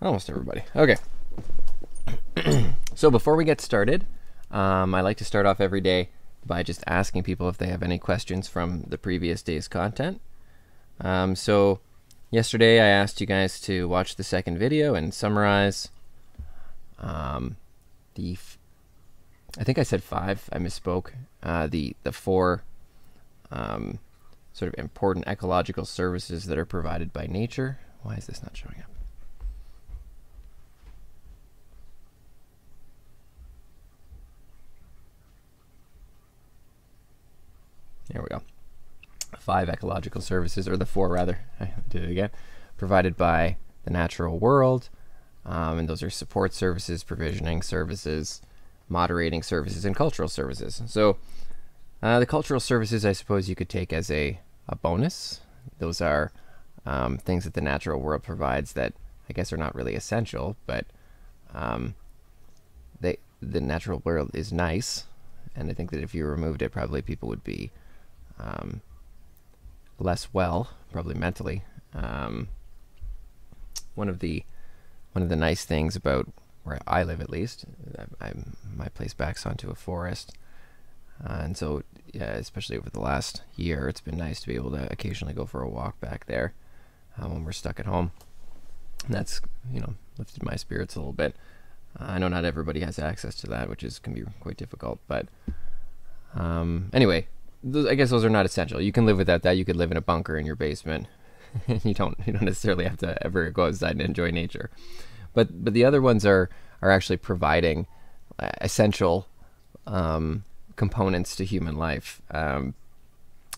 Almost everybody. Okay. so before we get started, um, I like to start off every day by just asking people if they have any questions from the previous day's content. Um, so yesterday I asked you guys to watch the second video and summarize um, the. I think I said five. I misspoke. Uh, the the four um, sort of important ecological services that are provided by nature. Why is this not showing up? There we go. Five ecological services, or the four rather, I did it again, provided by the natural world. Um, and those are support services, provisioning services, moderating services, and cultural services. So uh, the cultural services, I suppose you could take as a, a bonus. Those are um, things that the natural world provides that I guess are not really essential, but um, they the natural world is nice, and I think that if you removed it, probably people would be um, less well, probably mentally. Um, one of the one of the nice things about where I live, at least, I, I, my place backs onto a forest, uh, and so yeah, especially over the last year, it's been nice to be able to occasionally go for a walk back there uh, when we're stuck at home. And that's you know lifted my spirits a little bit. Uh, I know not everybody has access to that, which is can be quite difficult, but um, anyway, those, I guess those are not essential. You can live without that. You could live in a bunker in your basement. you don't you don't necessarily have to ever go outside and enjoy nature. But but the other ones are are actually providing uh, essential um, components to human life. Um,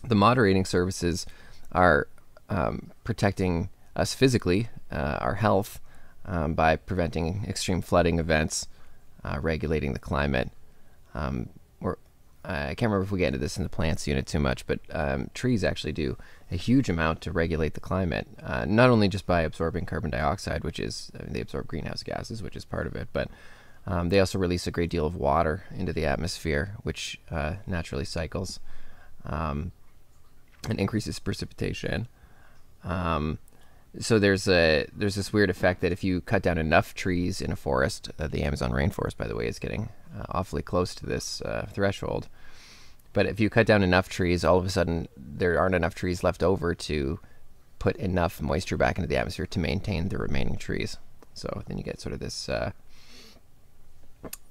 the moderating services are um, protecting us physically, uh, our health, um, by preventing extreme flooding events, uh, regulating the climate, um, I can't remember if we get into this in the plants unit too much, but um, trees actually do a huge amount to regulate the climate, uh, not only just by absorbing carbon dioxide, which is, I mean, they absorb greenhouse gases, which is part of it, but um, they also release a great deal of water into the atmosphere, which uh, naturally cycles um, and increases precipitation. Um, so there's a there's this weird effect that if you cut down enough trees in a forest, uh, the Amazon rainforest, by the way, is getting uh, awfully close to this uh, threshold. But if you cut down enough trees, all of a sudden there aren't enough trees left over to put enough moisture back into the atmosphere to maintain the remaining trees. So then you get sort of this uh,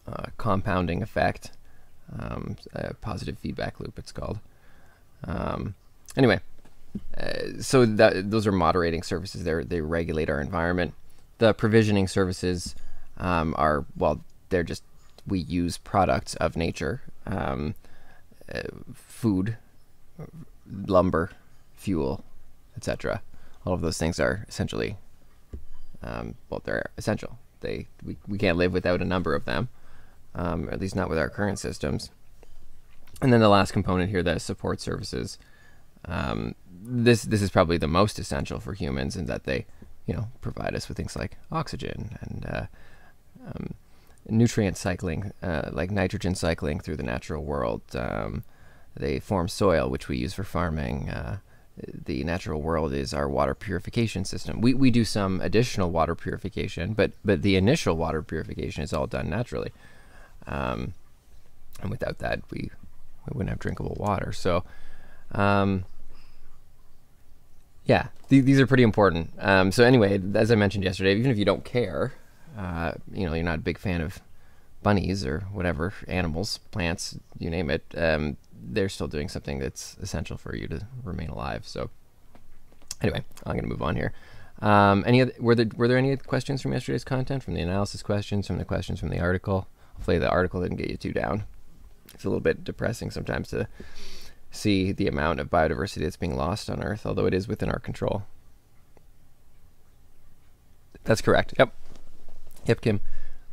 uh, compounding effect, um, positive feedback loop. It's called. Um, anyway, uh, so that those are moderating services. They they regulate our environment. The provisioning services um, are well, they're just we use products of nature, um, food, lumber, fuel, etc. All of those things are essentially um, well, they're essential. They we, we can't live without a number of them, um, at least not with our current systems. And then the last component here, the support services. Um, this this is probably the most essential for humans in that they, you know, provide us with things like oxygen and uh, um, nutrient cycling, uh, like nitrogen cycling through the natural world. Um, they form soil, which we use for farming. Uh, the natural world is our water purification system. We, we do some additional water purification, but but the initial water purification is all done naturally. Um, and without that, we we wouldn't have drinkable water. So, um, yeah, th- these are pretty important. Um, so anyway, as I mentioned yesterday, even if you don't care, uh, you know, you're not a big fan of bunnies or whatever animals, plants, you name it. Um, they're still doing something that's essential for you to remain alive. So anyway, I'm going to move on here. Um, any other, were there were there any questions from yesterday's content, from the analysis questions, from the questions from the article? Hopefully, the article didn't get you too down. It's a little bit depressing sometimes to see the amount of biodiversity that's being lost on Earth, although it is within our control. That's correct. Yep. Yep, Kim.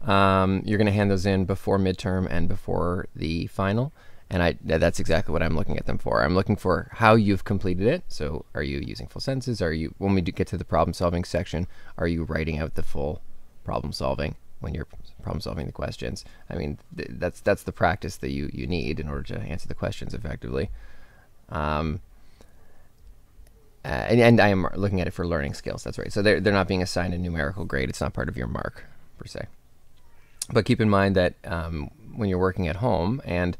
Um, you're going to hand those in before midterm and before the final. And I that's exactly what I'm looking at them for. I'm looking for how you've completed it. So, are you using full sentences? Are you when we get to the problem solving section, are you writing out the full problem solving when you're problem solving the questions? I mean, th- that's that's the practice that you you need in order to answer the questions effectively. Um, uh, and, and I am looking at it for learning skills. That's right. So they're they're not being assigned a numerical grade. It's not part of your mark per se. But keep in mind that um, when you're working at home, and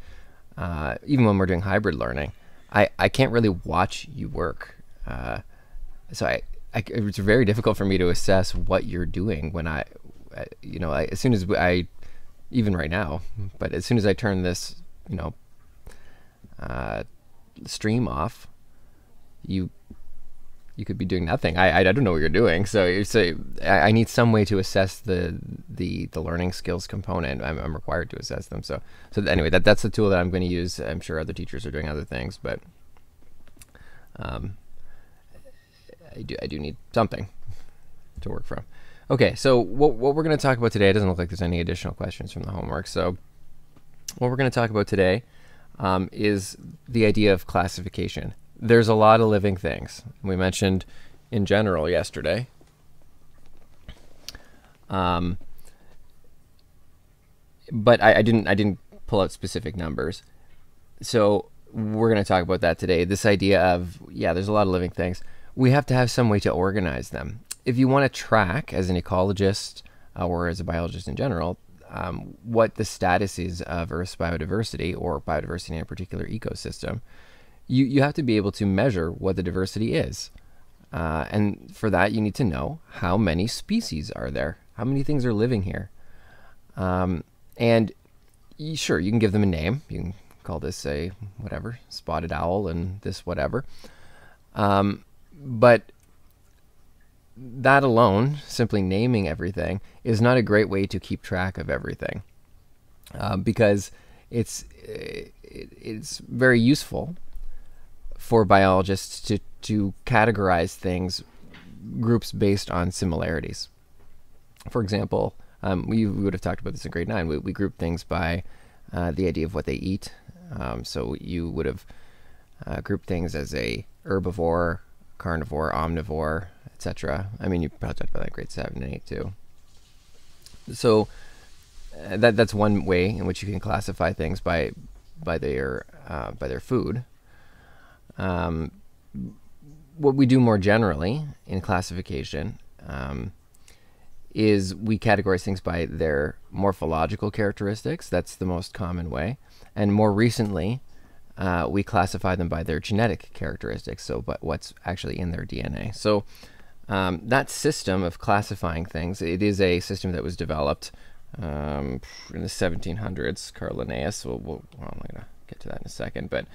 uh, even when we're doing hybrid learning, I, I can't really watch you work. Uh, so I, I, it's very difficult for me to assess what you're doing when I, you know, I, as soon as I, even right now, but as soon as I turn this, you know, uh, stream off, you you could be doing nothing. I, I, don't know what you're doing. So so I, I, need some way to assess the the the learning skills component. I'm, I'm required to assess them. So so anyway, that that's the tool that I'm going to use. I'm sure other teachers are doing other things, but um, I do I do need something to work from. Okay, so what what we're going to talk about today it doesn't look like there's any additional questions from the homework. So what we're going to talk about today um, is the idea of classification there's a lot of living things. We mentioned in general yesterday. Um, but I, I didn't I didn't pull out specific numbers. So we're going to talk about that today. This idea of yeah, there's a lot of living things. We have to have some way to organize them. If you want to track as an ecologist uh, or as a biologist in general, um, what the status is of Earth's biodiversity or biodiversity in a particular ecosystem, you, you have to be able to measure what the diversity is. Uh, and for that, you need to know how many species are there, how many things are living here. Um, and sure, you can give them a name. You can call this a whatever, spotted owl, and this whatever. Um, but that alone, simply naming everything, is not a great way to keep track of everything. Uh, because it's it's very useful for biologists to, to categorize things, groups based on similarities. For example, um, we, we, would have talked about this in grade nine. We, we group things by uh, the idea of what they eat. Um, so you would have uh, grouped things as a herbivore, carnivore, omnivore, etc. I mean, you probably talked about that grade seven and eight too. So uh, that that's one way in which you can classify things by by their uh, by their food. Um, what we do more generally in classification um, is we categorize things by their morphological characteristics. That's the most common way. And more recently, uh, we classify them by their genetic characteristics, so but what's actually in their DNA. So um, that system of classifying things, it is a system that was developed um, in the 1700s. Carl Linnaeus. We'll, we'll, well, I'm going to get to that in a second, but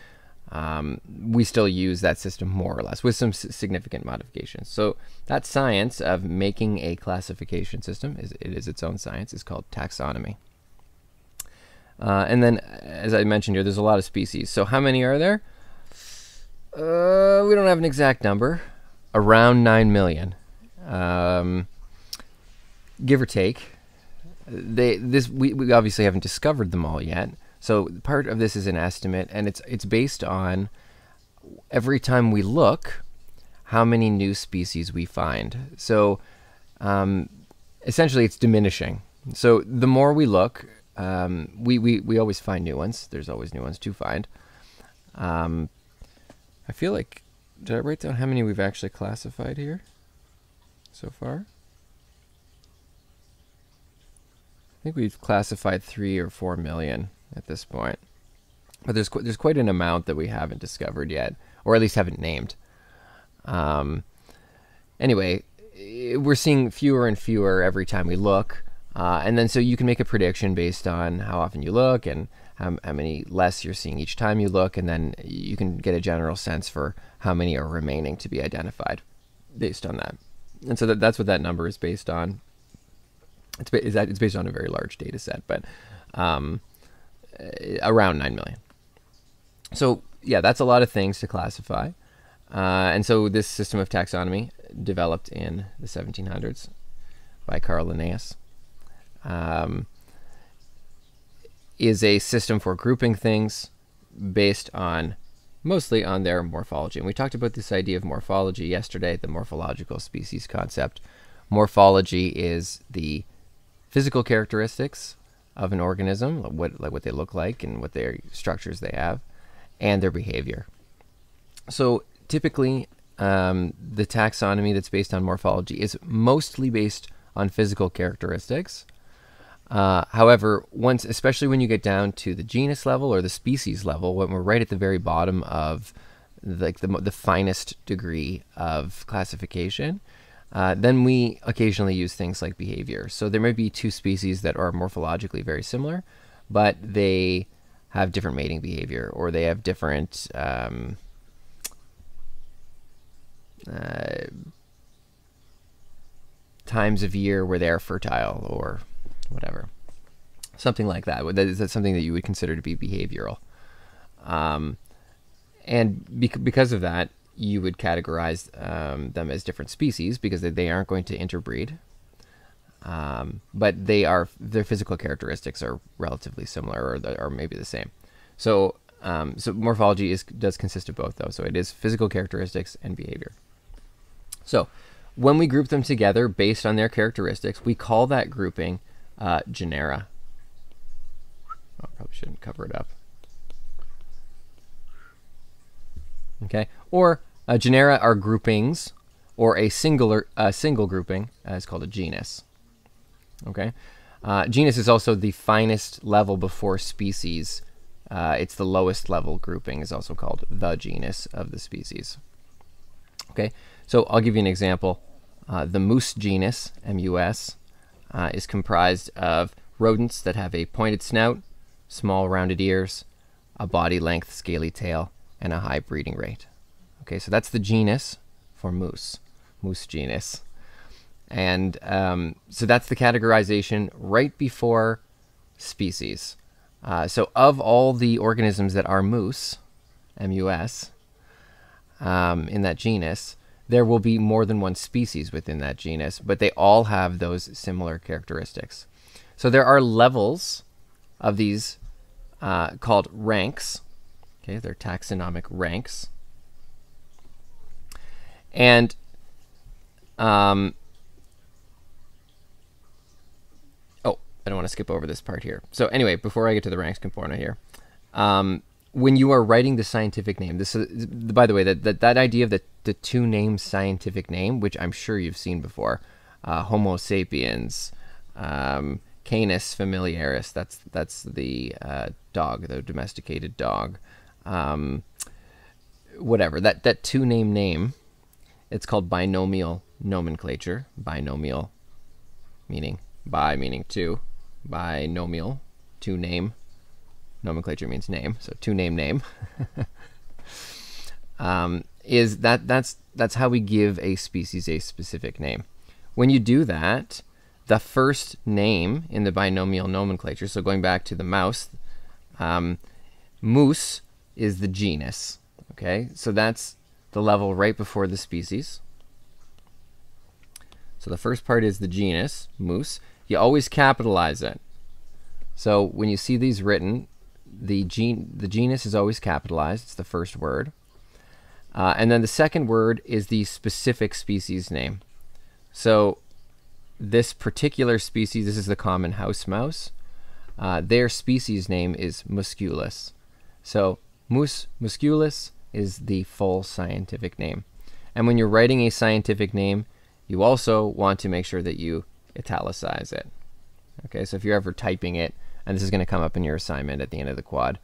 um, we still use that system more or less with some significant modifications. So that science of making a classification system is it is its own science. is called taxonomy. Uh, and then, as I mentioned here, there's a lot of species. So how many are there? Uh, we don't have an exact number. Around nine million, um, give or take. They this we, we obviously haven't discovered them all yet. So part of this is an estimate, and it's it's based on every time we look, how many new species we find. So um, essentially, it's diminishing. So the more we look, um, we, we we always find new ones. There's always new ones to find. Um, I feel like did I write down how many we've actually classified here so far? I think we've classified three or four million at this point. But there's qu- there's quite an amount that we haven't discovered yet, or at least haven't named. Um, anyway, we're seeing fewer and fewer every time we look, uh, and then so you can make a prediction based on how often you look and how, how many less you're seeing each time you look, and then you can get a general sense for how many are remaining to be identified based on that. And so that, that's what that number is based on. It's, ba- it's based on a very large data set, but um, around 9 million. So, yeah, that's a lot of things to classify. Uh, and so, this system of taxonomy developed in the 1700s by Carl Linnaeus um, is a system for grouping things based on mostly on their morphology. And we talked about this idea of morphology yesterday, the morphological species concept. Morphology is the physical characteristics of an organism, what like what they look like and what their structures they have, and their behavior. So typically, um, the taxonomy that's based on morphology is mostly based on physical characteristics. Uh, however, once, especially when you get down to the genus level or the species level, when we're right at the very bottom of like the, the finest degree of classification, uh, then we occasionally use things like behavior. So there may be two species that are morphologically very similar, but they have different mating behavior or they have different um, uh, times of year where they're fertile or whatever. Something like that. Is that something that you would consider to be behavioral? Um, and because of that, you would categorize um, them as different species because they, aren't going to interbreed. Um, but they are their physical characteristics are relatively similar or, or maybe the same. So um, so morphology is does consist of both though. So it is physical characteristics and behavior. So when we group them together based on their characteristics, we call that grouping uh, genera. Oh, probably shouldn't cover it up. Okay, or uh, genera are groupings, or a singular a single grouping uh, is called a genus. Okay, uh, genus is also the finest level before species. Uh, it's the lowest level grouping is also called the genus of the species. Okay, so I'll give you an example. Uh, the Mus genus, M-U-S, uh, is comprised of rodents that have a pointed snout, small rounded ears, a body length scaly tail, and a high breeding rate. Okay, so that's the genus for Mus, Mus genus. And um, so that's the categorization right before species. Uh, so of all the organisms that are Mus, M-U-S, um, in that genus, there will be more than one species within that genus, but they all have those similar characteristics. So there are levels of these uh, called ranks. Okay, they're taxonomic ranks. And um, oh, I don't want to skip over this part here. So anyway, before I get to the ranks component here, um, when you are writing the scientific name, this is, by the way, that, that, that idea of the, the two name scientific name, which I'm sure you've seen before, uh, Homo sapiens, um, Canis familiaris, that's, that's the uh, dog, the domesticated dog. Um, whatever, that, that two name name, it's called binomial nomenclature. Binomial meaning bi meaning two, binomial, two name nomenclature means name, so two name name. um, is that that's that's how we give a species a specific name. When you do that, the first name in the binomial nomenclature, so going back to the mouse, um, Mus is the genus. Okay, so that's the level right before the species. So the first part is the genus, Mus. You always capitalize it. So when you see these written, the, gen the genus is always capitalized. It's the first word. Uh, and then the second word is the specific species name. So this particular species, this is the common house mouse. Uh, their species name is musculus. So mus musculus is the full scientific name. And when you're writing a scientific name, you also want to make sure that you italicize it. Okay, so if you're ever typing it, and this is going to come up in your assignment at the end of the quad.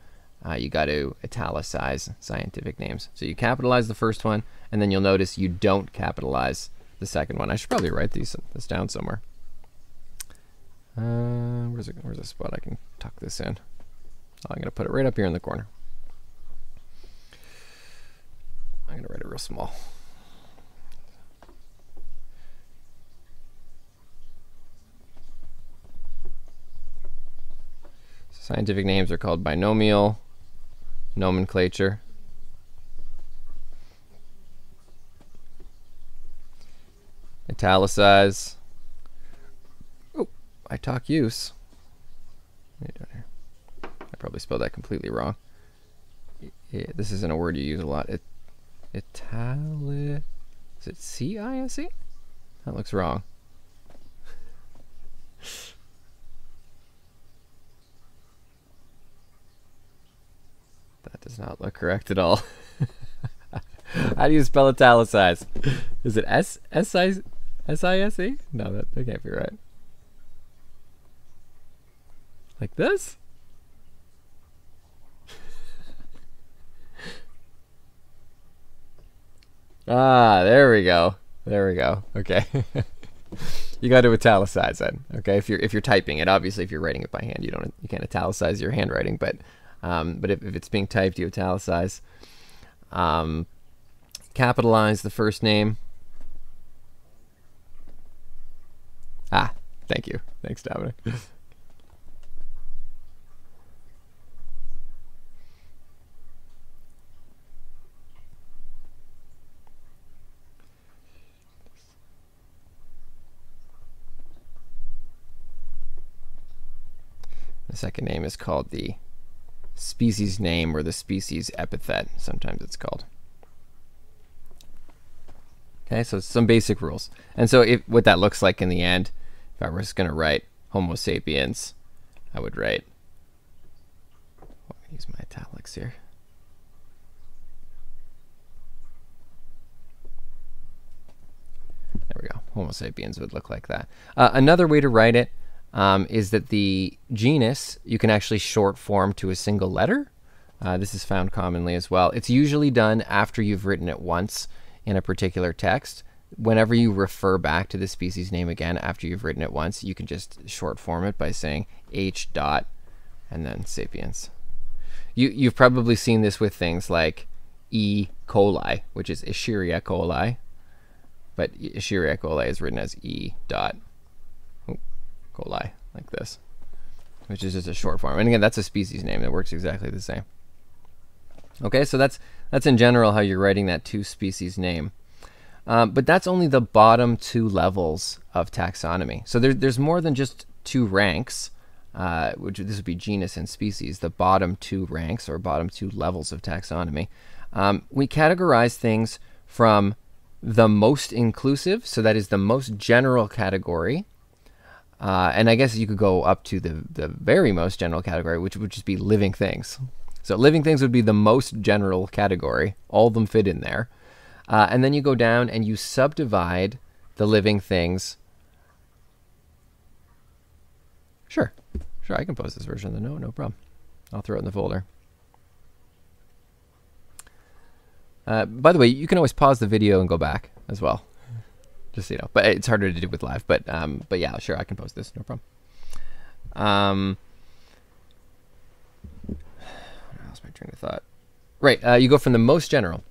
Uh, you got to italicize scientific names. So you capitalize the first one, and then you'll notice you don't capitalize the second one. I should probably write these this down somewhere. Uh, where's, it, where's a spot I can tuck this in? Oh, I'm going to put it right up here in the corner. I'm to write it real small. Scientific names are called binomial nomenclature. Italicize. Oh, I talk use. I probably spelled that completely wrong. Yeah, this isn't a word you use a lot. Itali. Is it C I S E? That looks wrong. That does not look correct at all. How do you spell italicize? Is it S S I S I S E? No, that, that can't be right. Like this? Ah, there we go. There we go. Okay. you got to italicize it. Okay, if you're if you're typing it, obviously if you're writing it by hand, you don't you can't italicize your handwriting. But um, but if, if it's being typed, you italicize. Um, capitalize the first name. Ah, thank you. Thanks, Dominic. The second name is called the species name or the species epithet, sometimes it's called. Okay, so some basic rules. And so if what that looks like in the end, if I was going to write Homo sapiens, I would write, use my italics here. There we go. Homo sapiens would look like that. Uh, another way to write it um, is that the genus you can actually short form to a single letter. Uh, this is found commonly as well. It's usually done after you've written it once in a particular text. Whenever you refer back to the species name again after you've written it once, you can just short form it by saying H dot and then sapiens. You, you've probably seen this with things like E. coli, which is Escherichia coli, but Escherichia coli is written as E. dot coli, like this, which is just a short form. And again, that's a species name that works exactly the same. Okay, so that's that's in general how you're writing that two species name. Um, but that's only the bottom two levels of taxonomy. So there, there's more than just two ranks, uh, which this would be genus and species, the bottom two ranks or bottom two levels of taxonomy. Um, we categorize things from the most inclusive, so that is the most general category, uh, and I guess you could go up to the, the very most general category, which would just be living things. So living things would be the most general category. All of them fit in there. Uh, and then you go down and you subdivide the living things. Sure. Sure, I can post this version of the note, no problem. I'll throw it in the folder. Uh, by the way, you can always pause the video and go back as well just you know. But it's harder to do with live. But um, but yeah, sure, I can post this, no problem. Um, my train of thought. Right, uh, you go from the most general,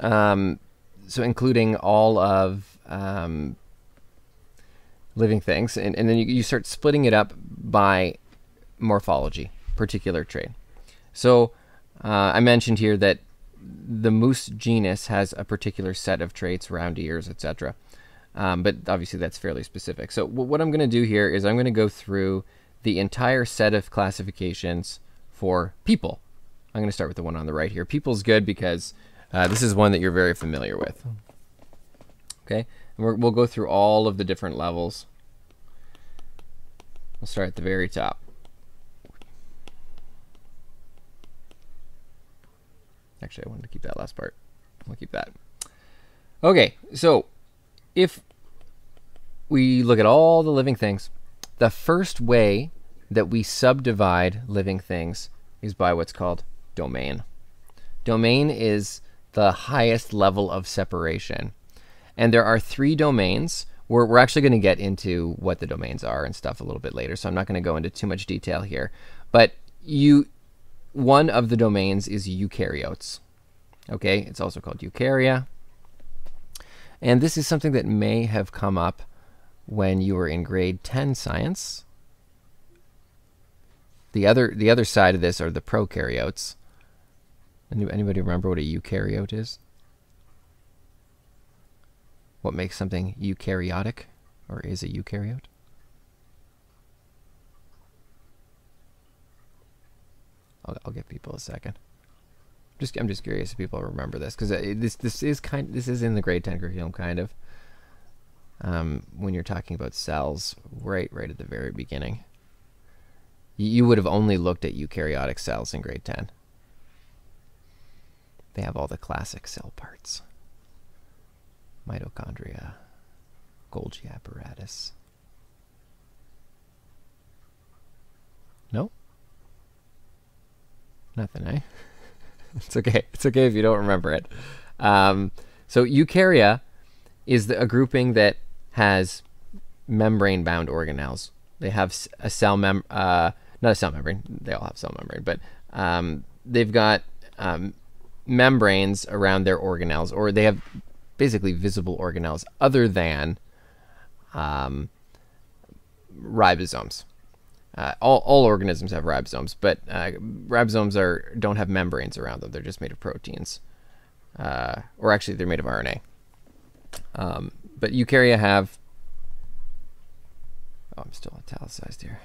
um, so including all of um, living things, and, and then you, you start splitting it up by morphology, particular trait. So uh, I mentioned here that the Mus genus has a particular set of traits, round ears, etc. Um, but obviously that's fairly specific. So what I'm going to do here is I'm going to go through the entire set of classifications for people. I'm going to start with the one on the right here. People's good because uh, this is one that you're very familiar with. Okay, we will go through all of the different levels. We'll start at the very top. Actually, I wanted to keep that last part. We'll keep that. Okay, so if we look at all the living things, the first way that we subdivide living things is by what's called domain. Domain is the highest level of separation. And there are three domains. We're, we're actually going to get into what the domains are and stuff a little bit later, so I'm not going to go into too much detail here. But you, one of the domains is eukaryotes. Okay, it's also called eukarya. And this is something that may have come up when you were in grade 10 science. The other the other side of this are the prokaryotes. Anybody remember what a eukaryote is? What makes something eukaryotic or is a eukaryote? I'll, I'll give people a second. Just I'm just curious if people remember this because uh, this this is kind this is in the grade ten curriculum kind of. Um, when you're talking about cells, right right at the very beginning. You, would have only looked at eukaryotic cells in grade ten. They have all the classic cell parts. mitochondria, Golgi apparatus. No? Nothing, eh? it's okay. It's okay if you don't remember it. Um, so eukarya is the, a grouping that has membrane-bound organelles. They have a cell mem, uh, not a cell membrane. They all have cell membrane, but um, they've got um, membranes around their organelles, or they have basically visible organelles other than um, ribosomes. Uh, all, all organisms have ribosomes, but uh, ribosomes are don't have membranes around them. They're just made of proteins, uh, or actually they're made of RNA. Um, but eukarya have. Oh, I'm still italicized here.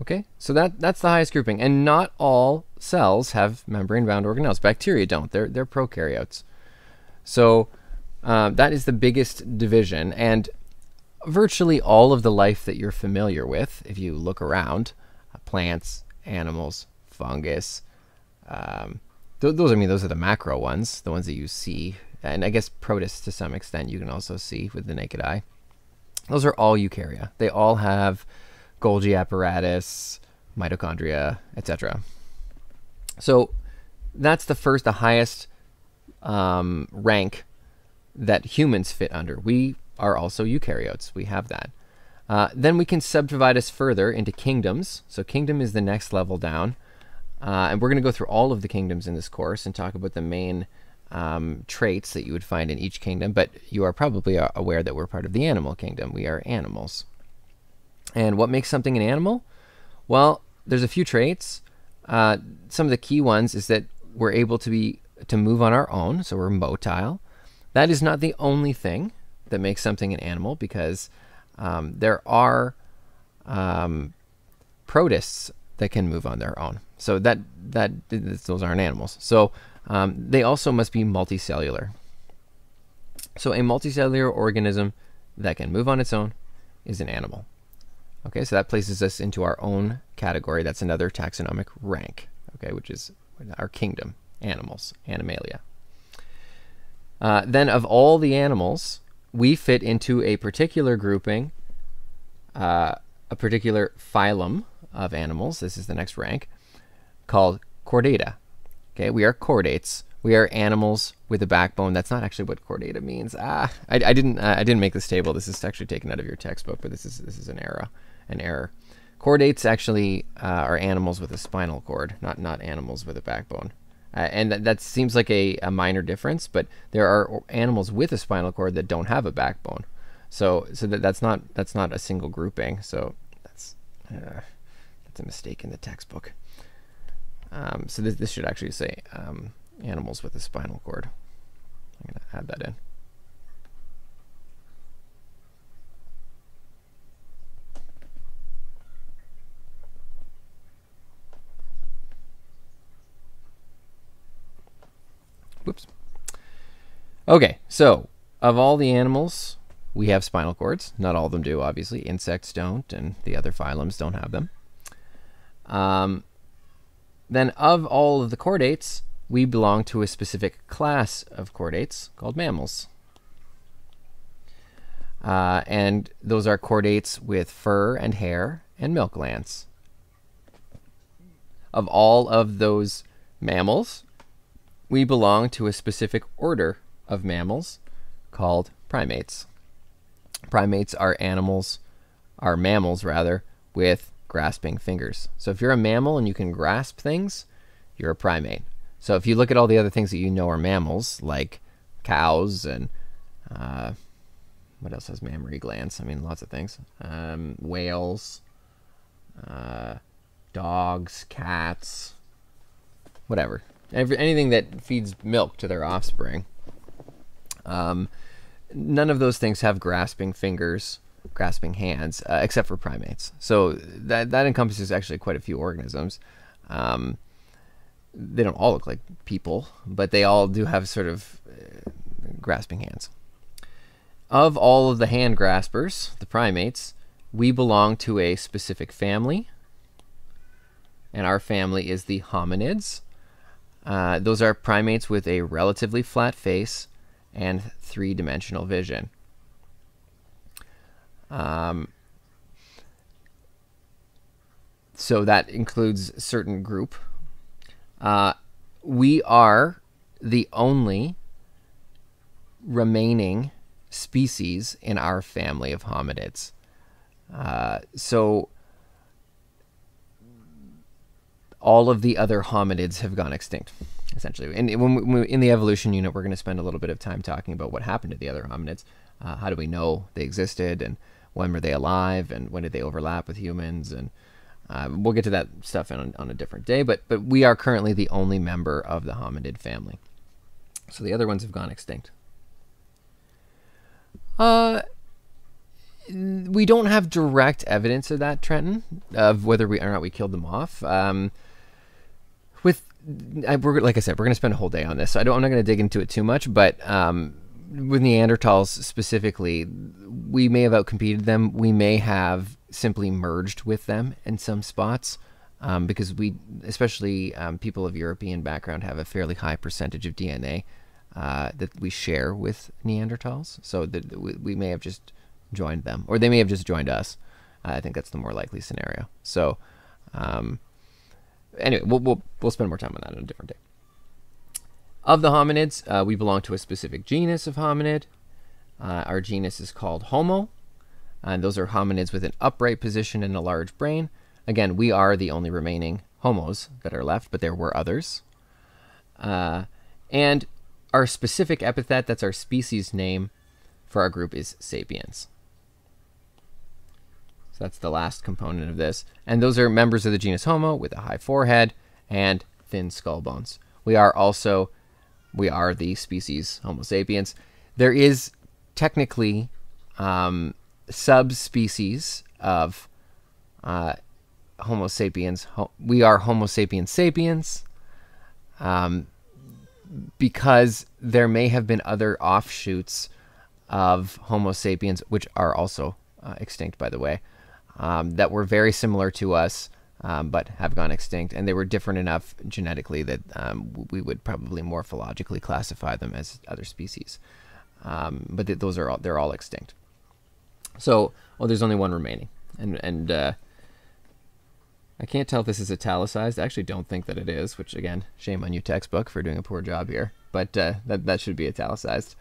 Okay, so that that's the highest grouping, and not all cells have membrane-bound organelles. Bacteria don't; they're they're prokaryotes. So uh, that is the biggest division, and virtually all of the life that you're familiar with, if you look around, uh, plants, animals, fungus. Um, th- those I mean, those are the macro ones, the ones that you see, and I guess protists to some extent you can also see with the naked eye. Those are all eukarya. They all have Golgi apparatus, mitochondria, etc. So that's the first, the highest um, rank that humans fit under. We are also eukaryotes. We have that. Uh, then we can subdivide us further into kingdoms. So kingdom is the next level down. Uh, and we're going to go through all of the kingdoms in this course and talk about the main um, traits that you would find in each kingdom. But you are probably aware that we're part of the animal kingdom. We are animals. And what makes something an animal? Well, there's a few traits. Uh, some of the key ones is that we're able to be to move on our own, so we're motile. That is not the only thing that makes something an animal, because um, there are um, protists that can move on their own. So that that those aren't animals. So um, they also must be multicellular. So a multicellular organism that can move on its own is an animal. Okay, so that places us into our own category. That's another taxonomic rank, okay, which is our kingdom, animals, Animalia. Uh, then, of all the animals, we fit into a particular grouping, uh, a particular phylum of animals. This is the next rank, called Chordata. Okay, we are chordates. We are animals with a backbone. That's not actually what chordata means. Ah, I, I didn't. Uh, I didn't make this table. This is actually taken out of your textbook, but this is this is an error an error. Chordates actually uh, are animals with a spinal cord, not not animals with a backbone. Uh, and that, that, seems like a, a minor difference, but there are animals with a spinal cord that don't have a backbone. So so that, that's not that's not a single grouping. So that's uh, that's a mistake in the textbook. Um, so this, this should actually say um, animals with a spinal cord. I'm going to add that in. Whoops. Okay, so of all the animals, we have spinal cords. Not all of them do, obviously. Insects don't, and the other phylums don't have them. Um, then, of all of the chordates, we belong to a specific class of chordates called mammals. Uh, and those are chordates with fur and hair and milk glands. Of all of those mammals, we belong to a specific order of mammals called primates. Primates are animals, are mammals rather, with grasping fingers. So if you're a mammal and you can grasp things, you're a primate. So if you look at all the other things that you know are mammals, like cows and uh, what else has mammary glands? I mean, lots of things. Um, whales, uh, dogs, cats, whatever. Anything that feeds milk to their offspring. Um, none of those things have grasping fingers, grasping hands, uh, except for primates. So that that encompasses actually quite a few organisms. Um, they don't all look like people, but they all do have sort of uh, grasping hands. Of all of the hand graspers, the primates, we belong to a specific family and our family is the hominids. Uh, those are primates with a relatively flat face and three dimensional vision. Um, so that includes a certain group. Uh, we are the only remaining species in our family of hominids. Uh, so all of the other hominids have gone extinct, essentially. And when we, in the evolution unit, we're going to spend a little bit of time talking about what happened to the other hominids. Uh, how do we know they existed, and when were they alive, and when did they overlap with humans, and uh, we'll get to that stuff on, on a different day. But but we are currently the only member of the hominid family, so the other ones have gone extinct. Uh, we don't have direct evidence of that, Trenton, of whether we or not we killed them off. Um, I, we're like I said, we're going to spend a whole day on this, so I don't. I'm not going to dig into it too much, but um, with Neanderthals specifically, we may have outcompeted them. We may have simply merged with them in some spots. Um, because we, especially um, people of European background, have a fairly high percentage of DNA uh, that we share with Neanderthals. So that we, we, may have just joined them, or they may have just joined us. Uh, I think that's the more likely scenario. So, um, anyway, we'll, we'll, we'll spend more time on that on a different day. Of the hominids, uh, we belong to a specific genus of hominid. Uh, our genus is called Homo, and those are hominids with an upright position and a large brain. Again, we are the only remaining homos that are left, but there were others. Uh, and our specific epithet, that's our species name for our group, is sapiens. So that's the last component of this. And those are members of the genus Homo with a high forehead and thin skull bones. We are also, we are the species Homo sapiens. There is technically um, subspecies of uh, Homo sapiens. we are Homo sapiens sapiens. Um, because there may have been other offshoots of Homo sapiens, which are also uh, extinct, by the way, um, that were very similar to us, um, but have gone extinct, and they were different enough genetically that um, we would probably morphologically classify them as other species. Um, but th- those are all, they're all extinct. So, well, there's only one remaining, and and uh, I can't tell if this is italicized. I actually don't think that it is, which again, shame on you textbook for doing a poor job here. But uh, that, that should be italicized.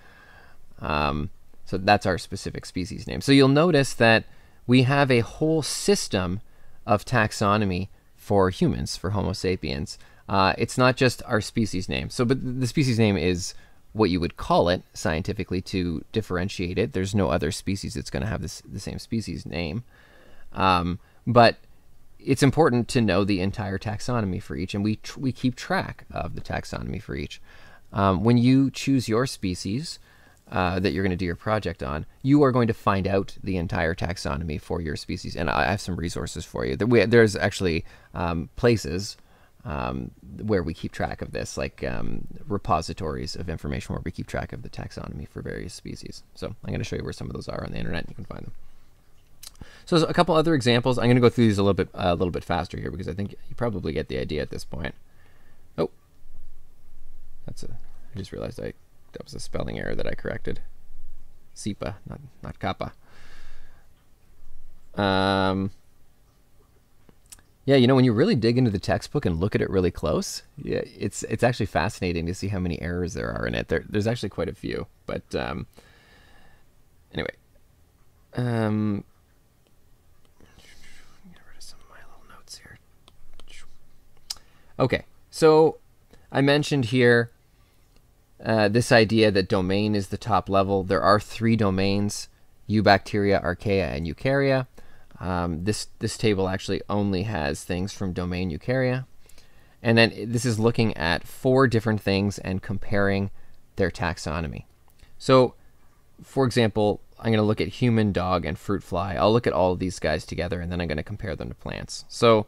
Um, so that's our specific species name. So you'll notice that we have a whole system of taxonomy for humans, for Homo sapiens. Uh, it's not just our species name. So, but the species name is what you would call it scientifically to differentiate it. There's no other species that's going to have this the same species name. Um, but it's important to know the entire taxonomy for each, and we we keep track of the taxonomy for each. Um, when you choose your species uh, that you're going to do your project on, you are going to find out the entire taxonomy for your species, and I have some resources for you. There's actually um, places um, where we keep track of this, like um, repositories of information where we keep track of the taxonomy for various species. So I'm going to show you where some of those are on the internet. You can find them. So a couple other examples. I'm going to go through these a little bit a little bit faster here because I think you probably get the idea at this point. Oh, that's a. I just realized I that was a spelling error that I corrected. SIPA, not not kappa. Um. Yeah, you know when you really dig into the textbook and look at it really close, yeah, it's it's actually fascinating to see how many errors there are in it. There, there's actually quite a few, but um, anyway, um, Okay, so I mentioned here uh, this idea that domain is the top level. There are three domains: Eubacteria, Archaea, and Eukarya. Um, this this table actually only has things from domain Eukarya, and then this is looking at four different things and comparing their taxonomy. So, for example, I'm going to look at human, dog, and fruit fly. I'll look at all of these guys together, and then I'm going to compare them to plants. So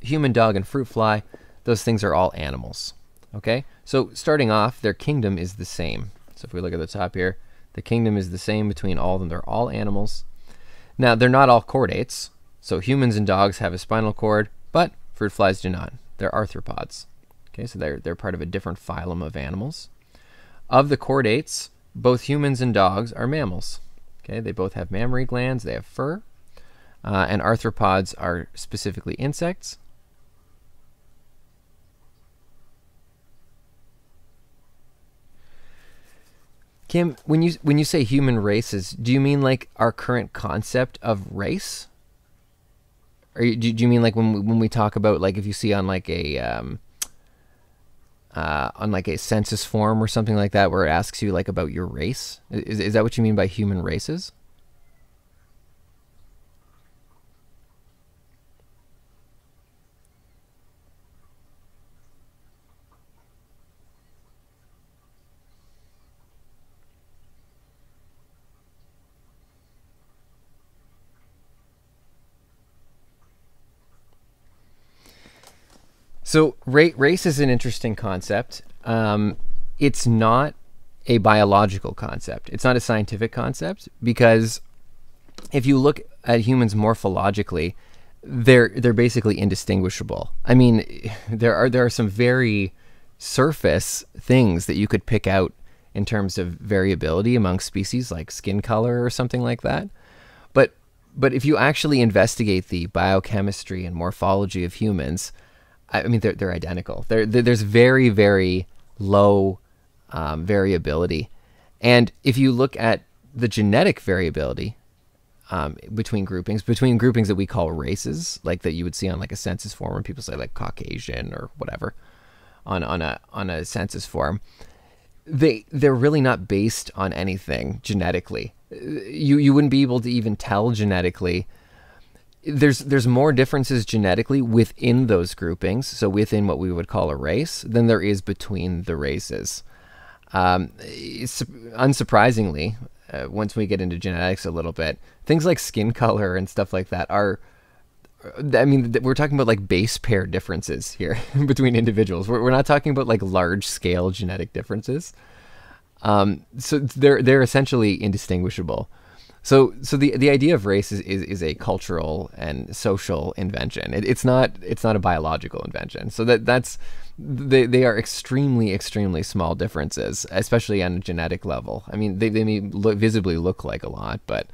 human dog and fruit fly, those things are all animals. Okay? So starting off, their kingdom is the same. So if we look at the top here, the kingdom is the same between all of them. They're all animals. Now, they're not all chordates. So humans and dogs have a spinal cord, but Fruit flies do not. They're arthropods. Okay, so they're they're part of a different phylum of animals. Of the chordates, both humans and dogs are mammals. Okay, they both have mammary glands. They have fur, uh, and arthropods are specifically insects. Kim, when you when you say human races, do you mean like our current concept of race? Or do, do you mean like when we, when we talk about like if you see on like a um, uh, on like a census form or something like that where it asks you like about your race? Is is that what you mean by human races? So ra- race is an interesting concept. Um, it's not a biological concept. It's not a scientific concept because if you look at humans morphologically, they're they're basically indistinguishable. I mean, there are there are some very surface things that you could pick out in terms of variability among species, like skin color or something like that. But but if you actually investigate the biochemistry and morphology of humans, I mean, they're, they're identical. They're, they're, there's very, very low um, variability. And if you look at the genetic variability um, between groupings, between groupings that we call races, like that you would see on like a census form when people say like Caucasian or whatever on, on a on a census form, they they're really not based on anything genetically. You you wouldn't be able to even tell genetically there's there's more differences genetically within those groupings, so within what we would call a race, than there is between the races. Um, unsurprisingly, uh, once we get into genetics a little bit, things like skin color and stuff like that are. Uh, I mean, we're talking about like base pair differences here between individuals. We're, we're not talking about like large scale genetic differences. Um, so they're they're essentially indistinguishable. So, so the the idea of race is, is, is a cultural and social invention. It, it's not it's not a biological invention. So that that's they, they are extremely extremely small differences, especially on a genetic level. I mean, they they may look, visibly look like a lot, but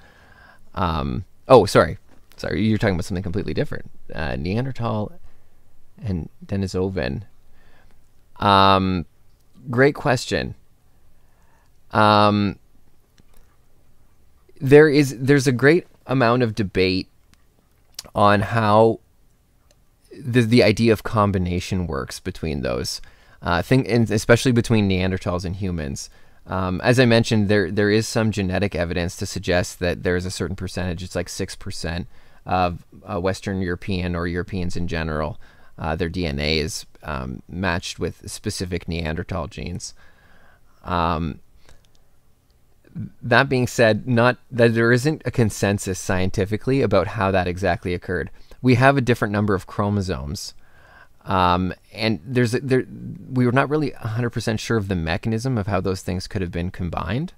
um oh sorry sorry you're talking about something completely different. Uh, Neanderthal and Denisovan. Um, great question. Um there is there's a great amount of debate on how the the idea of combination works between those. Uh, think, and especially between Neanderthals and humans. Um, as I mentioned, there there is some genetic evidence to suggest that there is a certain percentage. It's like six percent of uh, Western European or Europeans in general. Uh, their DNA is um, matched with specific Neanderthal genes. Um, that being said, not that there isn't a consensus scientifically about how that exactly occurred. We have a different number of chromosomes, um, and there's there we were not really 100% sure of the mechanism of how those things could have been combined.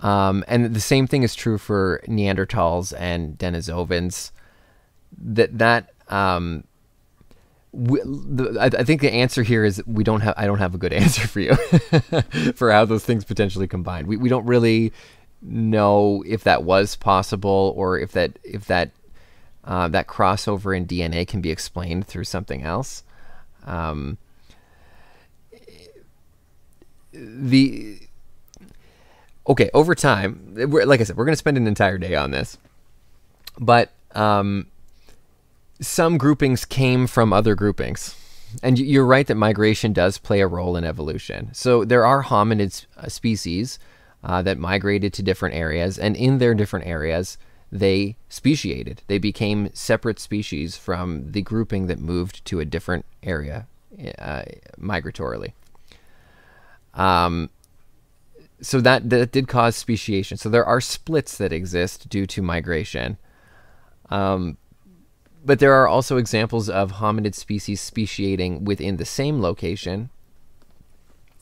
Um, and the same thing is true for Neanderthals and Denisovans. That that um, we, the, I, I, think the answer here is we don't have. I don't have a good answer for you for how those things potentially combine. We we don't really know if that was possible or if that if that uh, that crossover in DNA can be explained through something else. Um, the okay over time, like I said, we're going to spend an entire day on this, but um, some groupings came from other groupings. And you're right that migration does play a role in evolution. So there are hominid uh, species uh, that migrated to different areas, and in their different areas, they speciated. They became separate species from the grouping that moved to a different area uh, migratorily. Um, so that, that did cause speciation. So there are splits that exist due to migration. Um, but there are also examples of hominid species speciating within the same location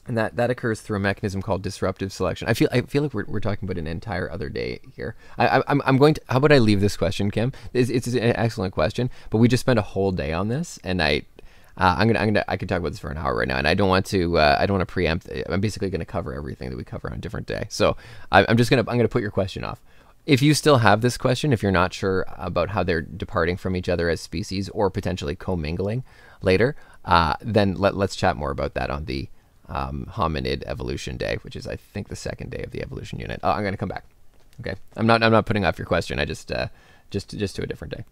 and that, that occurs through a mechanism called disruptive selection. I feel I feel like we're, we're talking about an entire other day here. I, I'm, I'm going to. How about I leave this question, Kim? It's, it's an excellent question, but we just spent a whole day on this, and I uh, I'm gonna, I'm gonna, I could talk about this for an hour right now, and I don't want to, uh, I don't want to preempt. I'm basically gonna cover everything that we cover on a different day. So I, I'm just gonna, I'm gonna put your question off. If you still have this question, if you're not sure about how they're departing from each other as species or potentially commingling later, uh, then let, let's chat more about that on the um, hominid evolution day, which is I think the second day of the evolution unit. Oh, I'm gonna come back. Okay, I'm not, I'm not putting off your question. I just, uh, just, just to a different day.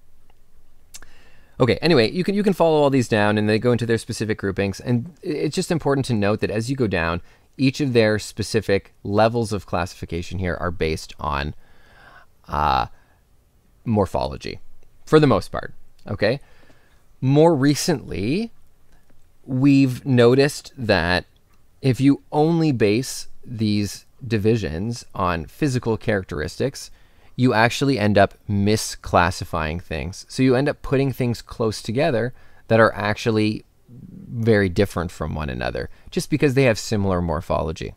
Okay, anyway, you can you can follow all these down and they go into their specific groupings and it's just important to note that as you go down, each of their specific levels of classification here are based on uh, morphology for the most part, okay? More recently, we've noticed that if you only base these divisions on physical characteristics, you actually end up misclassifying things. So you end up putting things close together that are actually very different from one another just because they have similar morphology.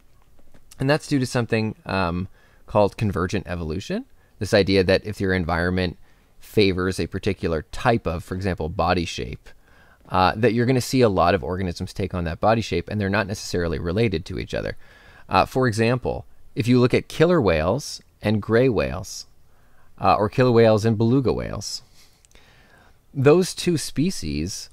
And that's due to something um, called convergent evolution. This idea that if your environment favors a particular type of, for example, body shape, uh, that you're going to see a lot of organisms take on that body shape and they're not necessarily related to each other. Uh, for example, if you look at killer whales and gray whales, uh, or killer whales and beluga whales. Those two species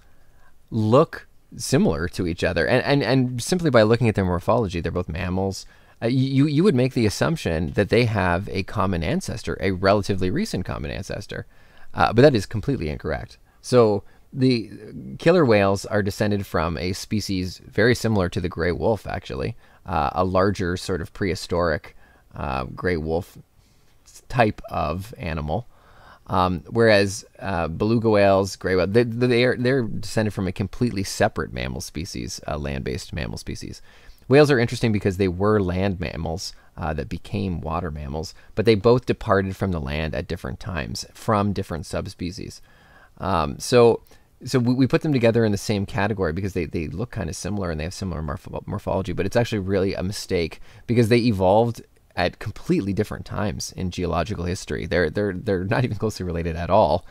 look similar to each other, and, and, and simply by looking at their morphology, they're both mammals. Uh, you, you would make the assumption that they have a common ancestor, a relatively recent common ancestor, uh, but that is completely incorrect. So the killer whales are descended from a species very similar to the gray wolf, actually, uh, a larger sort of prehistoric uh, gray wolf type of animal. Um, whereas uh, beluga whales, gray whales, they, they are, they're descended from a completely separate mammal species, a land-based mammal species. Whales are interesting because they were land mammals uh, that became water mammals, but they both departed from the land at different times from different subspecies. Um, so, so we, we, put them together in the same category because they, they look kind of similar and they have similar morph morphology, but it's actually really a mistake because they evolved at completely different times in geological history. They're they're they're not even closely related at all.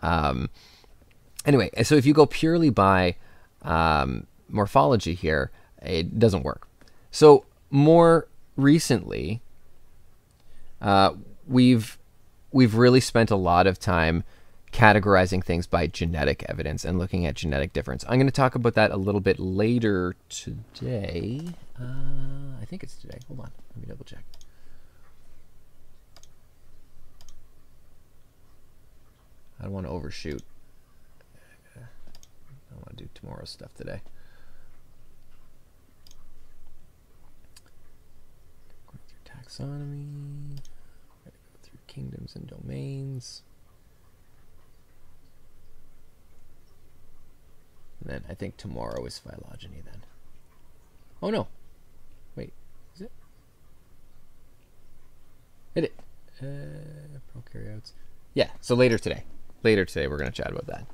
Um, anyway, so if you go purely by um, morphology here, it doesn't work. So more recently, uh, we've we've really spent a lot of time categorizing things by genetic evidence and looking at genetic difference. I'm going to talk about that a little bit later today. Uh, I think it's today. Hold on, let me double check. I don't want to overshoot. I don't want to do tomorrow's stuff today. Taxonomy. Go through kingdoms and domains. And then I think tomorrow is phylogeny then. Oh no. Wait, is it? Hit it. Uh, prokaryotes. Yeah, so later today later today we're going to chat about that.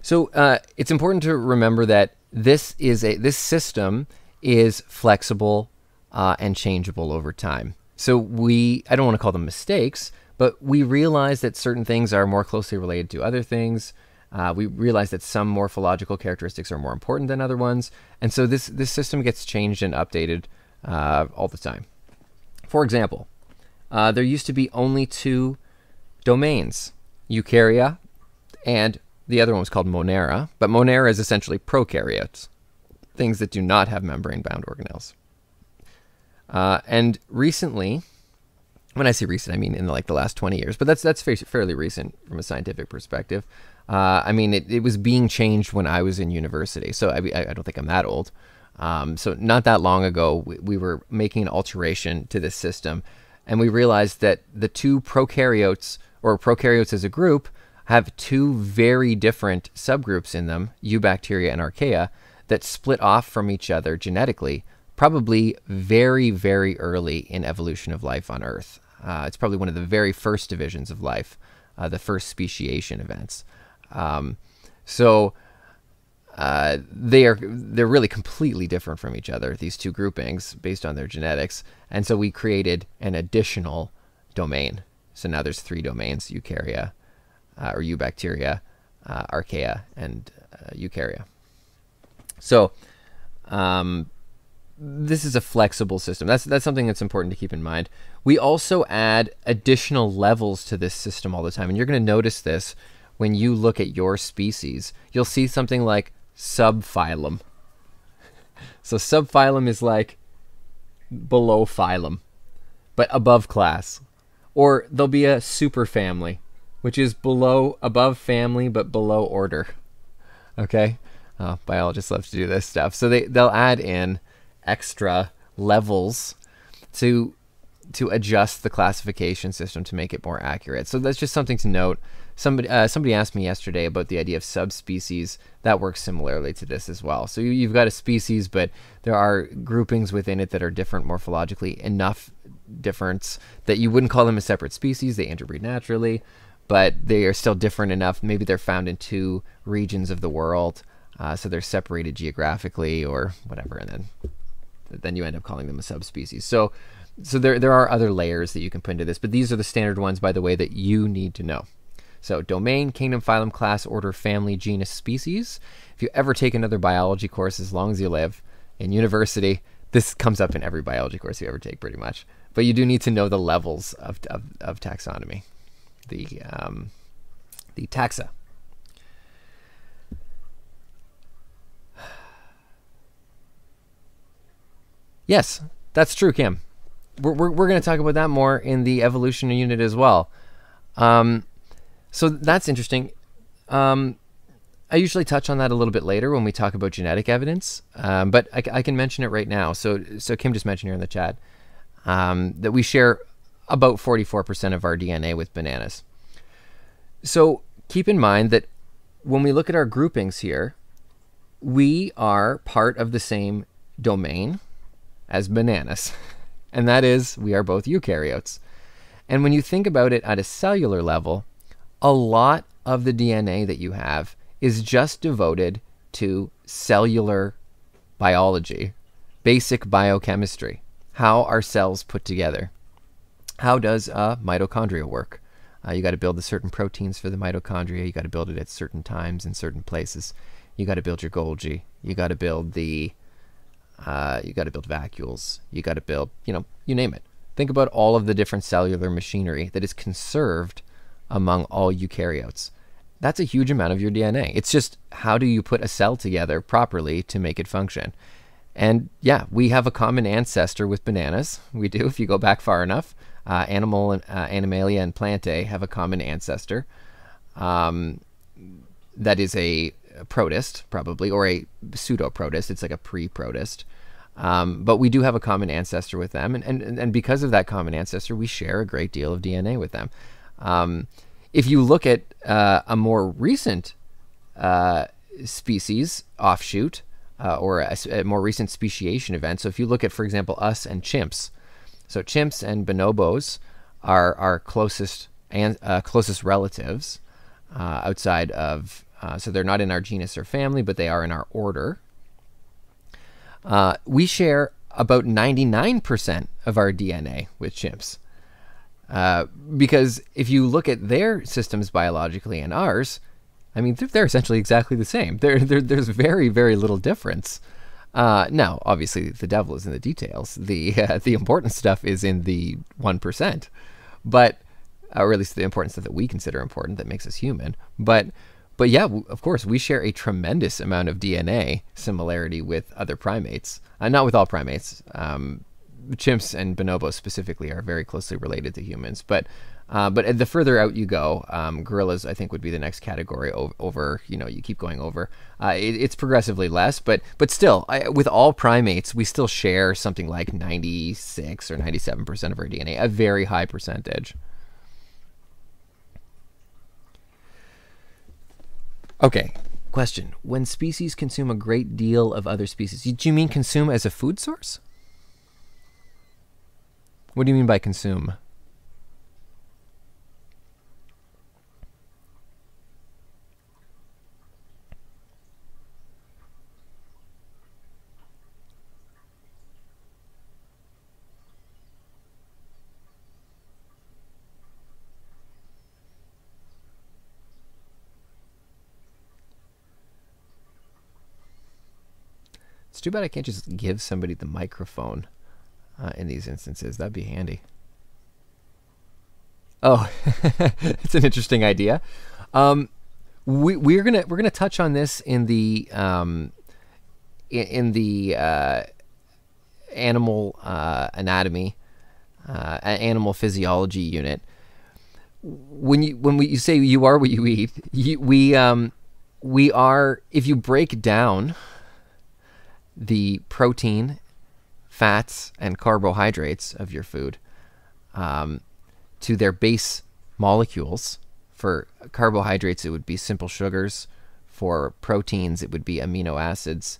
So uh, it's important to remember that this is a this system is flexible uh, and changeable over time. So we I don't want to call them mistakes, but we realize that certain things are more closely related to other things. Uh, we realize that some morphological characteristics are more important than other ones, and so this this system gets changed and updated uh, all the time. For example, uh, there used to be only two domains, eukarya and the other one was called monera, but monera is essentially prokaryotes, things that do not have membrane-bound organelles. Uh, and recently, when I say recent, I mean in like the last 20 years, but that's that's fairly recent from a scientific perspective. Uh, I mean, it, it was being changed when I was in university, so I, I don't think I'm that old. Um, so not that long ago, we, we, were making an alteration to this system, and we realized that the two prokaryotes, or prokaryotes as a group, have two very different subgroups in them, eubacteria and archaea, that split off from each other genetically, probably very, very early in evolution of life on Earth. Uh, it's probably one of the very first divisions of life, uh, the first speciation events. Um, so uh, they are they're really completely different from each other. These two groupings based on their genetics, and so we created an additional domain. So now there's three domains: eukarya, uh, or eubacteria, uh, archaea, and uh, eukarya. So um, this is a flexible system. That's that's something that's important to keep in mind. We also add additional levels to this system all the time, and you're going to notice this when you look at your species. You'll see something like subphylum. So subphylum is like below phylum, but above class. Or there'll be a superfamily, which is below above family but below order. Okay? Oh, biologists love to do this stuff. So they they'll add in extra levels to to adjust the classification system to make it more accurate. So that's just something to note. Somebody uh, somebody asked me yesterday about the idea of subspecies. That works similarly to this as well. So you, have got a species, but there are groupings within it that are different morphologically enough difference that you wouldn't call them a separate species. They interbreed naturally, but they are still different enough. Maybe they're found in two regions of the world, uh, so they're separated geographically or whatever, and then then you end up calling them a subspecies. So so there there are other layers that you can put into this, but these are the standard ones, by the way, that you need to know. So domain, kingdom, phylum, class, order, family, genus, species. If you ever take another biology course, as long as you live in university, this comes up in every biology course you ever take, pretty much. But you do need to know the levels of, of, of taxonomy, the um, the taxa. Yes, that's true, Kim. We're, we're, we're going to talk about that more in the evolution unit as well. Um, so that's interesting. Um, I usually touch on that a little bit later when we talk about genetic evidence, um, but I, I, can mention it right now. So, so Kim just mentioned here in the chat um, that we share about 44% of our DNA with bananas. So keep in mind that when we look at our groupings here, we are part of the same domain as bananas, and that is we are both eukaryotes. And when you think about it at a cellular level, a lot of the DNA that you have is just devoted to cellular biology, basic biochemistry, how our cells put together. How does a mitochondria work? Uh, you got to build the certain proteins for the mitochondria. You got to build it at certain times in certain places. You got to build your Golgi. You got to build the uh, you got to build vacuoles. You got to build, you know, you name it. Think about all of the different cellular machinery that is conserved among all eukaryotes. That's a huge amount of your DNA. It's just how do you put a cell together properly to make it function? And yeah, we have a common ancestor with bananas. We do, if you go back far enough. Uh, animal and uh, Animalia and Plantae have a common ancestor. Um, that is a protist, probably, or a pseudo protist. It's like a pre protist. Um, but we do have a common ancestor with them. And, and, and because of that common ancestor, we share a great deal of DNA with them. Um, if you look at uh, a more recent uh, species offshoot, uh, or a, a, more recent speciation event, so if you look at, for example, us and chimps, so chimps and bonobos are our closest and uh, closest relatives uh, outside of uh, so they're not in our genus or family, but they are in our order. Uh, we share about 99% of our DNA with chimps. Uh, because if you look at their systems biologically and ours, I mean, they're, essentially exactly the same. They're, they're, there's very, very little difference. Uh, now, obviously, the devil is in the details. The uh, the important stuff is in the one percent, but or at least the important stuff that we consider important that makes us human. But but yeah, of course, we share a tremendous amount of DNA similarity with other primates. Uh, not with all primates. Um, chimps and bonobos specifically are very closely related to humans. But uh, but the further out you go, um, gorillas I think would be the next category over. over you know, you keep going over. Uh, it, it's progressively less, but but still, I, with all primates, we still share something like 96 or 97 percent of our DNA, a very high percentage. Okay, question. When species consume a great deal of other species, do you mean consume as a food source? What do you mean by consume? Too bad I can't just give somebody the microphone uh, in these instances. That'd be handy. Oh, it's an interesting idea. Um, we, we're gonna we're gonna touch on this in the um, in, the uh, animal uh, anatomy, uh, animal physiology unit. When you when we, you say you are what you eat, you, we um, we are if you break down the protein, fats, and carbohydrates of your food um, to their base molecules. For carbohydrates, it would be simple sugars. For proteins, it would be amino acids.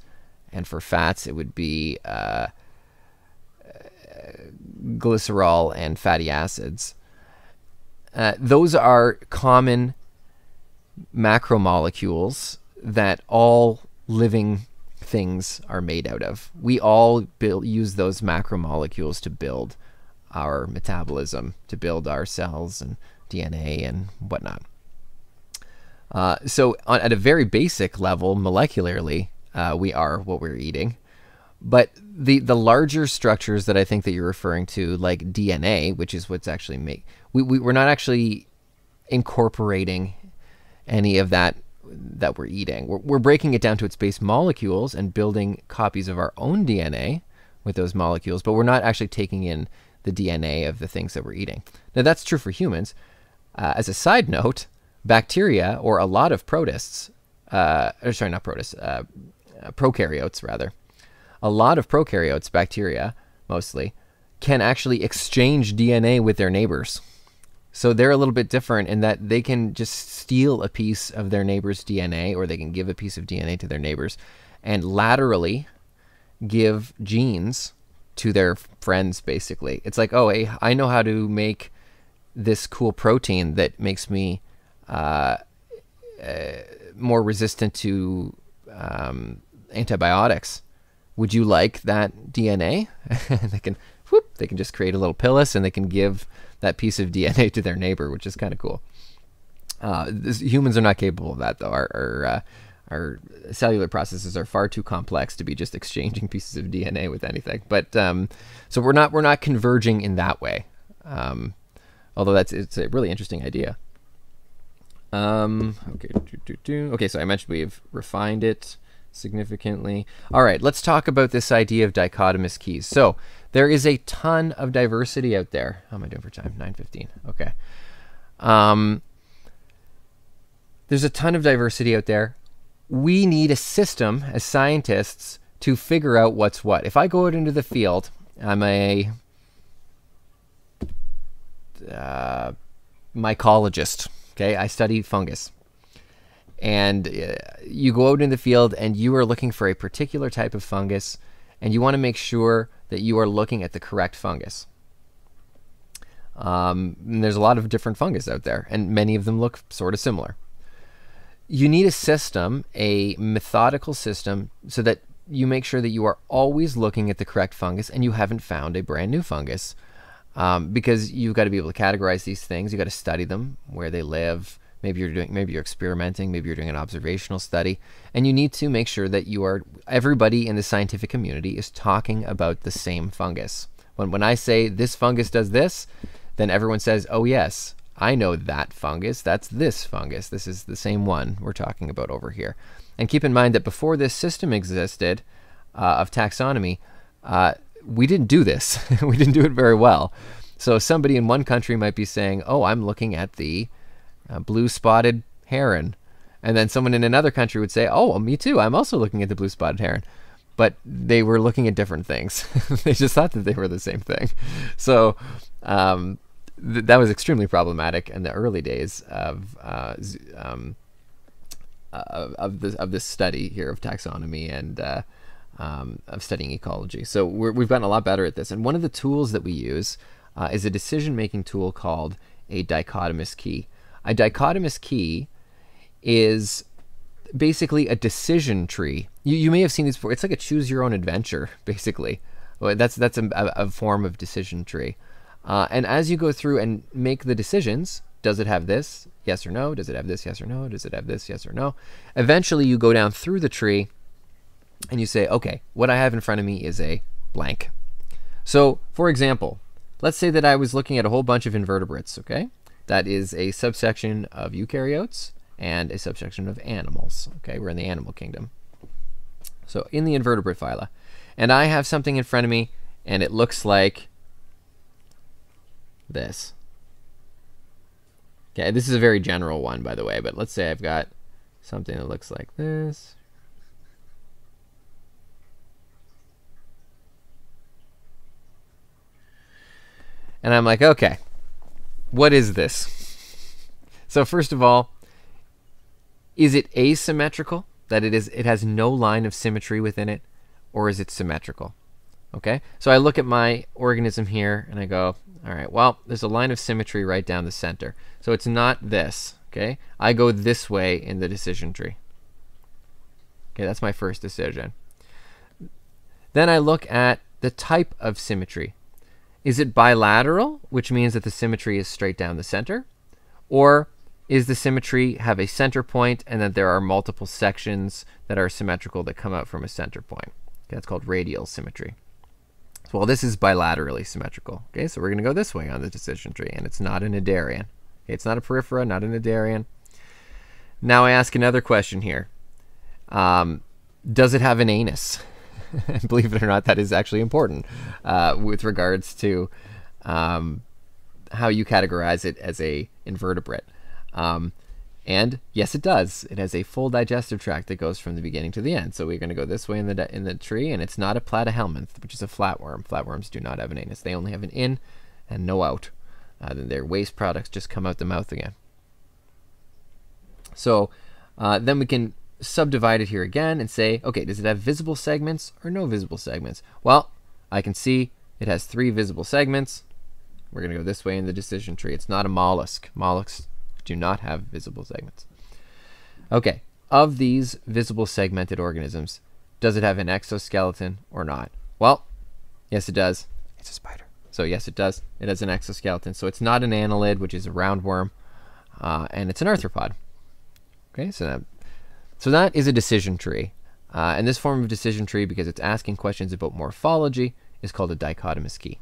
And for fats, it would be uh, glycerol and fatty acids. Uh, those are common macromolecules that all living things are made out of. We all build, use those macromolecules to build our metabolism, to build our cells and DNA and whatnot. Uh, so, on, at a very basic level, molecularly, uh, we are what we're eating. But the the larger structures that I think that you're referring to, like DNA, which is what's actually make we, we we're not actually incorporating any of that that we're eating. We're, we're breaking it down to its base molecules and building copies of our own DNA with those molecules, but we're not actually taking in the DNA of the things that we're eating. Now that's true for humans. Uh, as a side note, bacteria or a lot of protists, uh, or sorry, not protists, uh, prokaryotes rather, a lot of prokaryotes, bacteria mostly, can actually exchange DNA with their neighbors. So they're a little bit different in that they can just steal a piece of their neighbor's DNA or they can give a piece of DNA to their neighbors and laterally give genes to their friends basically. It's like, "Oh, hey, I know how to make this cool protein that makes me uh, uh, more resistant to um, antibiotics would you like that DNA? they can whoop, they can just create a little pilus and they can give that piece of DNA to their neighbor, which is kind of cool. Uh, this, humans are not capable of that, though. Our our, uh, our, cellular processes are far too complex to be just exchanging pieces of DNA with anything. But um, so we're not we're not converging in that way. Um, although that's it's a really interesting idea. Um, okay, okay. So I mentioned we've refined it significantly. All right, let's talk about this idea of dichotomous keys. So there is a ton of diversity out there. How am I doing for time? 9:15. Okay. Um, there's a ton of diversity out there. We need a system as scientists to figure out what's what. If I go out into the field, I'm a uh, mycologist. Okay, I study fungus and uh, you go out in the field and you are looking for a particular type of fungus and you want to make sure that you are looking at the correct fungus. Um, there's a lot of different fungus out there, and many of them look sort of similar. You need a system, a methodical system, so that you make sure that you are always looking at the correct fungus and you haven't found a brand new fungus. Um, because you've got to be able to categorize these things, you've got to study them, where they live, maybe you're doing maybe you're experimenting maybe you're doing an observational study and you need to make sure that you are everybody in the scientific community is talking about the same fungus. When when i say this fungus does this then everyone says oh yes i know that fungus. That's this fungus. This is the same one we're talking about over here. And keep in mind that before this system existed uh, of taxonomy uh, we didn't do this. We didn't do it very well. So somebody in one country might be saying oh i'm looking at the a blue spotted heron. And then someone in another country would say, "Oh, well, me too. I'm also looking at the blue spotted heron." But they were looking at different things. they just thought that they were the same thing. So um, th- that was extremely problematic in the early days of uh, um, of this of this study here of taxonomy and uh, um, of studying ecology. So we have gotten a lot better at this. And one of the tools that we use uh, is a decision making tool called a dichotomous key. A dichotomous key is basically a decision tree. You, you may have seen these before. It's like a choose your own adventure, basically. That's that's a, a form of decision tree. Uh, and as you go through and make the decisions, does it have this? Yes or no? Does it have this? Yes or no? Does it have this? Yes or no? Eventually, you go down through the tree and you say, okay, what I have in front of me is a blank. So, for example, let's say that I was looking at a whole bunch of invertebrates, okay? That is a subsection of eukaryotes and a subsection of animals, okay? We're in the animal kingdom. So, in the invertebrate phyla. And I have something in front of me, and it looks like this. Okay, this is a very general one, by the way, but let's say I've got something that looks like this. And I'm like, okay, what is this? So first of all, is it asymmetrical? That it is it has no line of symmetry within it, or is it symmetrical? Okay, so I look at my organism here and I go, all right, well, there's a line of symmetry right down the center. So it's not this, okay? I go this way in the decision tree. Okay, that's my first decision. Then I look at the type of symmetry. Is it bilateral, which means that the symmetry is straight down the center? Or is the symmetry have a center point and that there are multiple sections that are symmetrical that come out from a center point? Okay, that's called radial symmetry. So, well, this is bilaterally symmetrical. Okay, so we're going to go this way on the decision tree, and it's not an Cnidarian. Okay, it's not a Porifera, not an Cnidarian. Now I ask another question here. Um, does it have an anus? believe it or not, that is actually important uh, with regards to um, how you categorize it as a invertebrate. Um, and yes, it does. It has a full digestive tract that goes from the beginning to the end. So we're going to go this way in the in the tree, and it's not a platyhelminth, which is a flatworm. Flatworms do not have an anus; they only have an in and no out. Uh, then their waste products just come out the mouth again. So uh, then we can subdivide it here again and say, okay, does it have visible segments or no visible segments? Well, I can see it has three visible segments. We're going to go this way in the decision tree. It's not a mollusk. Mollusks do not have visible segments. Okay, of these visible segmented organisms, does it have an exoskeleton or not? Well, yes, it does. It's a spider. So, yes, it does. It has an exoskeleton. So, it's not an annelid, which is a roundworm, uh, and it's an arthropod. Okay, so that so that is a decision tree. Uh, and this form of decision tree, because it's asking questions about morphology, is called a dichotomous key.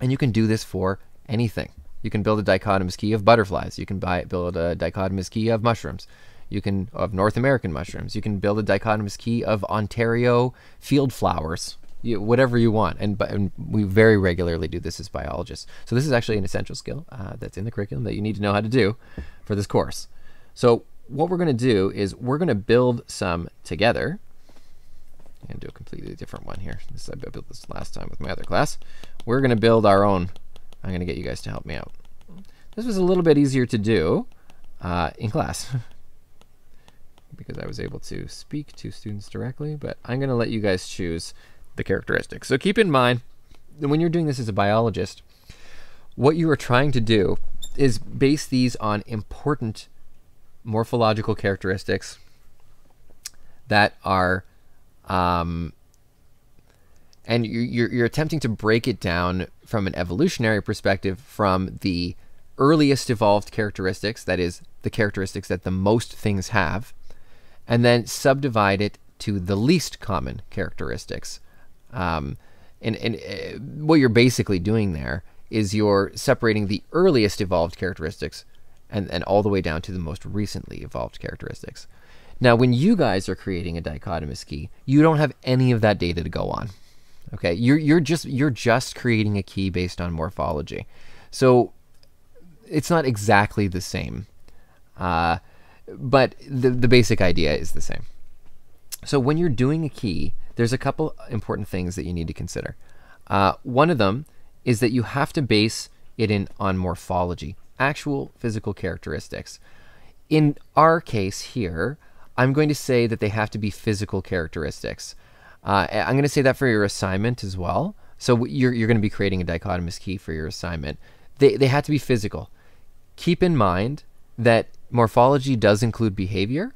And you can do this for anything. You can build a dichotomous key of butterflies. You can buy, build a dichotomous key of mushrooms. You can of North American mushrooms. You can build a dichotomous key of Ontario field flowers. You, whatever you want. And, and, we very regularly do this as biologists. So this is actually an essential skill uh, that's in the curriculum that you need to know how to do for this course. So what we're going to do is we're going to build some together. And do a completely different one here. This I built this last time with my other class. We're going to build our own. I'm going to get you guys to help me out. This was a little bit easier to do uh, in class because I was able to speak to students directly, but I'm going to let you guys choose the characteristics. So keep in mind that when you're doing this as a biologist, what you are trying to do is base these on important morphological characteristics that are um, and you're, you're attempting to break it down from an evolutionary perspective from the earliest evolved characteristics that is the characteristics that the most things have and then subdivide it to the least common characteristics. Um, and, and uh, what you're basically doing there is you're separating the earliest evolved characteristics and, and all the way down to the most recently evolved characteristics. Now, when you guys are creating a dichotomous key, you don't have any of that data to go on. Okay, you're you're just you're just creating a key based on morphology, so it's not exactly the same, uh, but the the basic idea is the same. So when you're doing a key, there's a couple important things that you need to consider. Uh, one of them is that you have to base it in on morphology actual physical characteristics. In our case here, I'm going to say that they have to be physical characteristics. Uh, I'm going to say that for your assignment as well. So you're, you're going to be creating a dichotomous key for your assignment. They, they have to be physical. Keep in mind that morphology does include behavior,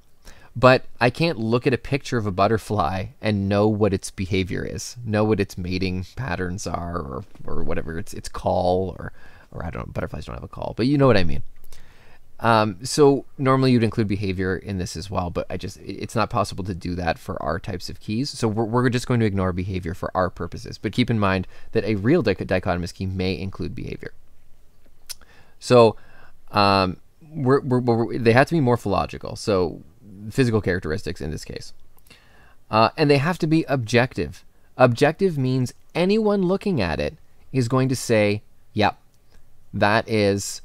but I can't look at a picture of a butterfly and know what its behavior is, know what its mating patterns are, or, or whatever its its call, or or I don't know, butterflies don't have a call, but you know what I mean. Um, so normally you'd include behavior in this as well, but I just it's not possible to do that for our types of keys. So we're, we're just going to ignore behavior for our purposes. But keep in mind that a real dich- dichotomous key may include behavior. So um, we're, we're, we're, they have to be morphological, so physical characteristics in this case. Uh, and they have to be objective. Objective means anyone looking at it is going to say, yep, that is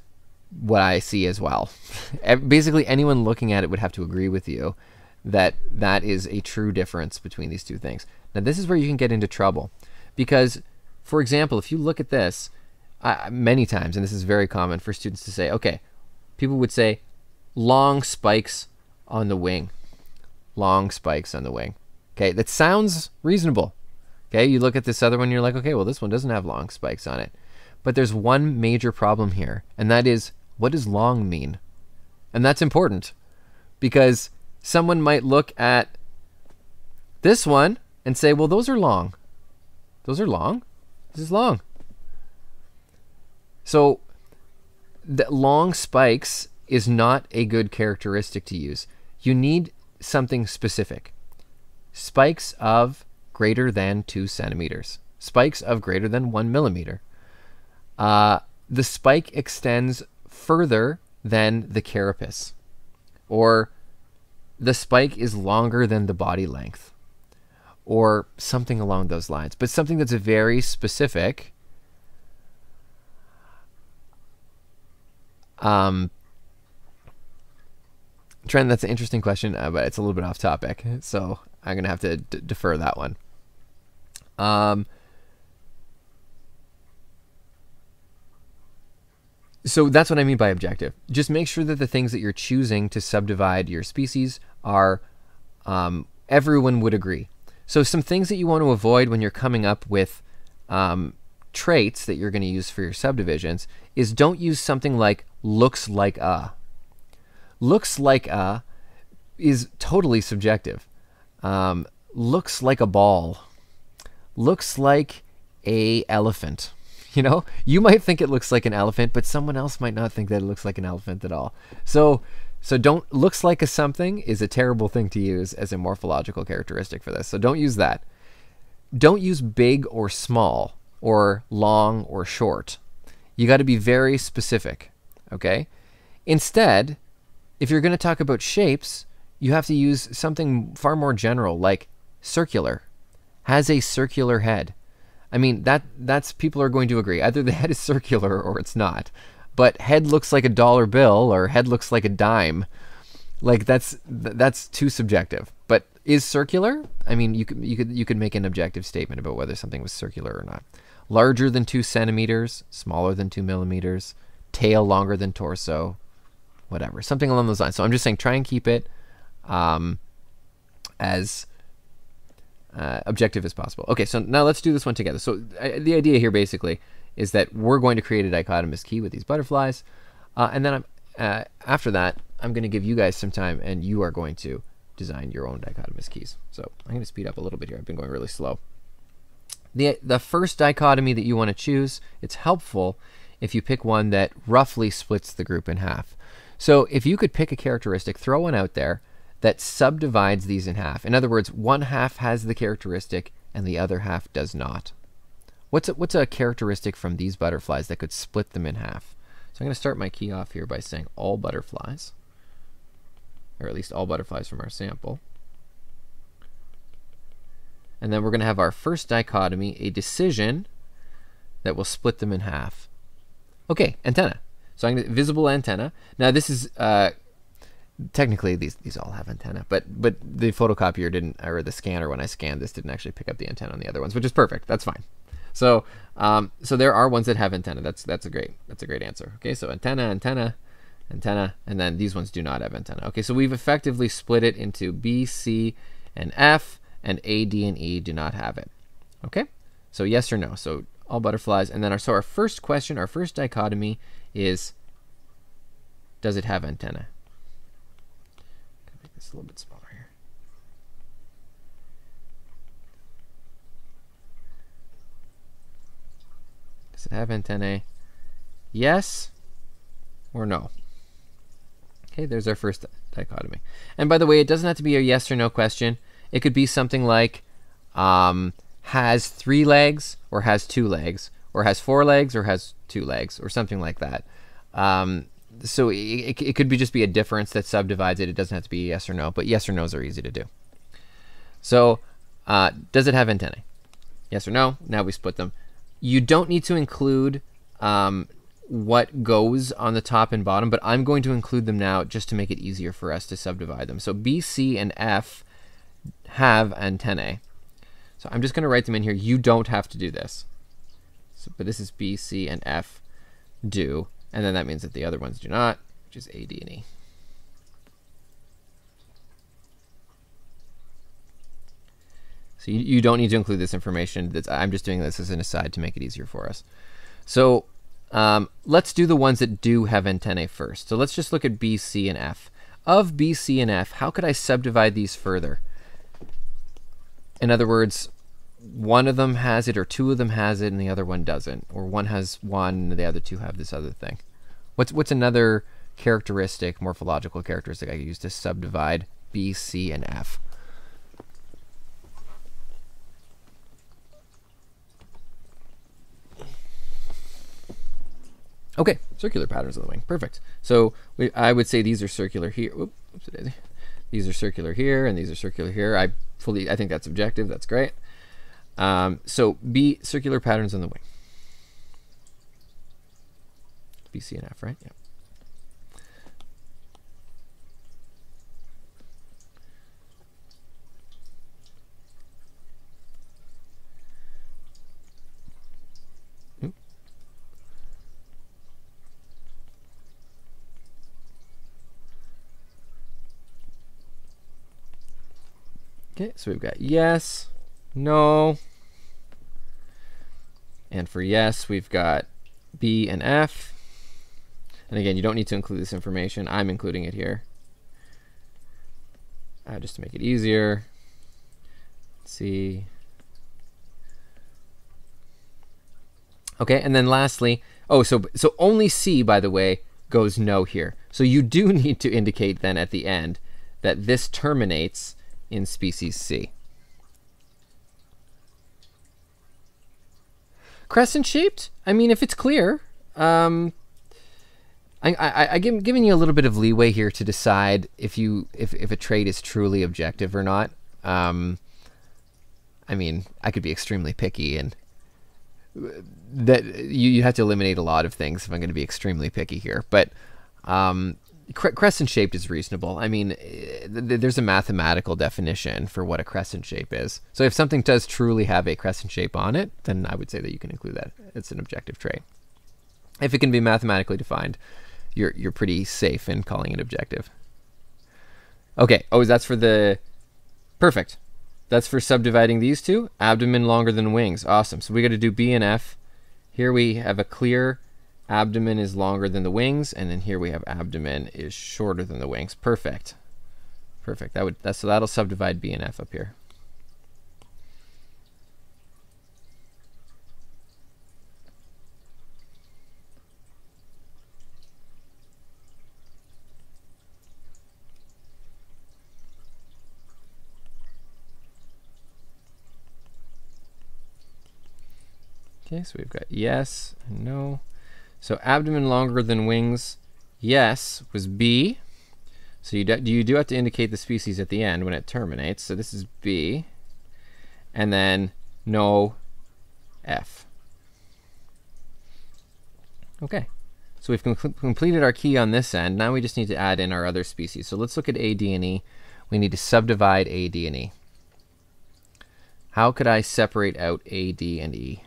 what I see as well. Basically, anyone looking at it would have to agree with you that that is a true difference between these two things. Now, this is where you can get into trouble because, for example, if you look at this uh, many times, and this is very common for students to say, okay, people would say long spikes on the wing, long spikes on the wing. Okay, that sounds reasonable. Okay, you look at this other one, you're like, okay, well, this one doesn't have long spikes on it. But there's one major problem here, and that is what does long mean? And that's important because someone might look at this one and say, well, those are long. Those are long. This is long. So, the long spikes is not a good characteristic to use. You need something specific. Spikes of greater than two centimeters. Spikes of greater than one millimeter. Uh, the spike extends further than the carapace, or the spike is longer than the body length, or something along those lines. But something that's a very specific. Um, Trent, that's an interesting question, uh, but it's a little bit off topic, so I'm gonna have to defer that one. Um, So that's what I mean by objective. Just make sure that the things that you're choosing to subdivide your species are um, everyone would agree. So some things that you want to avoid when you're coming up with um, traits that you're going to use for your subdivisions is don't use something like looks like a. Looks like a is totally subjective. Um, looks like a ball. Looks like a elephant you know, you might think it looks like an elephant, but someone else might not think that it looks like an elephant at all. So, so don't looks like a something is a terrible thing to use as a morphological characteristic for this. So don't use that. Don't use big or small or long or short. You got to be very specific, okay? Instead, if you're going to talk about shapes, you have to use something far more general like circular. Has a circular head I mean, that that's people are going to agree. Either the head is circular or it's not. But head looks like a dollar bill or head looks like a dime. Like that's that's too subjective. But is circular? I mean, you could you could you could make an objective statement about whether something was circular or not. Larger than two centimeters, smaller than two millimeters, tail longer than torso, whatever, something along those lines. So I'm just saying, try and keep it um, as uh, objective as possible. Okay, so now let's do this one together. So uh, the idea here basically is that we're going to create a dichotomous key with these butterflies, uh, and then I'm, uh, after that, I'm going to give you guys some time, and you are going to design your own dichotomous keys. So I'm going to speed up a little bit here. I've been going really slow. The, the first dichotomy that you want to choose, it's helpful if you pick one that roughly splits the group in half. So if you could pick a characteristic, throw one out there, that subdivides these in half. In other words, one half has the characteristic and the other half does not. What's a, what's a characteristic from these butterflies that could split them in half? So I'm going to start my key off here by saying all butterflies, or at least all butterflies from our sample. And then we're going to have our first dichotomy, a decision that will split them in half. Okay, antenna. So I'm going to, visible antenna. Now this is uh, technically these these all have antenna, but but the photocopier didn't or the scanner when I scanned this didn't actually pick up the antenna on the other ones, which is perfect. That's fine. So um, so there are ones that have antenna. That's that's a great that's a great answer. Okay, so antenna, antenna, antenna, and then these ones do not have antenna. Okay, so we've effectively split it into B, C, and F, and A, D, and E do not have it. Okay, so yes or no. So all butterflies, and then our so our first question, our first dichotomy is, does it have antenna? A little bit smaller here. Does it have antennae? Yes or no? Okay, there's our first dichotomy. And by the way, it doesn't have to be a yes or no question. It could be something like um, has three legs or has two legs or has four legs or has two legs or something like that. Um, so it, it could be just be a difference that subdivides it. It doesn't have to be yes or no, but yes or no's are easy to do. So uh, does it have antennae? Yes or no? Now we split them. You don't need to include um, what goes on the top and bottom, but I'm going to include them now just to make it easier for us to subdivide them. So B, C, and F have antennae. So I'm just going to write them in here. You don't have to do this. So, but this is B, C, and F do. And then that means that the other ones do not, which is A, D, and E. So you, you don't need to include this information. That's, I'm just doing this as an aside to make it easier for us. So um, let's do the ones that do have antennae first. So let's just look at B, C, and F. Of B, C, and F, how could I subdivide these further? In other words, one of them has it or two of them has it and the other one doesn't. Or one has one and the other two have this other thing. What's, what's another characteristic, morphological characteristic I could use to subdivide B, C, and F? Okay, circular patterns of the wing. Perfect. So we, I would say these are circular here. Oops, these are circular here, and these are circular here. I fully, I think that's objective. That's great. Um, so B, circular patterns on the wing. B, C, and F, right? Yeah. Okay, so we've got yes, no, and for yes, we've got B and F. And again, you don't need to include this information. I'm including it here. Uh, just to make it easier. C. Okay, and then lastly, oh, so so only C, by the way, goes no here. So you do need to indicate then at the end that this terminates in species C. Crescent shaped? I mean, if it's clear, um, I, I, I give, giving you a little bit of leeway here to decide if you if, if a trade is truly objective or not. Um, I mean, I could be extremely picky and that you, you have to eliminate a lot of things if I'm going to be extremely picky here. But um, crescent shaped is reasonable. I mean, eh, there's a mathematical definition for what a crescent shape is. So if something does truly have a crescent shape on it, then I would say that you can include that. It's an objective trait. If it can be mathematically defined, you're you're pretty safe in calling it objective. Okay. Oh, that's for the perfect. That's for subdividing these two. Abdomen longer than wings. Awesome. So we got to do B and F. Here we have a clear abdomen is longer than the wings, and then here we have abdomen is shorter than the wings. Perfect. Perfect. That would that so that'll subdivide B and F up here. Okay, so we've got yes and no. So abdomen longer than wings, yes, was B. So you do, you do have to indicate the species at the end when it terminates. So this is B. And then no F. Okay. So we've com completed our key on this end. Now we just need to add in our other species. So let's look at A, D, and E. We need to subdivide A, D, and E. How could I separate out A, D, and E?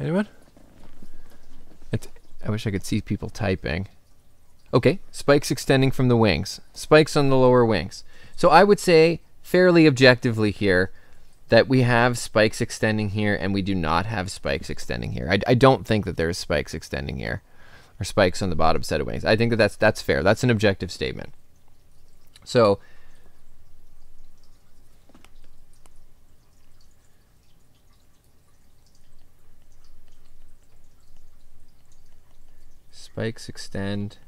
Anyone? It's, I wish I could see people typing. Okay, spikes extending from the wings, spikes on the lower wings. So I would say fairly objectively here that we have spikes extending here and we do not have spikes extending here. I, I don't think that there's spikes extending here or spikes on the bottom set of wings. I think that that's, that's fair. That's an objective statement. So spikes extend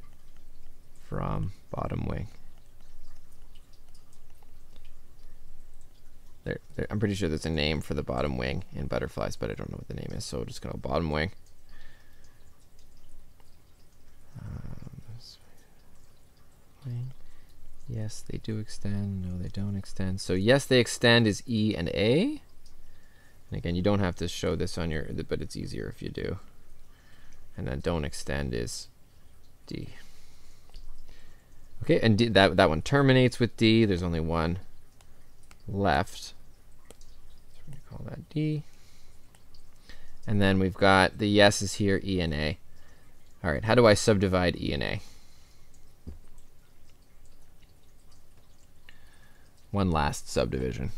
from bottom wing. There, there, I'm pretty sure there's a name for the bottom wing in butterflies, but I don't know what the name is, so just going to bottom wing. Um, wing. Yes, they do extend. No, they don't extend. So yes, they extend is E and A. And again, you don't have to show this on your, but it's easier if you do. And then don't extend is D. Okay, and D, that, that one terminates with D. There's only one left. So we're going to call that D. And then we've got the yeses here, E and A. All right, how do I subdivide E and A? One last subdivision.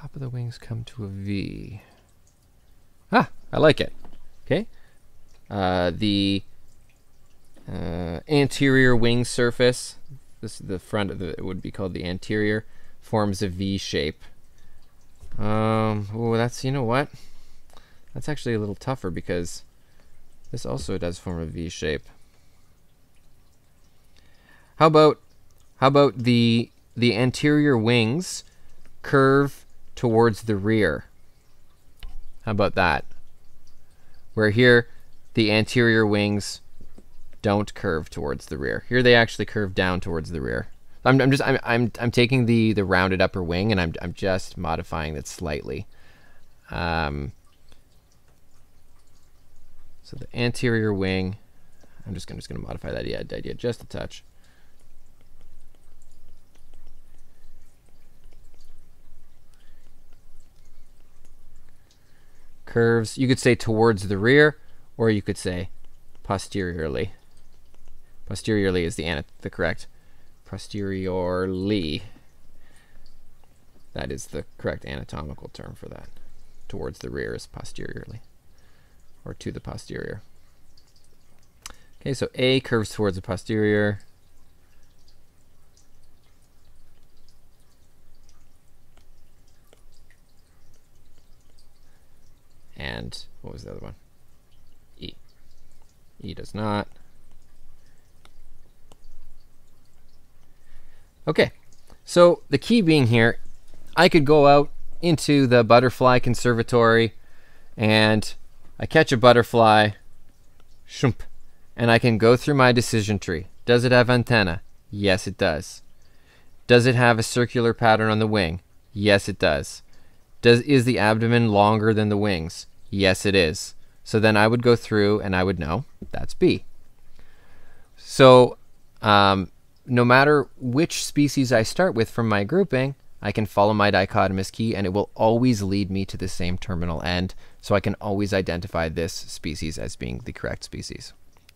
Top of the wings come to a V. Ah, I like it. Okay. Uh, the uh, anterior wing surface, this is the front of the it would be called the anterior, forms a V shape. Um, oh, that's you know what? That's actually a little tougher because this also does form a V shape. How about how about the the anterior wings curve towards the rear? How about that? Where here the anterior wings don't curve towards the rear. Here they actually curve down towards the rear. I'm, I'm just I'm, I'm I'm taking the the rounded upper wing and I'm I'm just modifying it slightly. Um, so the anterior wing, I'm just gonna just gonna modify that idea just a touch. Curves. You could say towards the rear, or you could say posteriorly. Posteriorly is the the correct posteriorly. That is the correct anatomical term for that. Towards the rear is posteriorly, or to the posterior. Okay, so A curves towards the posterior. And what was the other one? E. E does not. Okay, so the key being here, I could go out into the butterfly conservatory and I catch a butterfly, shump, and I can go through my decision tree. Does it have antenna? Yes, it does. Does it have a circular pattern on the wing? Yes, it does. Does is the abdomen longer than the wings? Yes, it is. So then I would go through and I would know that's B. So um, no matter which species I start with from my grouping, I can follow my dichotomous key and it will always lead me to the same terminal end. So I can always identify this species as being the correct species.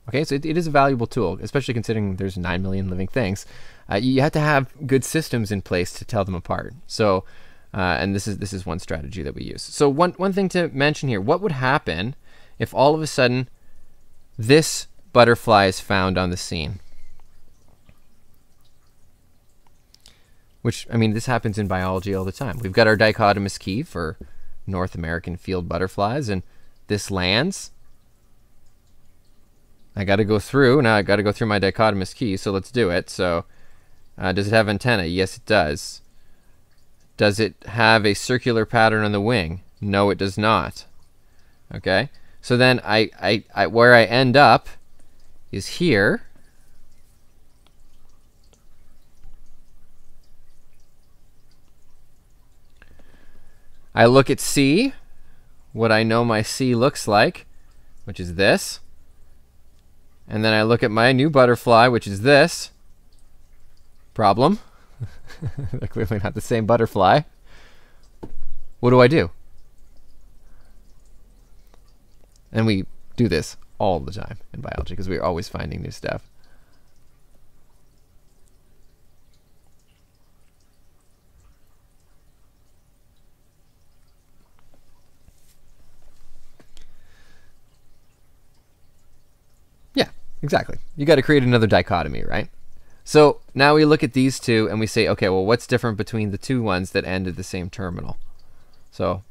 Okay, so it, it is a valuable tool, especially considering there's 9 million living things. Uh, you have to have good systems in place to tell them apart. So, uh, and this is this is one strategy that we use. So one one thing to mention here: what would happen if all of a sudden this butterfly is found on the scene? which I mean, this happens in biology all the time. We've got our dichotomous key for North American field butterflies, and this lands. I got to go through. Now I got to go through my dichotomous key, so let's do it. So, uh, does it have antenna? Yes, it does. Does it have a circular pattern on the wing? No, it does not. Okay, so then I, I, I where I end up is here. I look at C, what I know my C looks like, which is this. And then I look at my new butterfly, which is this. Problem. They're clearly not the same butterfly. What do I do? And we do this all the time in biology because we're always finding new stuff. Yeah, exactly. You got to create another dichotomy, right? So now we look at these two and we say, okay, well, what's different between the two ones that end at the same terminal? So,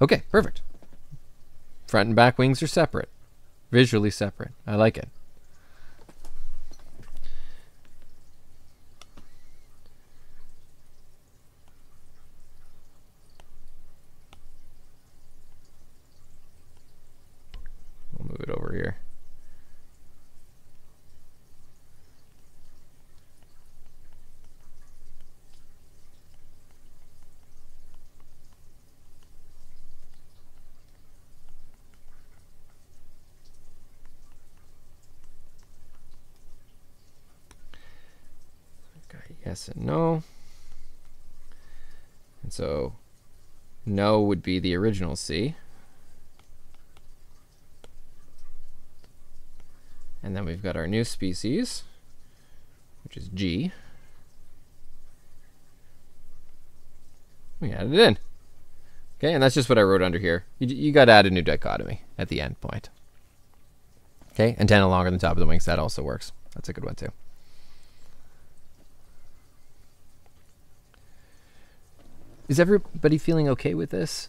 okay, perfect. Front and back wings are separate, visually separate. I like it. Move it over here. yes and no. And so no would be the original C. And then we've got our new species, which is G. We added it in. Okay, and that's just what I wrote under here. You, you got to add a new dichotomy at the end point. Okay, antenna longer than the top of the wings. That also works. That's a good one too. Is everybody feeling okay with this?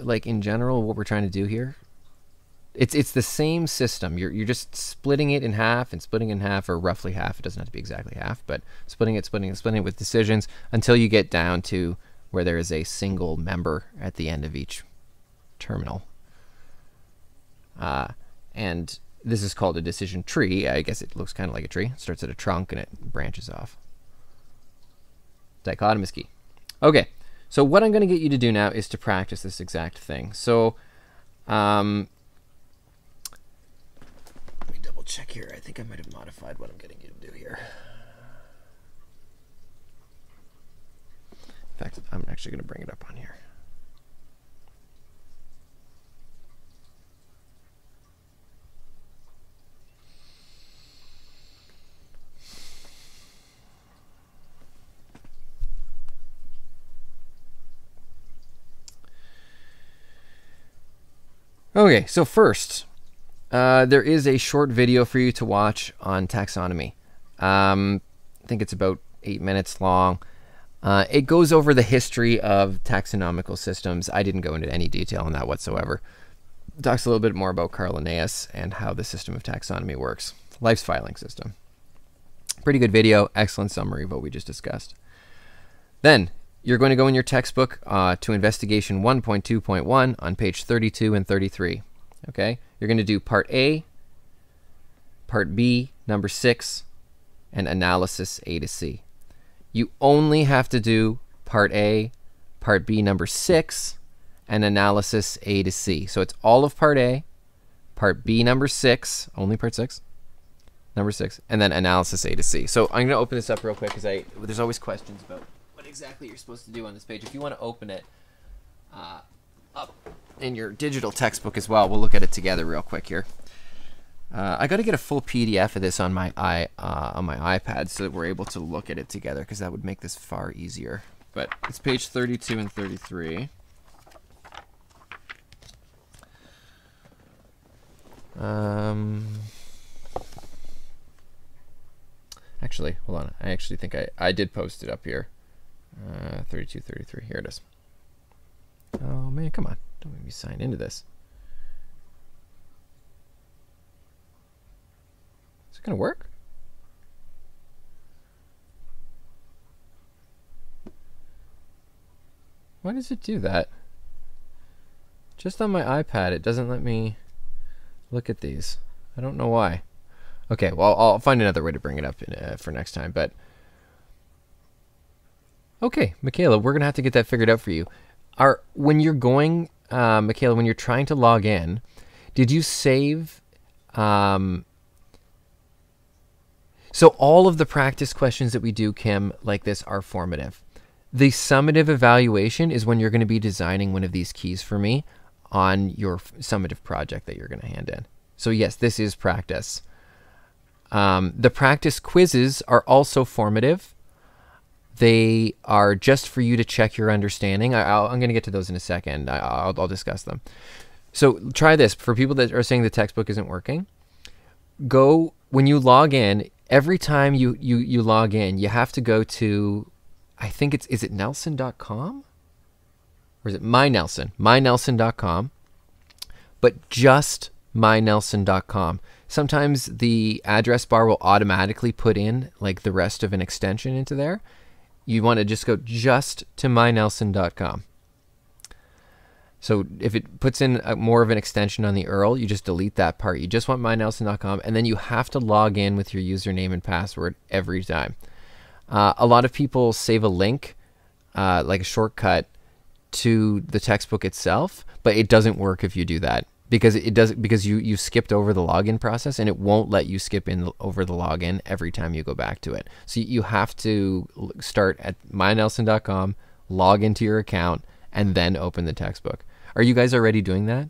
Like in general, what we're trying to do here? It's it's the same system. You're you're just splitting it in half and splitting in half, or roughly half. It doesn't have to be exactly half, but splitting it, splitting it, splitting it with decisions until you get down to where there is a single member at the end of each terminal. Uh, and this is called a decision tree. I guess it looks kind of like a tree. It starts at a trunk and it branches off. Dichotomous key. Okay, so what I'm going to get you to do now is to practice this exact thing. So, um, check here. I think I might have modified what I'm getting you to do here. In fact, I'm actually going to bring it up on here. Okay, so first, uh, there is a short video for you to watch on taxonomy. Um, I think it's about eight minutes long. Uh, it goes over the history of taxonomical systems. I didn't go into any detail on that whatsoever. It talks a little bit more about Carl Linnaeus and how the system of taxonomy works. Life's filing system. Pretty good video, excellent summary of what we just discussed. Then, you're going to go in your textbook uh, to investigation 1.2.1 on page 32 and 33. Okay? You're going to do part A, part B, number 6, and analysis A to C. You only have to do part A, part B, number 6, and analysis A to C. So it's all of part A, part B, number 6, only part 6, number 6, and then analysis A to C. So I'm going to open this up real quick because I there's always questions about what exactly you're supposed to do on this page. If you want to open it uh, up in your digital textbook as well, we'll look at it together real quick here. Uh, I got to get a full PDF of this on my i uh, on my iPad so that we're able to look at it together because that would make this far easier. But it's page 32 and 33. Um, actually, hold on. I actually think I, I did post it up here. Uh, 32, 33. Here it is. Oh, man, come on. Make me sign into this. Is it going to work? Why does it do that? Just on my iPad, it doesn't let me look at these. I don't know why. Okay, well, I'll find another way to bring it up in, uh, for next time, but Okay, Michaela, we're gonna have to get that figured out for you. Are when you're going, uh, Michaela, when you're trying to log in, did you save? Um, So all of the practice questions that we do, Kim, like this are formative. The summative evaluation is when you're going to be designing one of these keys for me on your summative project that you're going to hand in. So yes, this is practice. Um, the practice quizzes are also formative. They are just for you to check your understanding. I, am going to get to those in a second. I, will I'll discuss them. So try this for people that are saying the textbook isn't working. Go when you log in. Every time you you you log in, you have to go to, I think it's is it Nelson.com, or is it My Nelson? MyNelson.com, but just MyNelson.com. Sometimes the address bar will automatically put in like the rest of an extension into there. You want to just go just to mynelson.com. So if it puts in a, more of an extension on the URL, you just delete that part. You just want mynelson.com, and then you have to log in with your username and password every time. Uh, a lot of people save a link, uh, like a shortcut, to the textbook itself, but it doesn't work if you do that because it does because you you skipped over the login process and it won't let you skip in over the login every time you go back to it. So you have to start at mynelson.com, log into your account, and then open the textbook. Are you guys already doing that?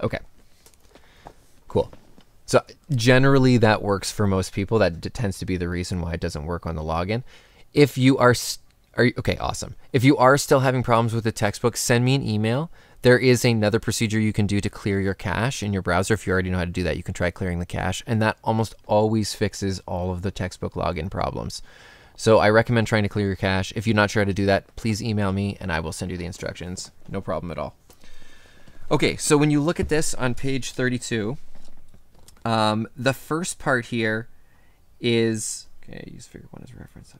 Okay. Cool. So generally that works for most people. That d- tends to be the reason why it doesn't work on the login. If you are, st- are you, okay, awesome. If you are still having problems with the textbook, send me an email. There is another procedure you can do to clear your cache in your browser. If you already know how to do that, you can try clearing the cache, and that almost always fixes all of the textbook login problems. So I recommend trying to clear your cache. If you're not sure how to do that, please email me and I will send you the instructions. No problem at all. Okay, so when you look at this on page 32, um, the first part here is okay. Use figure one as reference.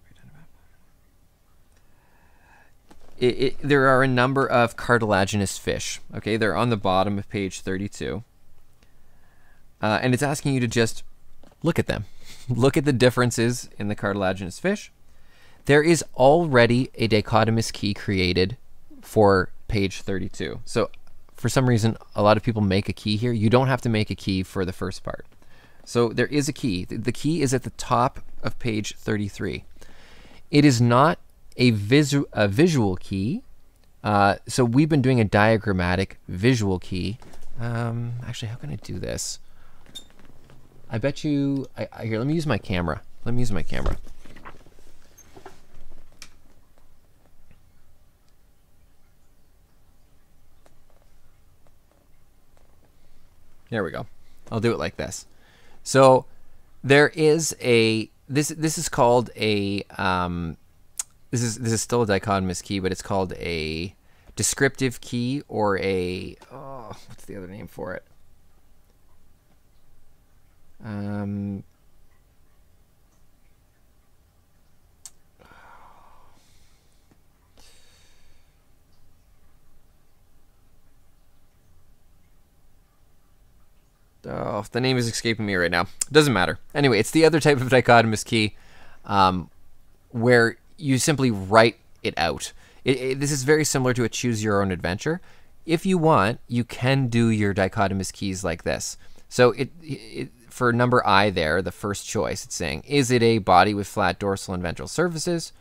It, it, there are a number of cartilaginous fish. Okay, they're on the bottom of page 32, uh, and it's asking you to just look at them, look at the differences in the cartilaginous fish. There is already a dichotomous key created for page 32. So for some reason, a lot of people make a key here. You don't have to make a key for the first part. So there is a key. The key is at the top of page 33. It is not a, visu a visual key. Uh, so we've been doing a diagrammatic visual key. Um, actually, how can I do this? I bet you. I, I, here, let me use my camera. Let me use my camera. There we go. I'll do it like this. So there is a this this is called a um, this is this is still a dichotomous key, but it's called a descriptive key or a oh, what's the other name for it? Um, Oh, the name is escaping me right now. Doesn't matter. Anyway, it's the other type of dichotomous key um, where you simply write it out. It, it, this is very similar to a choose your own adventure. If you want, you can do your dichotomous keys like this. So it, it for number I there, the first choice, it's saying, is it a body with flat dorsal and ventral surfaces,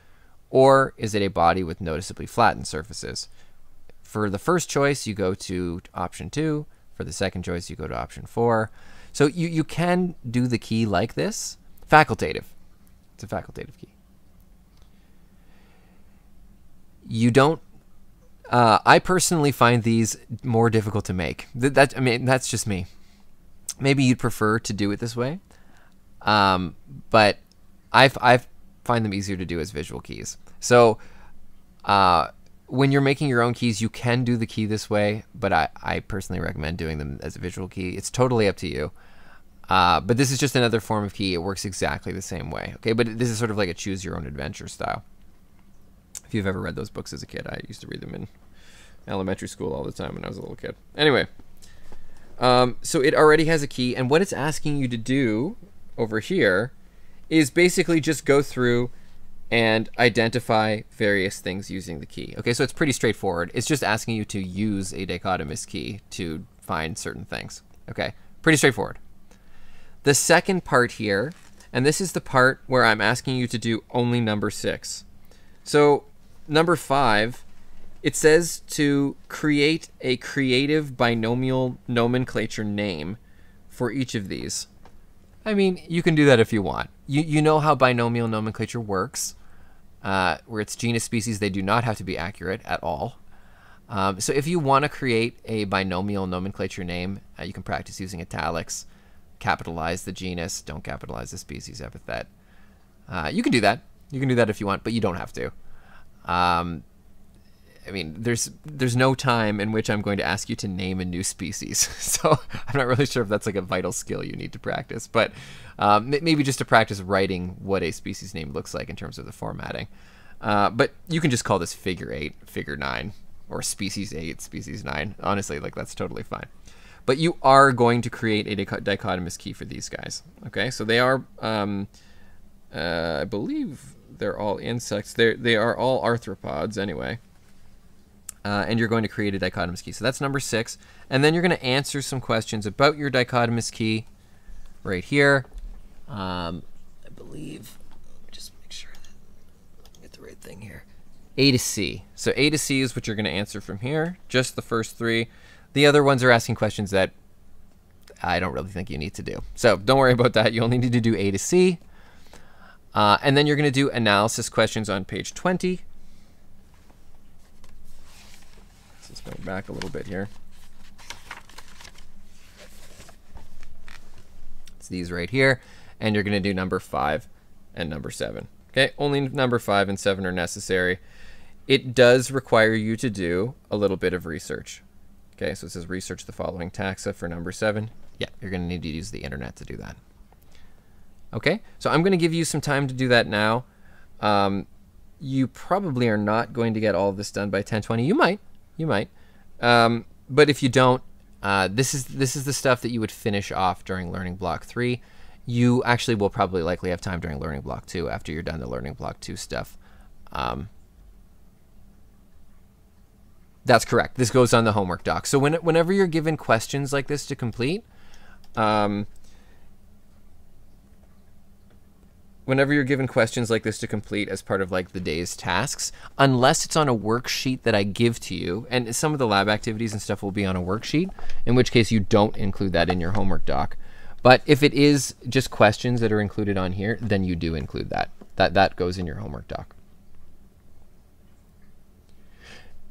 or is it a body with noticeably flattened surfaces? For the first choice, you go to option two. For the second choice, you go to option four. So you, you can do the key like this. Facultative. It's a facultative key. You don't. Uh, I personally find these more difficult to make. That, that I mean, that's just me. Maybe you'd prefer to do it this way, um, but I I find them easier to do as visual keys. So, uh, when you're making your own keys, you can do the key this way, but I, I personally recommend doing them as a visual key. It's totally up to you. Uh, but this is just another form of key. It works exactly the same way. Okay, but this is sort of like a choose your own adventure style. If you've ever read those books as a kid, I used to read them in elementary school all the time when I was a little kid. Anyway, um, so it already has a key, and what it's asking you to do over here is basically just go through and identify various things using the key. Okay, so it's pretty straightforward. It's just asking you to use a dichotomous key to find certain things. Okay, pretty straightforward. The second part here, and this is the part where I'm asking you to do only number six. So number five, it says to create a creative binomial nomenclature name for each of these. I mean, you can do that if you want. You, you know how binomial nomenclature works, uh, where it's genus species, they do not have to be accurate at all. Um, so if you want to create a binomial nomenclature name, uh, you can practice using italics, capitalize the genus, don't capitalize the species epithet. Uh, you can do that. You can do that if you want, but you don't have to. Um, I mean, there's there's no time in which I'm going to ask you to name a new species, so I'm not really sure if that's like a vital skill you need to practice. But um, maybe just to practice writing what a species name looks like in terms of the formatting. Uh, but you can just call this figure eight, figure nine, or species eight, species nine. Honestly, like that's totally fine. But you are going to create a dichotomous key for these guys. Okay, so they are, um, uh, I believe they're all insects. They they are all arthropods anyway uh, and you're going to create a dichotomous key. So that's number six. And then you're going to answer some questions about your dichotomous key right here. Um, I believe, just make sure that I get the right thing here. A to C. So A to C is what you're going to answer from here, just the first three. The other ones are asking questions that I don't really think you need to do. So don't worry about that. You only need to do A to C. Uh, and then you're going to do analysis questions on page 20. Back a little bit here. It's these right here. And you're going to do number five and number seven. Okay, only number five and seven are necessary. It does require you to do a little bit of research. Okay, so it says research the following taxa for number seven. Yeah, you're going to need to use the internet to do that. Okay, so I'm going to give you some time to do that now. Um, you probably are not going to get all of this done by 1020. You might, you might. Um, but if you don't, uh, this is this is the stuff that you would finish off during learning block three. You actually will probably likely have time during learning block two after you're done the learning block two stuff. Um, that's correct. This goes on the homework doc. So when, whenever you're given questions like this to complete, um, whenever you're given questions like this to complete as part of like the day's tasks, unless it's on a worksheet that I give to you, and some of the lab activities and stuff will be on a worksheet, in which case you don't include that in your homework doc. But if it is just questions that are included on here, then you do include that. That that goes in your homework doc.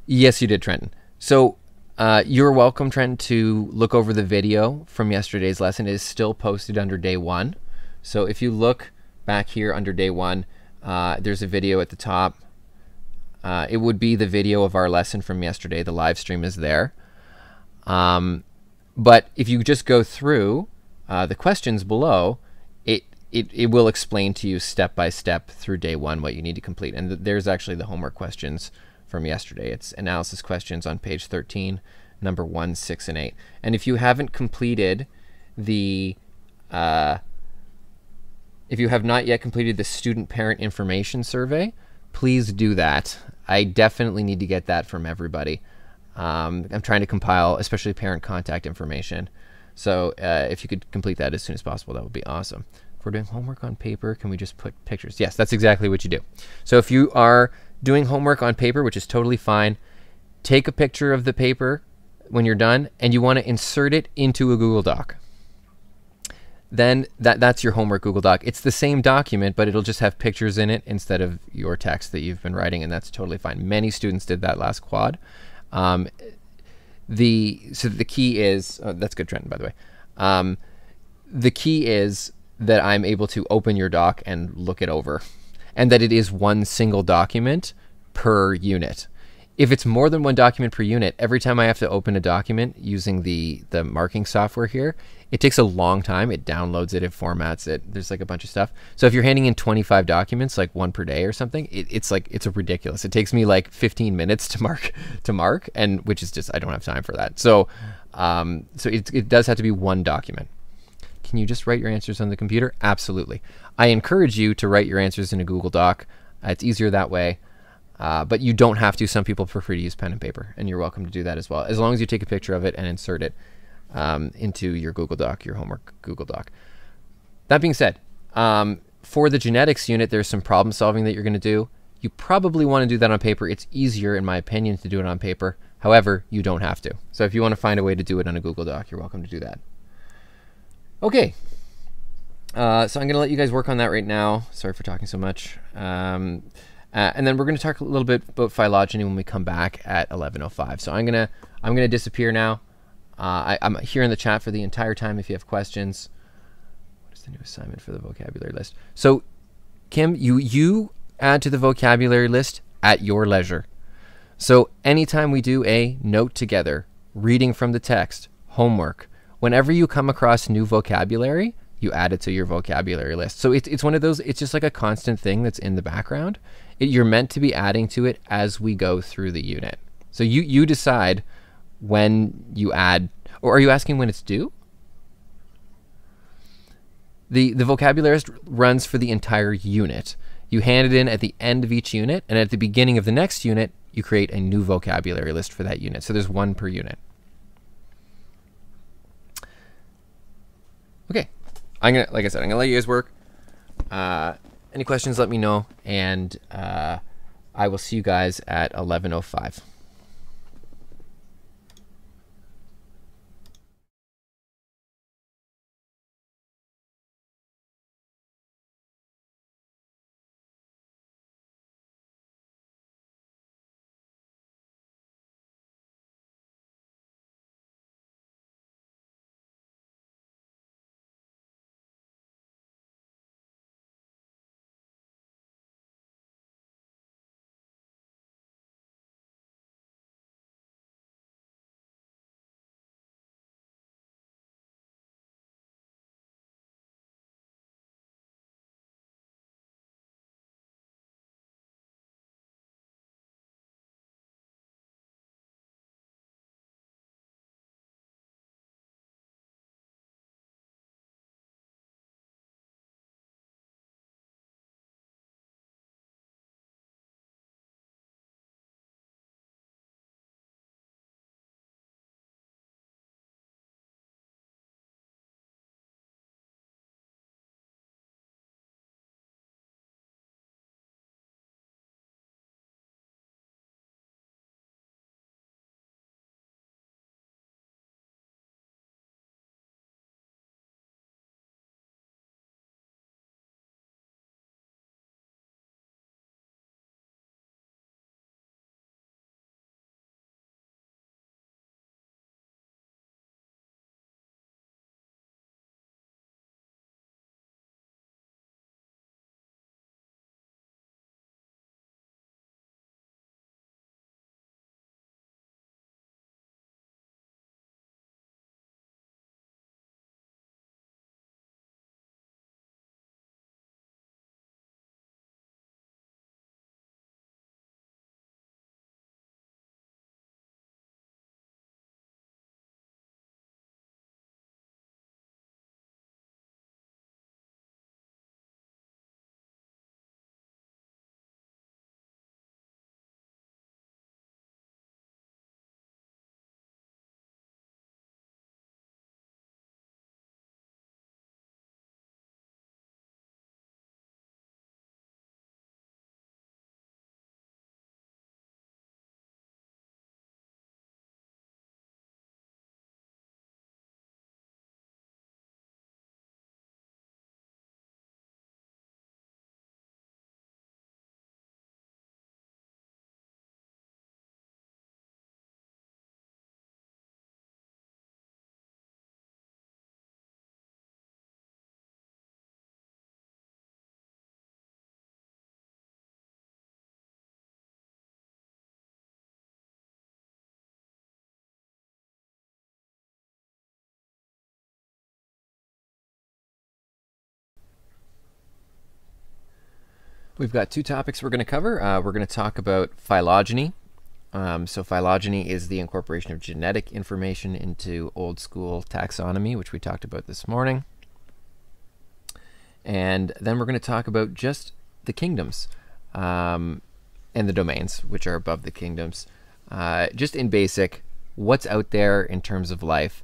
Yes, you did, Trenton. So uh, you're welcome, Trenton, to look over the video from yesterday's lesson. It is still posted under day one. So if you look back here under day one, uh, there's a video at the top. Uh, it would be the video of our lesson from yesterday. The live stream is there. Um, but if you just go through uh, the questions below, it, it, it will explain to you step by step through day one what you need to complete. And th there's actually the homework questions from yesterday. It's analysis questions on page 13, number 1, 6, and 8. And if you haven't completed the uh, if you have not yet completed the student parent information survey, please do that. I definitely need to get that from everybody. Um, I'm trying to compile, especially parent contact information. So uh, if you could complete that as soon as possible, that would be awesome. If we're doing homework on paper, can we just put pictures? Yes, that's exactly what you do. So if you are doing homework on paper, which is totally fine, take a picture of the paper when you're done and you want to insert it into a Google Doc then that that's your homework Google Doc. It's the same document, but it'll just have pictures in it instead of your text that you've been writing, and that's totally fine. Many students did that last quad. Um, the so the key is oh, that's good, Trenton, by the way. Um, the key is that I'm able to open your doc and look it over, and that it is one single document per unit. If it's more than one document per unit, every time I have to open a document using the the marking software here, it takes a long time. It downloads it, it formats it. There's like a bunch of stuff. So if you're handing in 25 documents, like one per day or something, it, it's like it's ridiculous. It takes me like 15 minutes to mark to mark, and which is just I don't have time for that. So, um, so it, it does have to be one document. Can you just write your answers on the computer? Absolutely. I encourage you to write your answers in a Google Doc. It's easier that way. Uh, but you don't have to. Some people prefer to use pen and paper, and you're welcome to do that as well, as long as you take a picture of it and insert it um, into your Google Doc, your homework Google Doc. That being said, um, for the genetics unit, there's some problem solving that you're going to do. You probably want to do that on paper. It's easier, in my opinion, to do it on paper. However, you don't have to. So if you want to find a way to do it on a Google Doc, you're welcome to do that. Okay. Uh, so I'm going to let you guys work on that right now. Sorry for talking so much. Um, uh, and then we're going to talk a little bit about phylogeny when we come back at 11:05. So I'm gonna I'm gonna disappear now. Uh, I, am here in the chat for the entire time. If you have questions, what is the new assignment for the vocabulary list? So, Kim, you you add to the vocabulary list at your leisure. So anytime we do a note together, reading from the text, homework, whenever you come across new vocabulary, you add it to your vocabulary list. So it's, it's one of those, it's just like a constant thing that's in the background. It, you're meant to be adding to it as we go through the unit. So you, you decide when you add, or are you asking when it's due? The, the vocabulary list runs for the entire unit. You hand it in at the end of each unit, and at the beginning of the next unit, you create a new vocabulary list for that unit. So there's one per unit. Okay, I'm gonna, like I said, I'm gonna let you guys work. Uh, any questions, let me know, and uh, I will see you guys at 11:05. We've got two topics we're going to cover. Uh, we're going to talk about phylogeny. Um, so, phylogeny is the incorporation of genetic information into old school taxonomy, which we talked about this morning. And then we're going to talk about just the kingdoms um, and the domains, which are above the kingdoms. Uh, just in basic, what's out there in terms of life.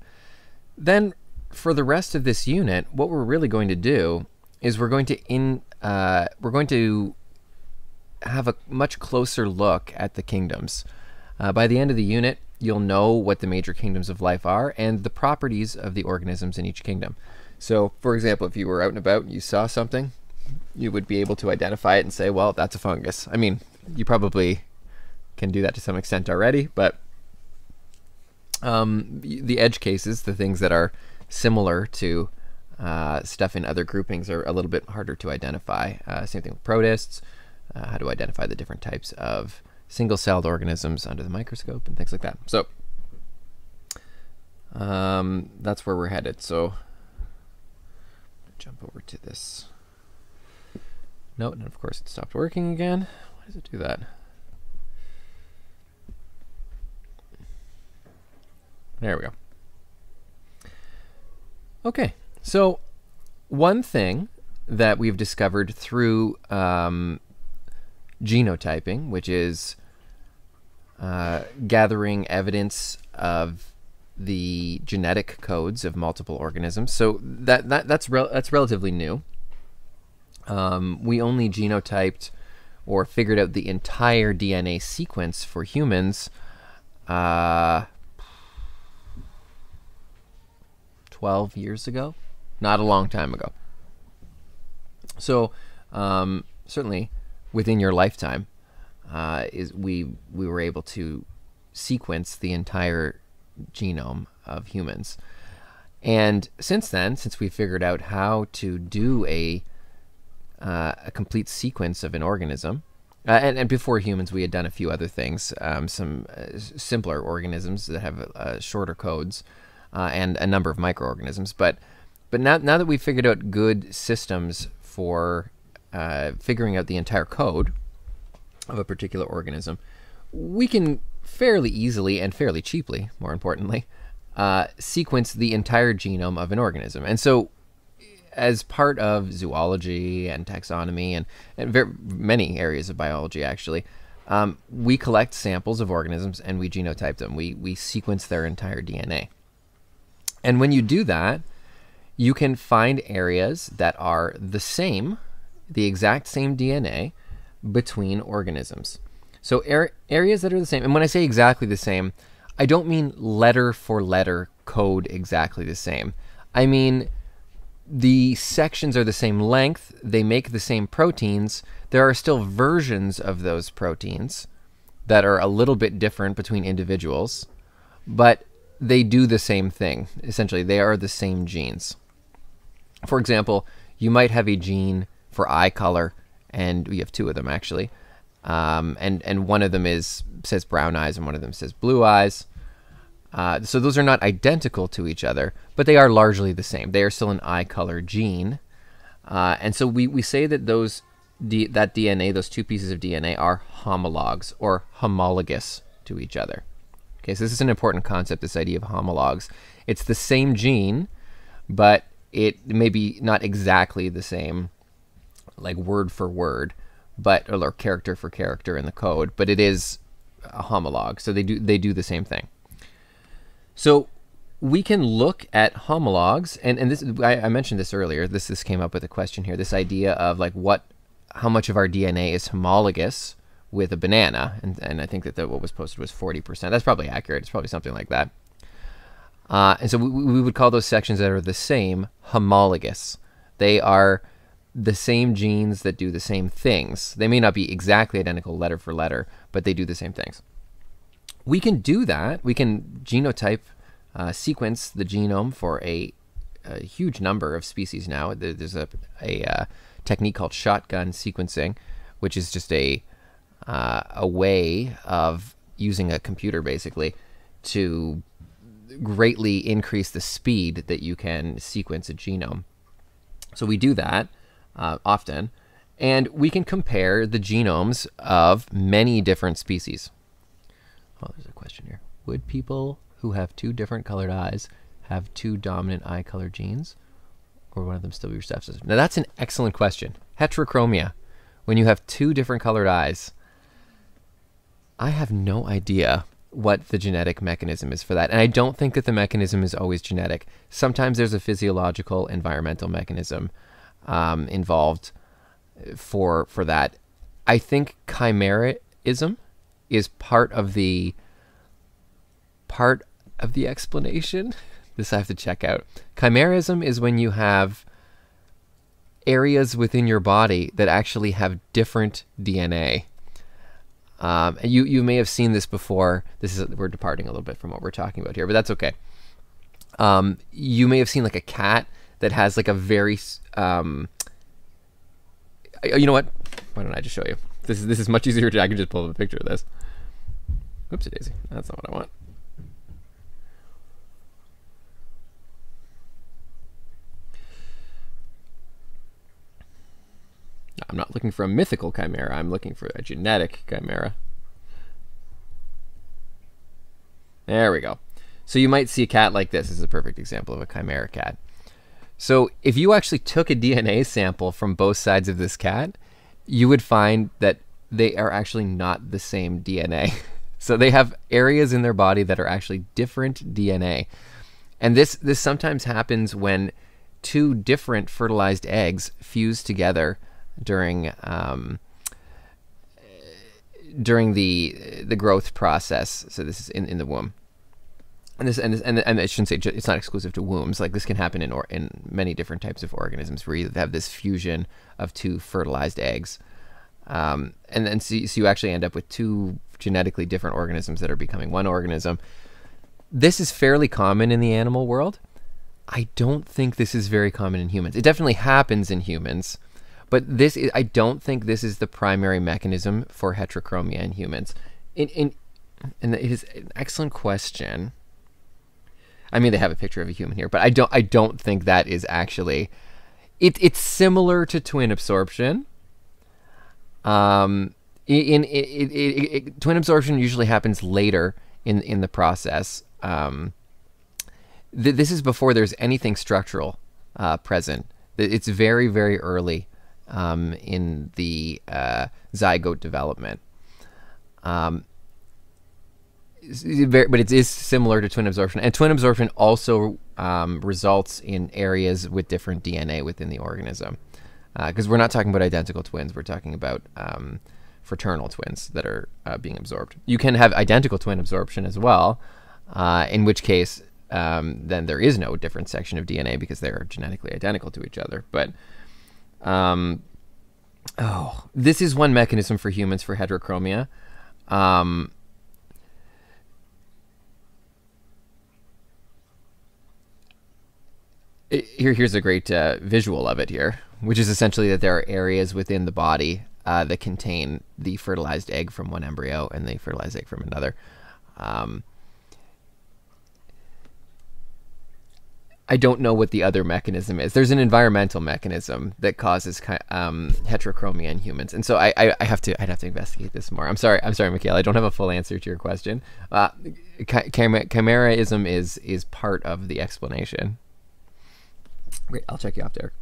Then, for the rest of this unit, what we're really going to do is we're going to in uh, we're going to have a much closer look at the kingdoms. Uh, by the end of the unit, you'll know what the major kingdoms of life are and the properties of the organisms in each kingdom. So, for example, if you were out and about and you saw something, you would be able to identify it and say, well, that's a fungus. I mean, you probably can do that to some extent already, but um, the edge cases, the things that are similar to uh, stuff in other groupings are a little bit harder to identify. Uh, same thing with protists, uh, how to identify the different types of single-celled organisms under the microscope and things like that. So um, that's where we're headed. So jump over to this note, and of course it stopped working again. Why does it do that? There we go. Okay, so one thing that we've discovered through um, genotyping, which is uh, gathering evidence of the genetic codes of multiple organisms. So that, that that's rel- that's relatively new. Um, we only genotyped or figured out the entire DNA sequence for humans uh, 12 years ago, not a long time ago. So, um, certainly within your lifetime, uh, is we we were able to sequence the entire genome of humans. And since then, since we figured out how to do a uh, a complete sequence of an organism, uh, and, and, before humans, we had done a few other things, um, some uh, simpler organisms that have uh, shorter codes uh, and a number of microorganisms. But but now now that we've figured out good systems for uh, figuring out the entire code of a particular organism, we can fairly easily and fairly cheaply, more importantly, uh, sequence the entire genome of an organism. And so, as part of zoology and taxonomy and, and many areas of biology, actually, um, we collect samples of organisms and we genotype them. We, we sequence their entire DNA. And when you do that, you can find areas that are the same, the exact same DNA between organisms. So er- areas that are the same, and when I say exactly the same, I don't mean letter for letter code exactly the same. I mean the sections are the same length, they make the same proteins. There are still versions of those proteins that are a little bit different between individuals, but they do the same thing. Essentially, they are the same genes. For example, you might have a gene for eye color, and we have two of them actually, um, and and one of them is says brown eyes, and one of them says blue eyes. Uh, so those are not identical to each other, but they are largely the same. They are still an eye color gene, uh, and so we, we say that those D, that DNA, those two pieces of DNA, are homologs or homologous to each other. Okay, so this is an important concept, this idea of homologs. It's the same gene, but it may be not exactly the same, like word for word, but or character for character in the code, but it is a homolog. So they do they do the same thing. So we can look at homologs, and and this I, I mentioned this earlier. This this came up with a question here. This idea of like what, how much of our DNA is homologous with a banana, and, and I think that the, what was posted was 40%. That's probably accurate. It's probably something like that. Uh, and so we, we would call those sections that are the same homologous. They are the same genes that do the same things. They may not be exactly identical letter for letter, but they do the same things. We can do that. We can genotype, uh, sequence the genome for a, a, huge number of species now. There's a, a uh, technique called shotgun sequencing, which is just a uh, a way of using a computer basically to greatly increase the speed that you can sequence a genome. So we do that uh, often, and we can compare the genomes of many different species. Oh, there's a question here. Would people who have two different colored eyes have two dominant eye color genes? Or one of them still be recessive? Now, that's an excellent question. Heterochromia. When you have two different colored eyes, I have no idea what the genetic mechanism is for that. And I don't think that the mechanism is always genetic. Sometimes there's a physiological, environmental mechanism um, involved for for that. I think chimerism is part of the part of the explanation. This I have to check out. Chimerism is when you have areas within your body that actually have different DNA. Um, and you you may have seen this before. This is we're departing a little bit from what we're talking about here, but that's okay. Um, you may have seen like a cat that has like a very um, you know what? Why don't I just show you? This is this is much easier. To, I can just pull up a picture of this. Oopsie daisy. That's not what I want. I'm not looking for a mythical chimera. I'm looking for a genetic chimera. There we go. So you might see a cat like this. This is a perfect example of a chimera cat. So if you actually took a DNA sample from both sides of this cat, you would find that they are actually not the same DNA. so they have areas in their body that are actually different DNA. And this this sometimes happens when two different fertilized eggs fuse together during um, during the the growth process. So this is in, in the womb and this and, this, and and I shouldn't say it's not exclusive to wombs. Like this can happen in or in many different types of organisms where you have this fusion of two fertilized eggs, um, and then so, so you actually end up with two genetically different organisms that are becoming one organism. This is fairly common in the animal world. I don't think this is very common in humans. It definitely happens in humans, but this is, I don't think this is the primary mechanism for heterochromia in humans. In in and it is an excellent question. I mean, they have a picture of a human here, but I don't. I don't think that is actually. It, it's similar to twin absorption. Um, in, in it, it, it, twin absorption usually happens later in in the process. Um, th- this is before there's anything structural uh, present. It's very very early um, in the uh, zygote development. Um, but it is similar to twin absorption, and twin absorption also um, results in areas with different DNA within the organism. Because uh, we're not talking about identical twins, we're talking about um, fraternal twins that are uh, being absorbed. You can have identical twin absorption as well, uh, in which case um, then there is no different section of DNA because they're genetically identical to each other. But um, oh, this is one mechanism for humans for heterochromia. Um, here, here's a great uh, visual of it here, which is essentially that there are areas within the body uh, that contain the fertilized egg from one embryo and the fertilized egg from another. Um, I don't know what the other mechanism is. There's an environmental mechanism that causes um, heterochromia in humans, and so I, I, I, have to I'd have to investigate this more. I'm sorry, I'm sorry, Mikhail. I don't have a full answer to your question. Uh, chimeraism is is part of the explanation. Great, I'll check you off, Derek.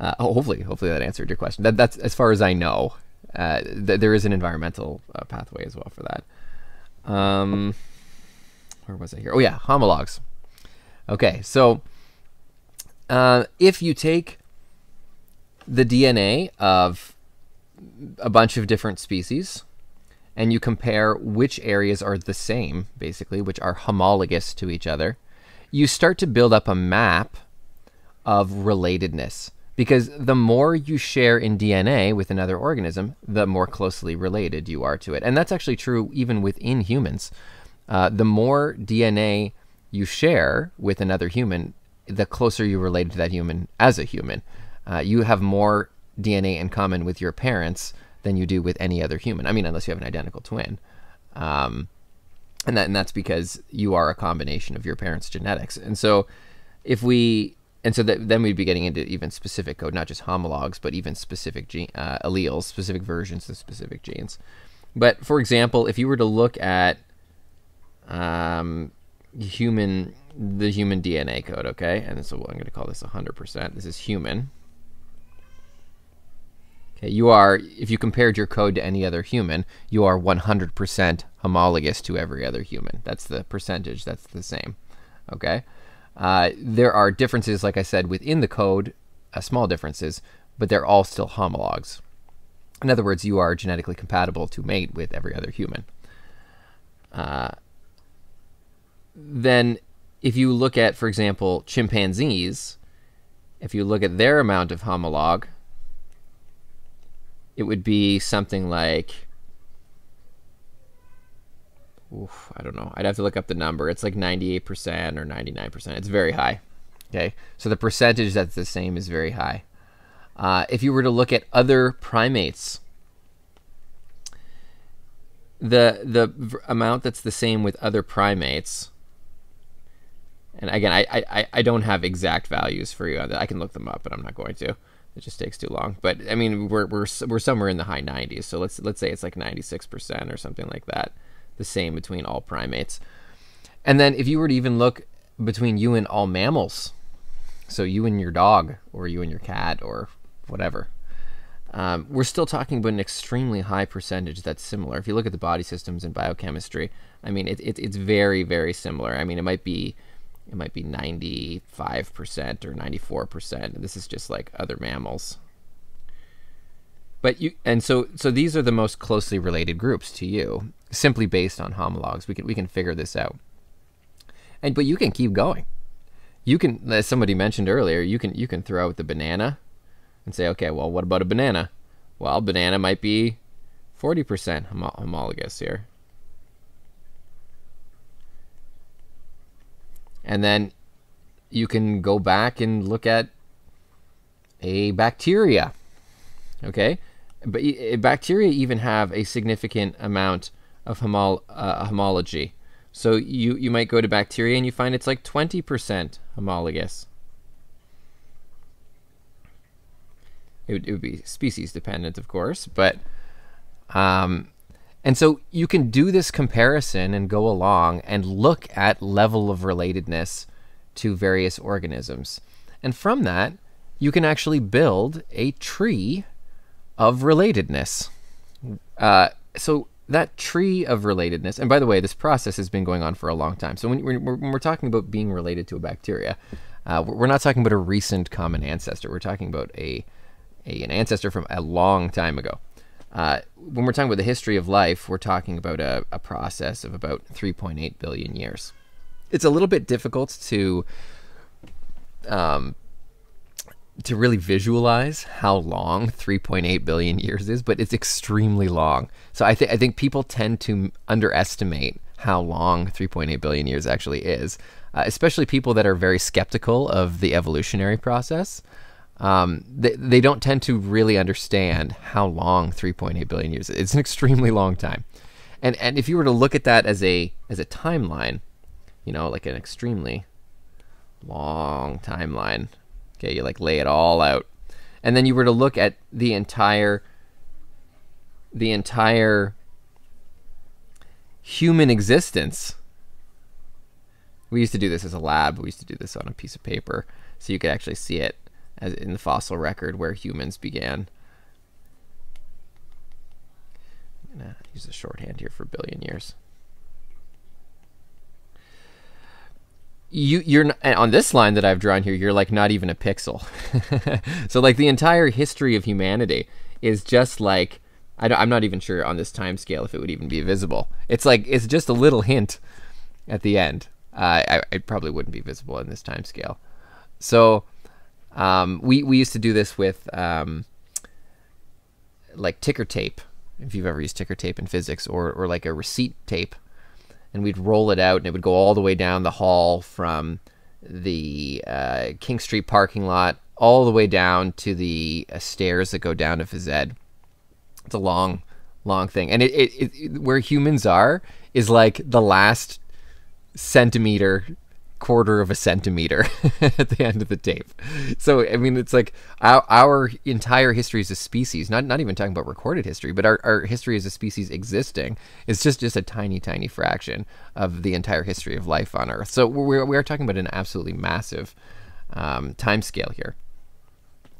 Uh, oh, hopefully, hopefully that answered your question. That, that's as far as I know. Uh, th- there is an environmental uh, pathway as well for that. Um, where was I here? Oh yeah, homologs. Okay, so uh, if you take the DNA of a bunch of different species and you compare which areas are the same, basically, which are homologous to each other, you start to build up a map of relatedness because the more you share in DNA with another organism, the more closely related you are to it. And that's actually true even within humans. Uh, the more DNA you share with another human, the closer you relate to that human as a human. Uh, you have more DNA in common with your parents than you do with any other human. I mean, unless you have an identical twin. Um, and that and that's because you are a combination of your parents' genetics. And so, if we and so that, then we'd be getting into even specific code, not just homologs, but even specific gene, uh, alleles, specific versions of specific genes. But for example, if you were to look at um, human, the human DNA code, okay, and so I'm going to call this 100%. This is human. Okay, you are, if you compared your code to any other human, you are 100% homologous to every other human. That's the percentage, that's the same. Okay? Uh, there are differences, like I said, within the code, uh, small differences, but they're all still homologs. In other words, you are genetically compatible to mate with every other human. Uh, then, if you look at, for example, chimpanzees, if you look at their amount of homolog, it would be something like oof, I don't know. I'd have to look up the number. It's like 98% or 99%. It's very high. Okay, so the percentage that's the same is very high. Uh, if you were to look at other primates, the the amount that's the same with other primates, and again, I, I, I don't have exact values for you. I can look them up, but I'm not going to. It just takes too long. But I mean, we're we're we're somewhere in the high 90s. So let's let's say it's like 96% or something like that. The same between all primates. And then if you were to even look between you and all mammals, so you and your dog or you and your cat or whatever, um, we're still talking about an extremely high percentage that's similar. If you look at the body systems and biochemistry, I mean, it, it, it's very, very similar. I mean, it might be it might be 95% or 94%. This is just like other mammals. But you and so so these are the most closely related groups to you simply based on homologs. We can we can figure this out. And but you can keep going. You can as somebody mentioned earlier, you can you can throw out the banana and say, "Okay, well, what about a banana?" Well, banana might be 40% homo- homologous here. And then you can go back and look at a bacteria. Okay? But bacteria even have a significant amount of uh, homology. So you, you might go to bacteria and you find it's like 20% homologous. It would, it would be species dependent, of course, but um, and so you can do this comparison and go along and look at level of relatedness to various organisms. And from that, you can actually build a tree of relatedness. Uh, so that tree of relatedness, and by the way, this process has been going on for a long time. So when we're, when we're talking about being related to a bacteria, uh, we're not talking about a recent common ancestor. We're talking about a, a an ancestor from a long time ago. Uh, when we're talking about the history of life, we're talking about a, a process of about 3.8 billion years. It's a little bit difficult to um, to really visualize how long 3.8 billion years is, but it's extremely long. So I think I think people tend to underestimate how long 3.8 billion years actually is, uh, especially people that are very skeptical of the evolutionary process um, they, they don't tend to really understand how long 3.8 billion years is. It's an extremely long time. And and if you were to look at that as a as a timeline, you know, like an extremely long timeline, okay, you like lay it all out. And then you were to look at the entire the entire human existence. We used to do this as a lab. We used to do this on a piece of paper so you could actually see it as in the fossil record where humans began. I'm gonna use a shorthand here for billion years. You you're not, on this line that I've drawn here. You're like not even a pixel. so like the entire history of humanity is just like I am not even sure on this time scale if it would even be visible. It's like it's just a little hint at the end. Uh, I, it probably wouldn't be visible in this time scale. So um, we we used to do this with um, like ticker tape, if you've ever used ticker tape in physics, or or like a receipt tape, and we'd roll it out, and it would go all the way down the hall from the uh, King Street parking lot all the way down to the uh, stairs that go down to phys ed. It's a long, long thing, and it, it, it where humans are is like the last centimeter quarter of a centimeter at the end of the tape. So I mean, it's like our, our entire history as a species, not not even talking about recorded history, but our, our history as a species existing is just just a tiny tiny fraction of the entire history of life on Earth. So we're we are talking about an absolutely massive um, time scale here.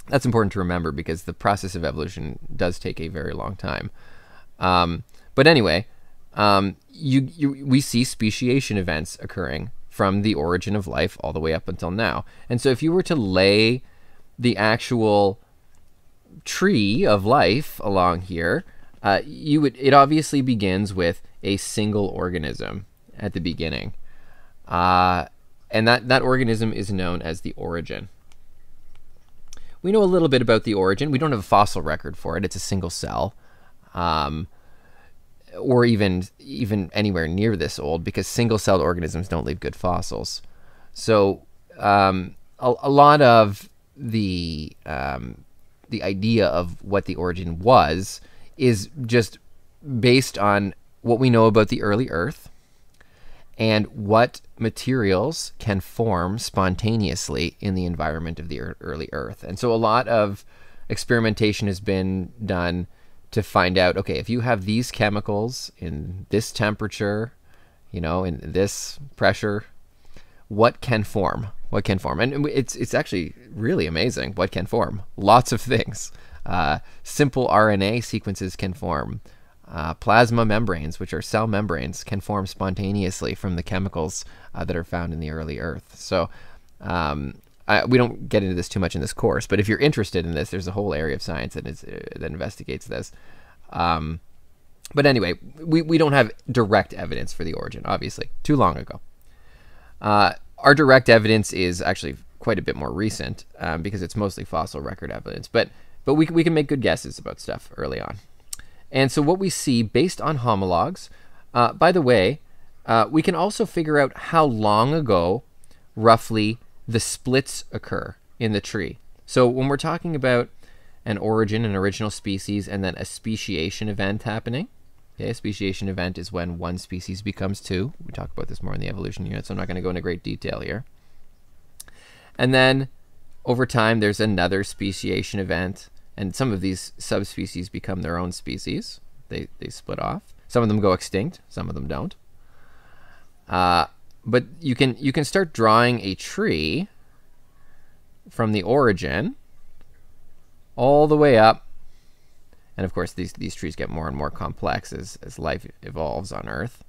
That's important to remember because the process of evolution does take a very long time. Um, but anyway, um, you, you we see speciation events occurring from the origin of life all the way up until now. And so if you were to lay the actual tree of life along here, uh, you would it obviously begins with a single organism at the beginning. Uh, and that, that organism is known as the origin. We know a little bit about the origin. We don't have a fossil record for it. It's a single cell. Um, or even even anywhere near this old because single-celled organisms don't leave good fossils. So um, a, a, lot of the um, the idea of what the origin was is just based on what we know about the early Earth and what materials can form spontaneously in the environment of the early Earth. And so a lot of experimentation has been done to find out okay, if you have these chemicals in this temperature, you know, in this pressure, what can form? What can form? And it's it's actually really amazing what can form. Lots of things. Uh, simple RNA sequences can form. Uh, plasma membranes, which are cell membranes, can form spontaneously from the chemicals uh, that are found in the early Earth. So um, We don't get into this too much in this course, but if you're interested in this, there's a whole area of science that is uh, that investigates this. Um, but anyway, we, we don't have direct evidence for the origin, obviously, too long ago. Uh, our direct evidence is actually quite a bit more recent um, because it's mostly fossil record evidence, but but we, we can make good guesses about stuff early on. And so what we see based on homologs, uh, by the way, uh, we can also figure out how long ago, roughly, the splits occur in the tree. So when we're talking about an origin, an original species, and then a speciation event happening, okay, a speciation event is when one species becomes two. We talk about this more in the evolution unit, so I'm not going to go into great detail here. And then over time, there's another speciation event, and some of these subspecies become their own species. They, they split off. Some of them go extinct, some of them don't. Uh, but you can you can start drawing a tree from the origin all the way up. And of course these these trees get more and more complex as, as life evolves on earth.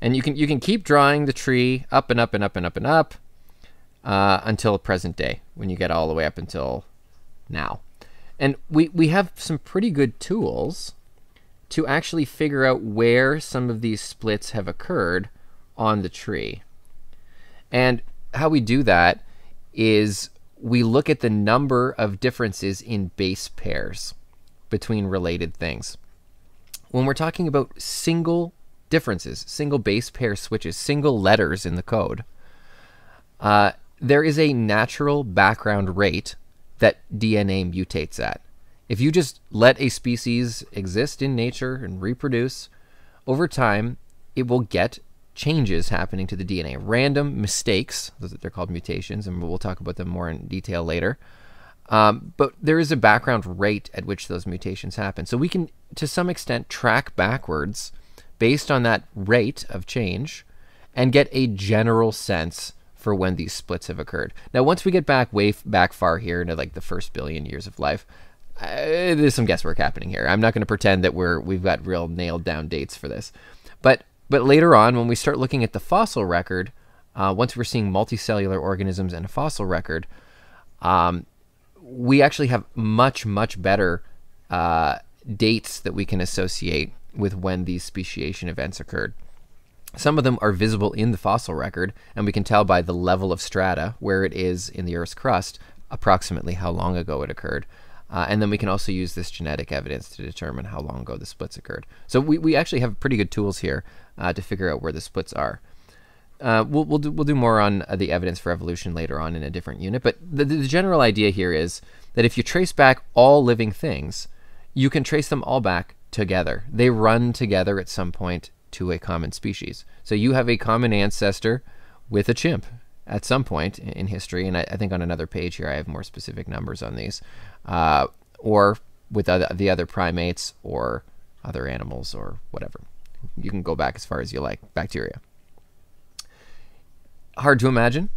And you can you can keep drawing the tree up and up and up and up and up uh, until present day when you get all the way up until now. And we we have some pretty good tools to actually figure out where some of these splits have occurred on the tree. And how we do that is we look at the number of differences in base pairs between related things. When we're talking about single differences, single base pair switches, single letters in the code, uh, there is a natural background rate that DNA mutates at. If you just let a species exist in nature and reproduce, over time, it will get changes happening to the DNA. Random mistakes, they're called mutations, and we'll talk about them more in detail later. Um, but there is a background rate at which those mutations happen. So we can, to some extent, track backwards based on that rate of change and get a general sense for when these splits have occurred. Now, once we get back way back far here into like the first billion years of life, uh, there's some guesswork happening here. I'm not going to pretend that we're we've got real nailed down dates for this, but but later on when we start looking at the fossil record, uh, once we're seeing multicellular organisms and a fossil record, um, we actually have much much better uh, dates that we can associate with when these speciation events occurred. Some of them are visible in the fossil record, and we can tell by the level of strata where it is in the Earth's crust approximately how long ago it occurred. Uh, and then we can also use this genetic evidence to determine how long ago the splits occurred. So we, we actually have pretty good tools here uh, to figure out where the splits are. Uh, we'll, we'll, do, we'll do more on uh, the evidence for evolution later on in a different unit, but the, the general idea here is that if you trace back all living things, you can trace them all back together. They run together at some point to a common species. So you have a common ancestor with a chimp at some point in history, and I, I think on another page here I have more specific numbers on these, uh, or with other, the other primates or other animals or whatever. You can go back as far as you like. Bacteria. Hard to imagine.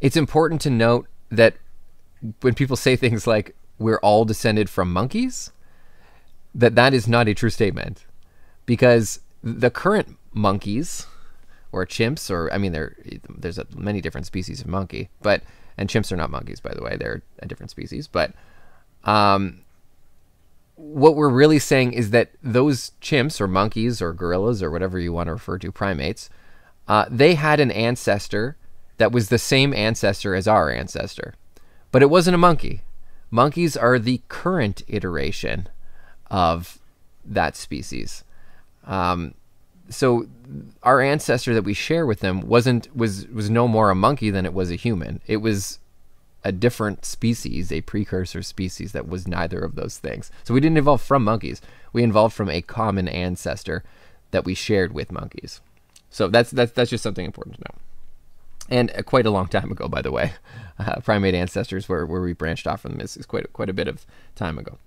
It's important to note that when people say things like we're all descended from monkeys, that that is not a true statement because the current monkeys or chimps or I mean there there's a, many different species of monkey, but and chimps are not monkeys by the way, they're a different species, but um, what we're really saying is that those chimps or monkeys or gorillas or whatever you want to refer to primates, uh, they had an ancestor that was the same ancestor as our ancestor, but it wasn't a monkey. Monkeys are the current iteration of that species. Um, so our ancestor that we share with them wasn't was was no more a monkey than it was a human. It was a different species, a precursor species that was neither of those things. So we didn't evolve from monkeys. We evolved from a common ancestor that we shared with monkeys. So that's that's that's just something important to know. And uh, quite a long time ago, by the way, uh, primate ancestors where, where we branched off from them is, is quite quite a bit of time ago.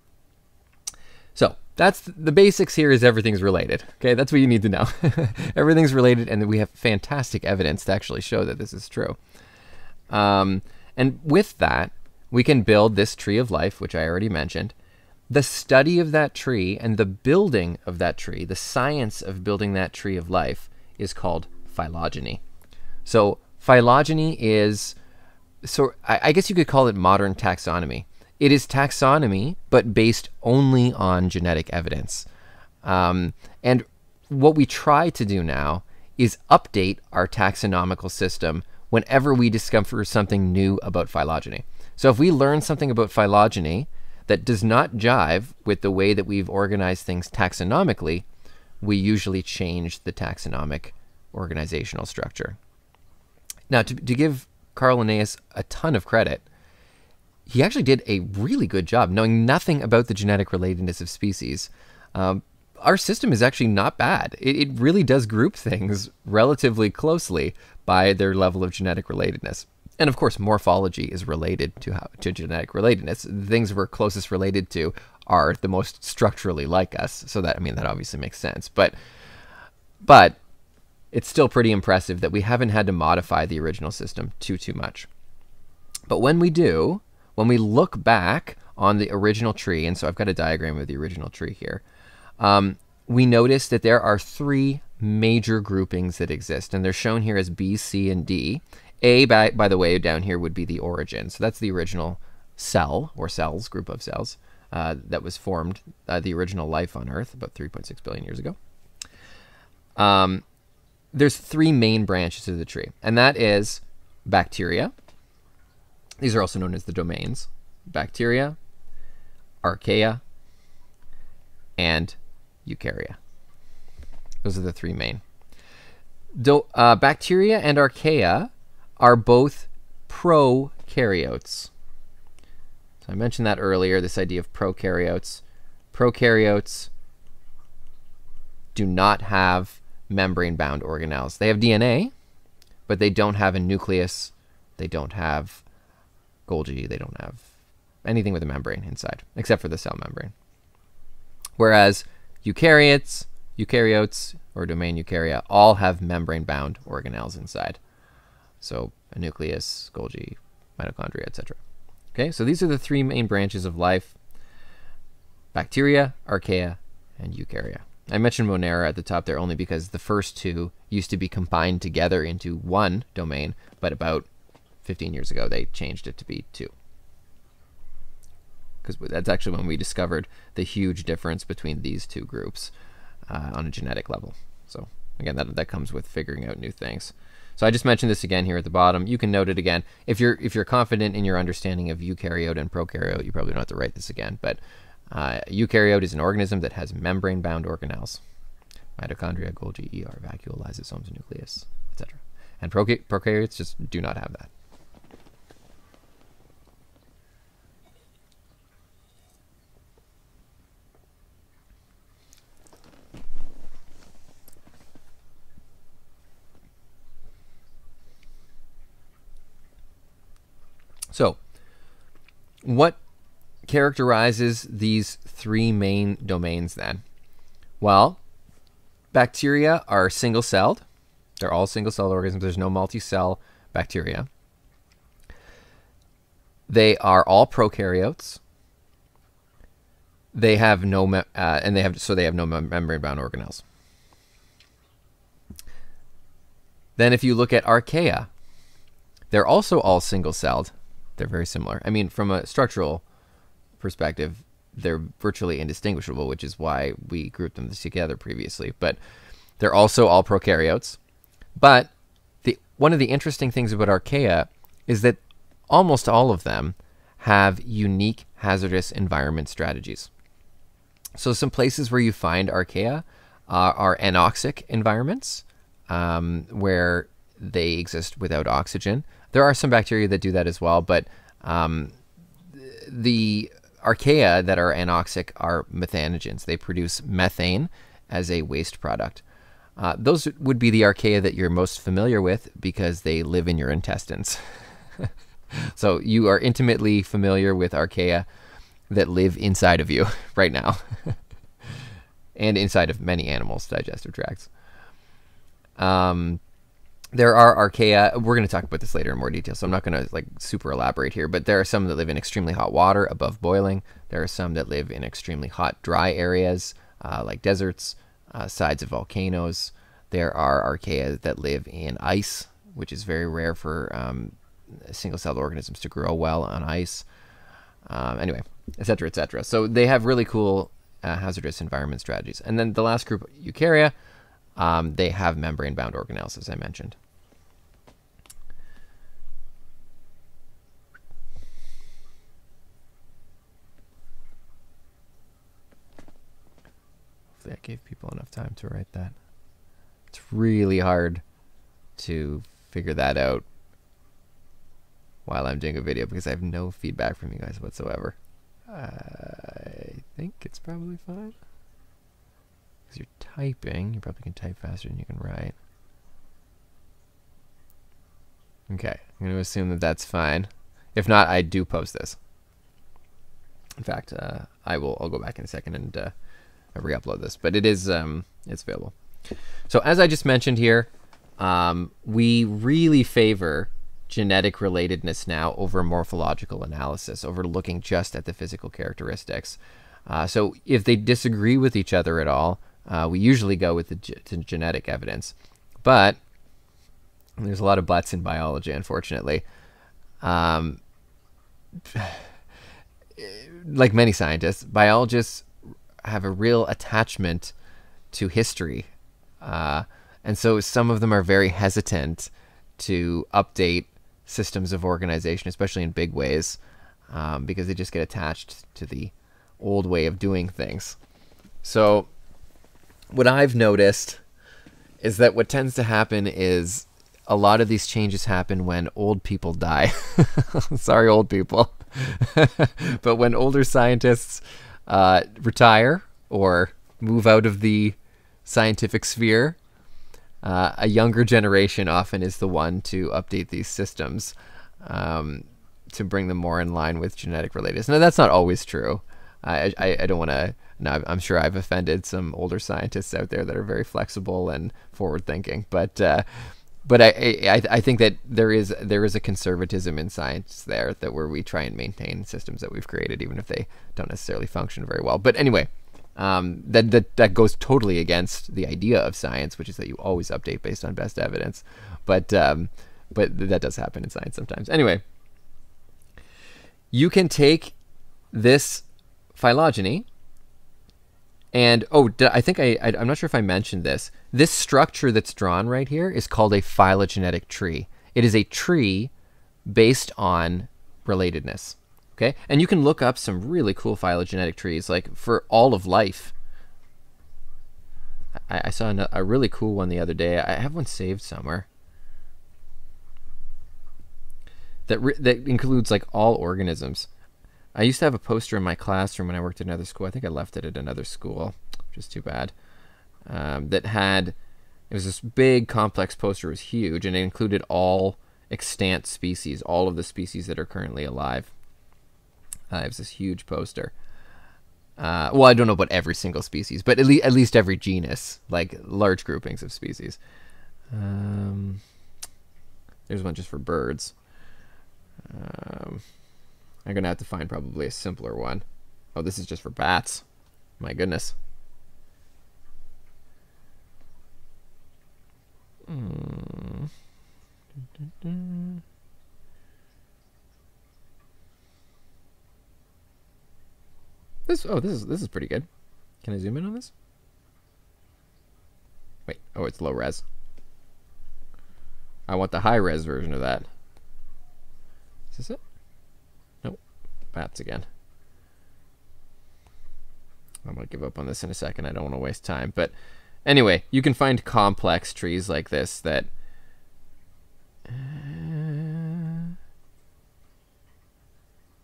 So that's the basics here is everything's related. Okay, that's what you need to know. everything's related, and we have fantastic evidence to actually show that this is true. Um, and with that, we can build this tree of life, which I already mentioned. The study of that tree and the building of that tree, the science of building that tree of life, is called phylogeny. So, phylogeny is, so I, I guess you could call it modern taxonomy. It is taxonomy, but based only on genetic evidence. Um, and what we try to do now is update our taxonomical system whenever we discover something new about phylogeny. So if we learn something about phylogeny that does not jive with the way that we've organized things taxonomically, we usually change the taxonomic organizational structure. Now, to, to give Carl Linnaeus a ton of credit, he actually did a really good job knowing nothing about the genetic relatedness of species. Um, our system is actually not bad. It, it, really does group things relatively closely by their level of genetic relatedness. And of course, morphology is related to how, to genetic relatedness. The things we're closest related to are the most structurally like us. So that I mean that obviously makes sense. But but it's still pretty impressive that we haven't had to modify the original system too too much. But when we do, when we look back on the original tree, and so I've got a diagram of the original tree here, um, we notice that there are three major groupings that exist, and they're shown here as B, C, and D. A, by, by the way, down here would be the origin. So that's the original cell or cells, group of cells, uh, that was formed, uh, the original life on Earth about 3.6 billion years ago. Um, there's three main branches of the tree, and that is bacteria, these are also known as the domains bacteria, archaea, and eukarya. Those are the three main. Do, uh, bacteria and archaea are both prokaryotes. So I mentioned that earlier, this idea of prokaryotes. Prokaryotes do not have membrane bound organelles. They have DNA, but they don't have a nucleus. They don't have Golgi, they don't have anything with a membrane inside, except for the cell membrane. Whereas eukaryotes, eukaryotes, or domain eukarya all have membrane-bound organelles inside. So a nucleus, Golgi, mitochondria, etc. Okay, so these are the three main branches of life: bacteria, archaea, and eukarya. I mentioned Monera at the top there only because the first two used to be combined together into one domain, but about 15 years ago, they changed it to be two. Because that's actually when we discovered the huge difference between these two groups uh, on a genetic level. So again, that, that comes with figuring out new things. So I just mentioned this again here at the bottom. You can note it again. If you're if you're confident in your understanding of eukaryote and prokaryote, you probably don't have to write this again. But uh, eukaryote is an organism that has membrane-bound organelles: mitochondria, Golgi, ER, vacuole, lysosomes, nucleus, etc. And prokaryotes just do not have that. So, what characterizes these three main domains then? Well, bacteria are single celled. They're all single celled organisms. There's no multi cell bacteria. They are all prokaryotes. They have no, uh, and they have so they have no mem- membrane-bound organelles. Then, if you look at archaea, they're also all single-celled. They're very similar. I mean, from a structural perspective, they're virtually indistinguishable, which is why we grouped them together previously. But they're also all prokaryotes. But the one of the interesting things about archaea is that almost all of them have unique hazardous environment strategies. So, some places where you find archaea uh, are anoxic environments um, where they exist without oxygen. There are some bacteria that do that as well, but um, the archaea that are anoxic are methanogens. They produce methane as a waste product. Uh, those would be the archaea that you're most familiar with because they live in your intestines. so you are intimately familiar with archaea that live inside of you right now and inside of many animals' digestive tracts. Um, there are archaea. We're going to talk about this later in more detail, so I'm not going to like super elaborate here. But there are some that live in extremely hot water above boiling. There are some that live in extremely hot, dry areas uh, like deserts, uh, sides of volcanoes. There are archaea that live in ice, which is very rare for um, single-celled organisms to grow well on ice. Um, anyway, etc., etc. So they have really cool uh, hazardous environment strategies. And then the last group, Eukarya, um, they have membrane-bound organelles, as I mentioned. Gave people enough time to write that. It's really hard to figure that out while I'm doing a video because I have no feedback from you guys whatsoever. I think it's probably fine. Because you're typing, you probably can type faster than you can write. Okay, I'm going to assume that that's fine. If not, I do post this. In fact, uh, I will. I'll go back in a second and uh, re-upload this, but it is um, it's available. So as I just mentioned here, um, we really favor genetic relatedness now over morphological analysis, over looking just at the physical characteristics. Uh, so if they disagree with each other at all, uh, we usually go with the, the, genetic evidence. But there's a lot of buts in biology, unfortunately. Um, like many scientists, biologists have a real attachment to history. Uh, and so some of them are very hesitant to update systems of organization, especially in big ways, um, because they just get attached to the old way of doing things. So, what I've noticed is that what tends to happen is a lot of these changes happen when old people die. Sorry, old people. but when older scientists uh, retire or move out of the scientific sphere, uh, a younger generation often is the one to update these systems um, to bring them more in line with genetic relatedness. Now, that's not always true. I, I, I don't want to. I'm sure I've offended some older scientists out there that are very flexible and forward thinking, but uh, but I, I I think that there is there is a conservatism in science there that where we try and maintain systems that we've created, even if they don't necessarily function very well. But anyway, um, that, that that goes totally against the idea of science, which is that you always update based on best evidence. But um, but that does happen in science sometimes. Anyway, you can take this phylogeny and oh, I think I, I am not sure if I mentioned this. This structure that's drawn right here is called a phylogenetic tree. It is a tree based on relatedness. Okay, and you can look up some really cool phylogenetic trees, like for all of life. I, I saw a, a really cool one the other day. I have one saved somewhere. That that includes like all organisms. I used to have a poster in my classroom when I worked at another school. I think I left it at another school, which is too bad. Um, that had it was this big complex poster. It was huge, and it included all extant species, all of the species that are currently alive. Uh, it was this huge poster. Uh, well, I don't know about every single species, but at, le- at least every genus, like large groupings of species. Um, there's one just for birds. Um, I'm gonna have to find probably a simpler one. Oh, this is just for bats. My goodness. Hmm. This oh this is this is pretty good. Can I zoom in on this? Wait, oh it's low res. I want the high res version of that. Is this it? Nope. Bats again. I'm gonna give up on this in a second. I don't want to waste time. But anyway, you can find complex trees like this that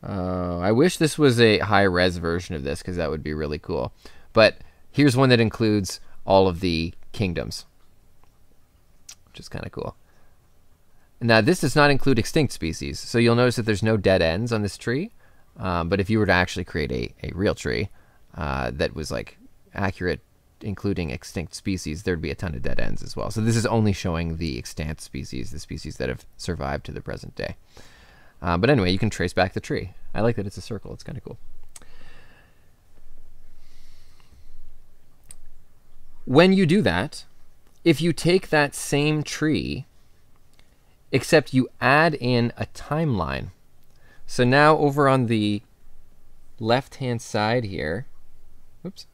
Uh, I wish this was a high res version of this because that would be really cool. But here's one that includes all of the kingdoms, which is kind of cool. Now, this does not include extinct species, so you'll notice that there's no dead ends on this tree. Um, but if you were to actually create a, a real tree uh, that was like accurate, including extinct species, there'd be a ton of dead ends as well. So this is only showing the extant species, the species that have survived to the present day. Uh, but anyway, you can trace back the tree. I like that it's a circle. It's kind of cool. When you do that, if you take that same tree, except you add in a timeline. So now over on the left-hand side here, whoops,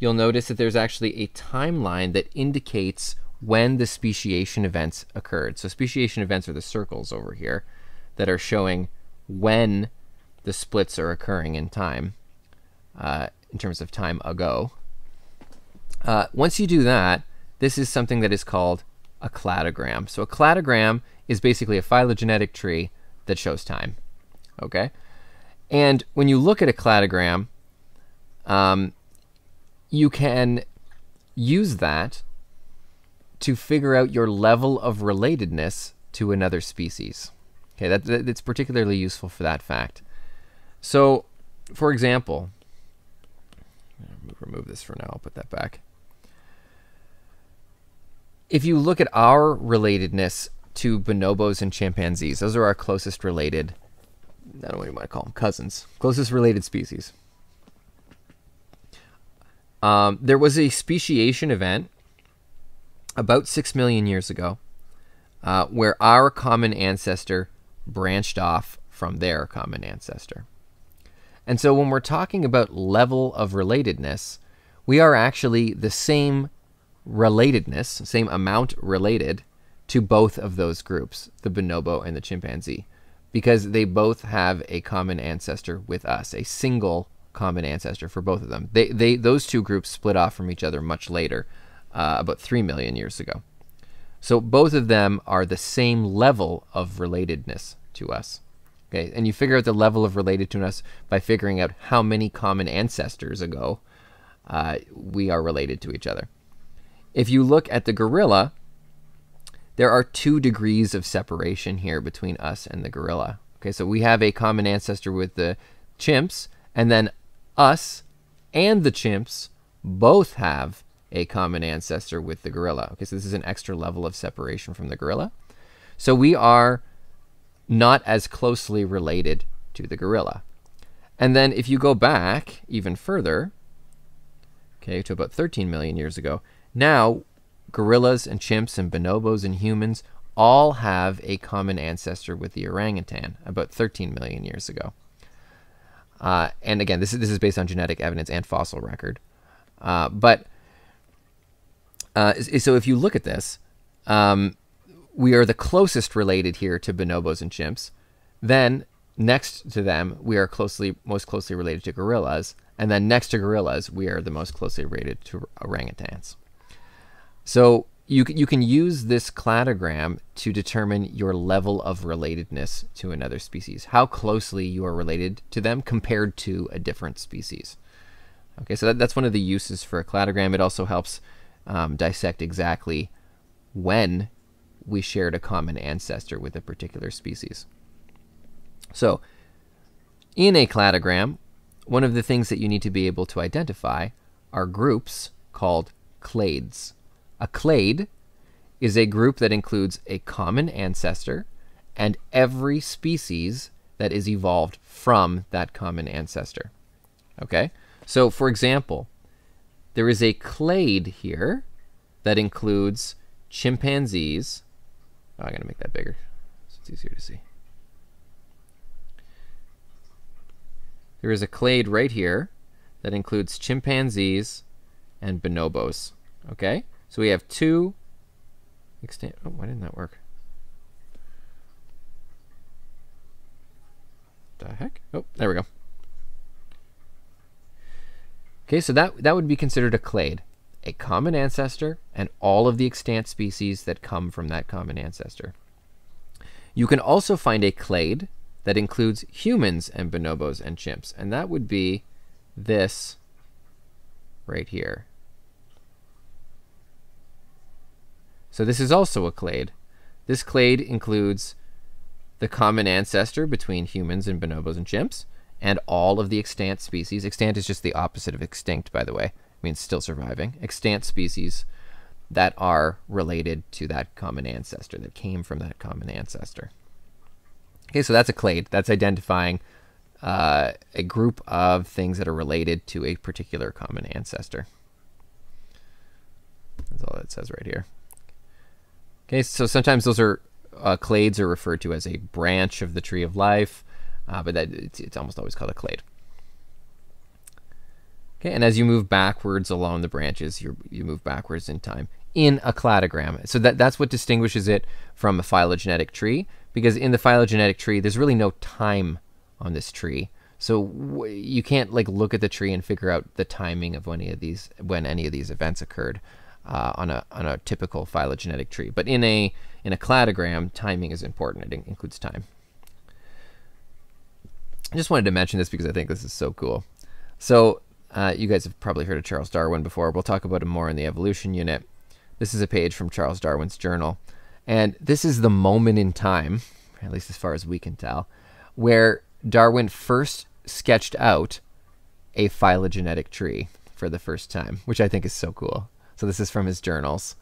you'll notice that there's actually a timeline that indicates when the speciation events occurred. So speciation events are the circles over here that are showing when the splits are occurring in time, uh, in terms of time ago. Uh, once you do that, this is something that is called a cladogram. So a cladogram is basically a phylogenetic tree that shows time. Okay? And when you look at a cladogram, um, you can use that to figure out your level of relatedness to another species. Okay, that, that, that's particularly useful for that fact. So, for example, remove this for now, I'll put that back. If you look at our relatedness to bonobos and chimpanzees, those are our closest related, I don't know what you might call them, cousins, closest related species. Um, there was a speciation event about 6 million years ago, uh, where our common ancestor branched off from their common ancestor. And so when we're talking about level of relatedness, we are actually the same relatedness, same amount related to both of those groups, the bonobo and the chimpanzee, because they both have a common ancestor with us, a single common ancestor for both of them. They, they, those two groups split off from each other much later uh, about 3 million years ago. So both of them are the same level of relatedness to us. Okay, and you figure out the level of relatedness to us by figuring out how many common ancestors ago uh, we are related to each other. If you look at the gorilla, there are two degrees of separation here between us and the gorilla. Okay, so we have a common ancestor with the chimps, and then us and the chimps both have a common ancestor with the gorilla. Okay, so this is an extra level of separation from the gorilla. So we are not as closely related to the gorilla. And then if you go back even further, okay, to about 13 million years ago, now gorillas and chimps and bonobos and humans all have a common ancestor with the orangutan about 13 million years ago. Uh, and again, this is this is based on genetic evidence and fossil record. Uh, but uh, so if you look at this, um, we are the closest related here to bonobos and chimps. Then next to them, we are closely, most closely related to gorillas, and then next to gorillas, we are the most closely related to orangutans. So you you can use this cladogram to determine your level of relatedness to another species, how closely you are related to them compared to a different species. Okay, so that, that's one of the uses for a cladogram. It also helps um, dissect exactly when we shared a common ancestor with a particular species. So, in a cladogram, one of the things that you need to be able to identify are groups called clades. A clade is a group that includes a common ancestor and every species that is evolved from that common ancestor. Okay? So, for example, there is a clade here that includes chimpanzees. Oh, I'm going to make that bigger so it's easier to see. There is a clade right here that includes chimpanzees and bonobos. Okay? So we have two extant. Oh, why didn't that work? The heck? Oh, there we go. Okay, so that that would be considered a clade, a common ancestor, and all of the extant species that come from that common ancestor. You can also find a clade that includes humans and bonobos and chimps, and that would be this right here. So this is also a clade. This clade includes the common ancestor between humans and bonobos and chimps, and all of the extant species. Extant is just the opposite of extinct, by the way. It means still surviving. Extant species that are related to that common ancestor, that came from that common ancestor. Okay, so that's a clade. That's identifying uh, a group of things that are related to a particular common ancestor. That's all that says right here. Okay, so sometimes those are uh, clades are referred to as a branch of the tree of life, uh, but that it's, it's almost always called a clade. Okay, and as you move backwards along the branches, you you move backwards in time in a cladogram. So that that's what distinguishes it from a phylogenetic tree, because in the phylogenetic tree, there's really no time on this tree. So you can't like look at the tree and figure out the timing of any of these when any of these events occurred uh, on a on a typical phylogenetic tree. But in a in a cladogram, timing is important. It includes time. I just wanted to mention this because I think this is so cool. So uh, you guys have probably heard of Charles Darwin before. We'll talk about him more in the evolution unit. This is a page from Charles Darwin's journal, and this is the moment in time, at least as far as we can tell, where Darwin first sketched out a phylogenetic tree for the first time, which I think is so cool. So this is from his journals,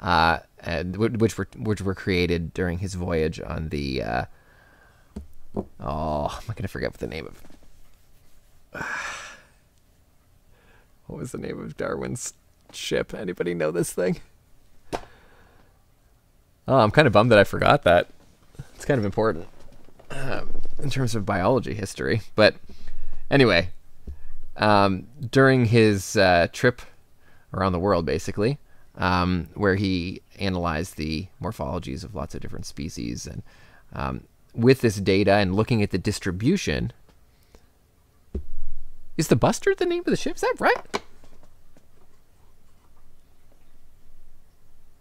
uh, and which were which were created during his voyage on the. Uh, oh, I'm gonna forget what the name of. what was the name of Darwin's ship? Anybody know this thing? Oh, I'm kind of bummed that I forgot that. It's kind of important um, in terms of biology history. But anyway, um, during his uh, trip around the world, basically, um, where he analyzed the morphologies of lots of different species. And um, with this data and looking at the distribution, is the Buster the name of the ship? Is that right?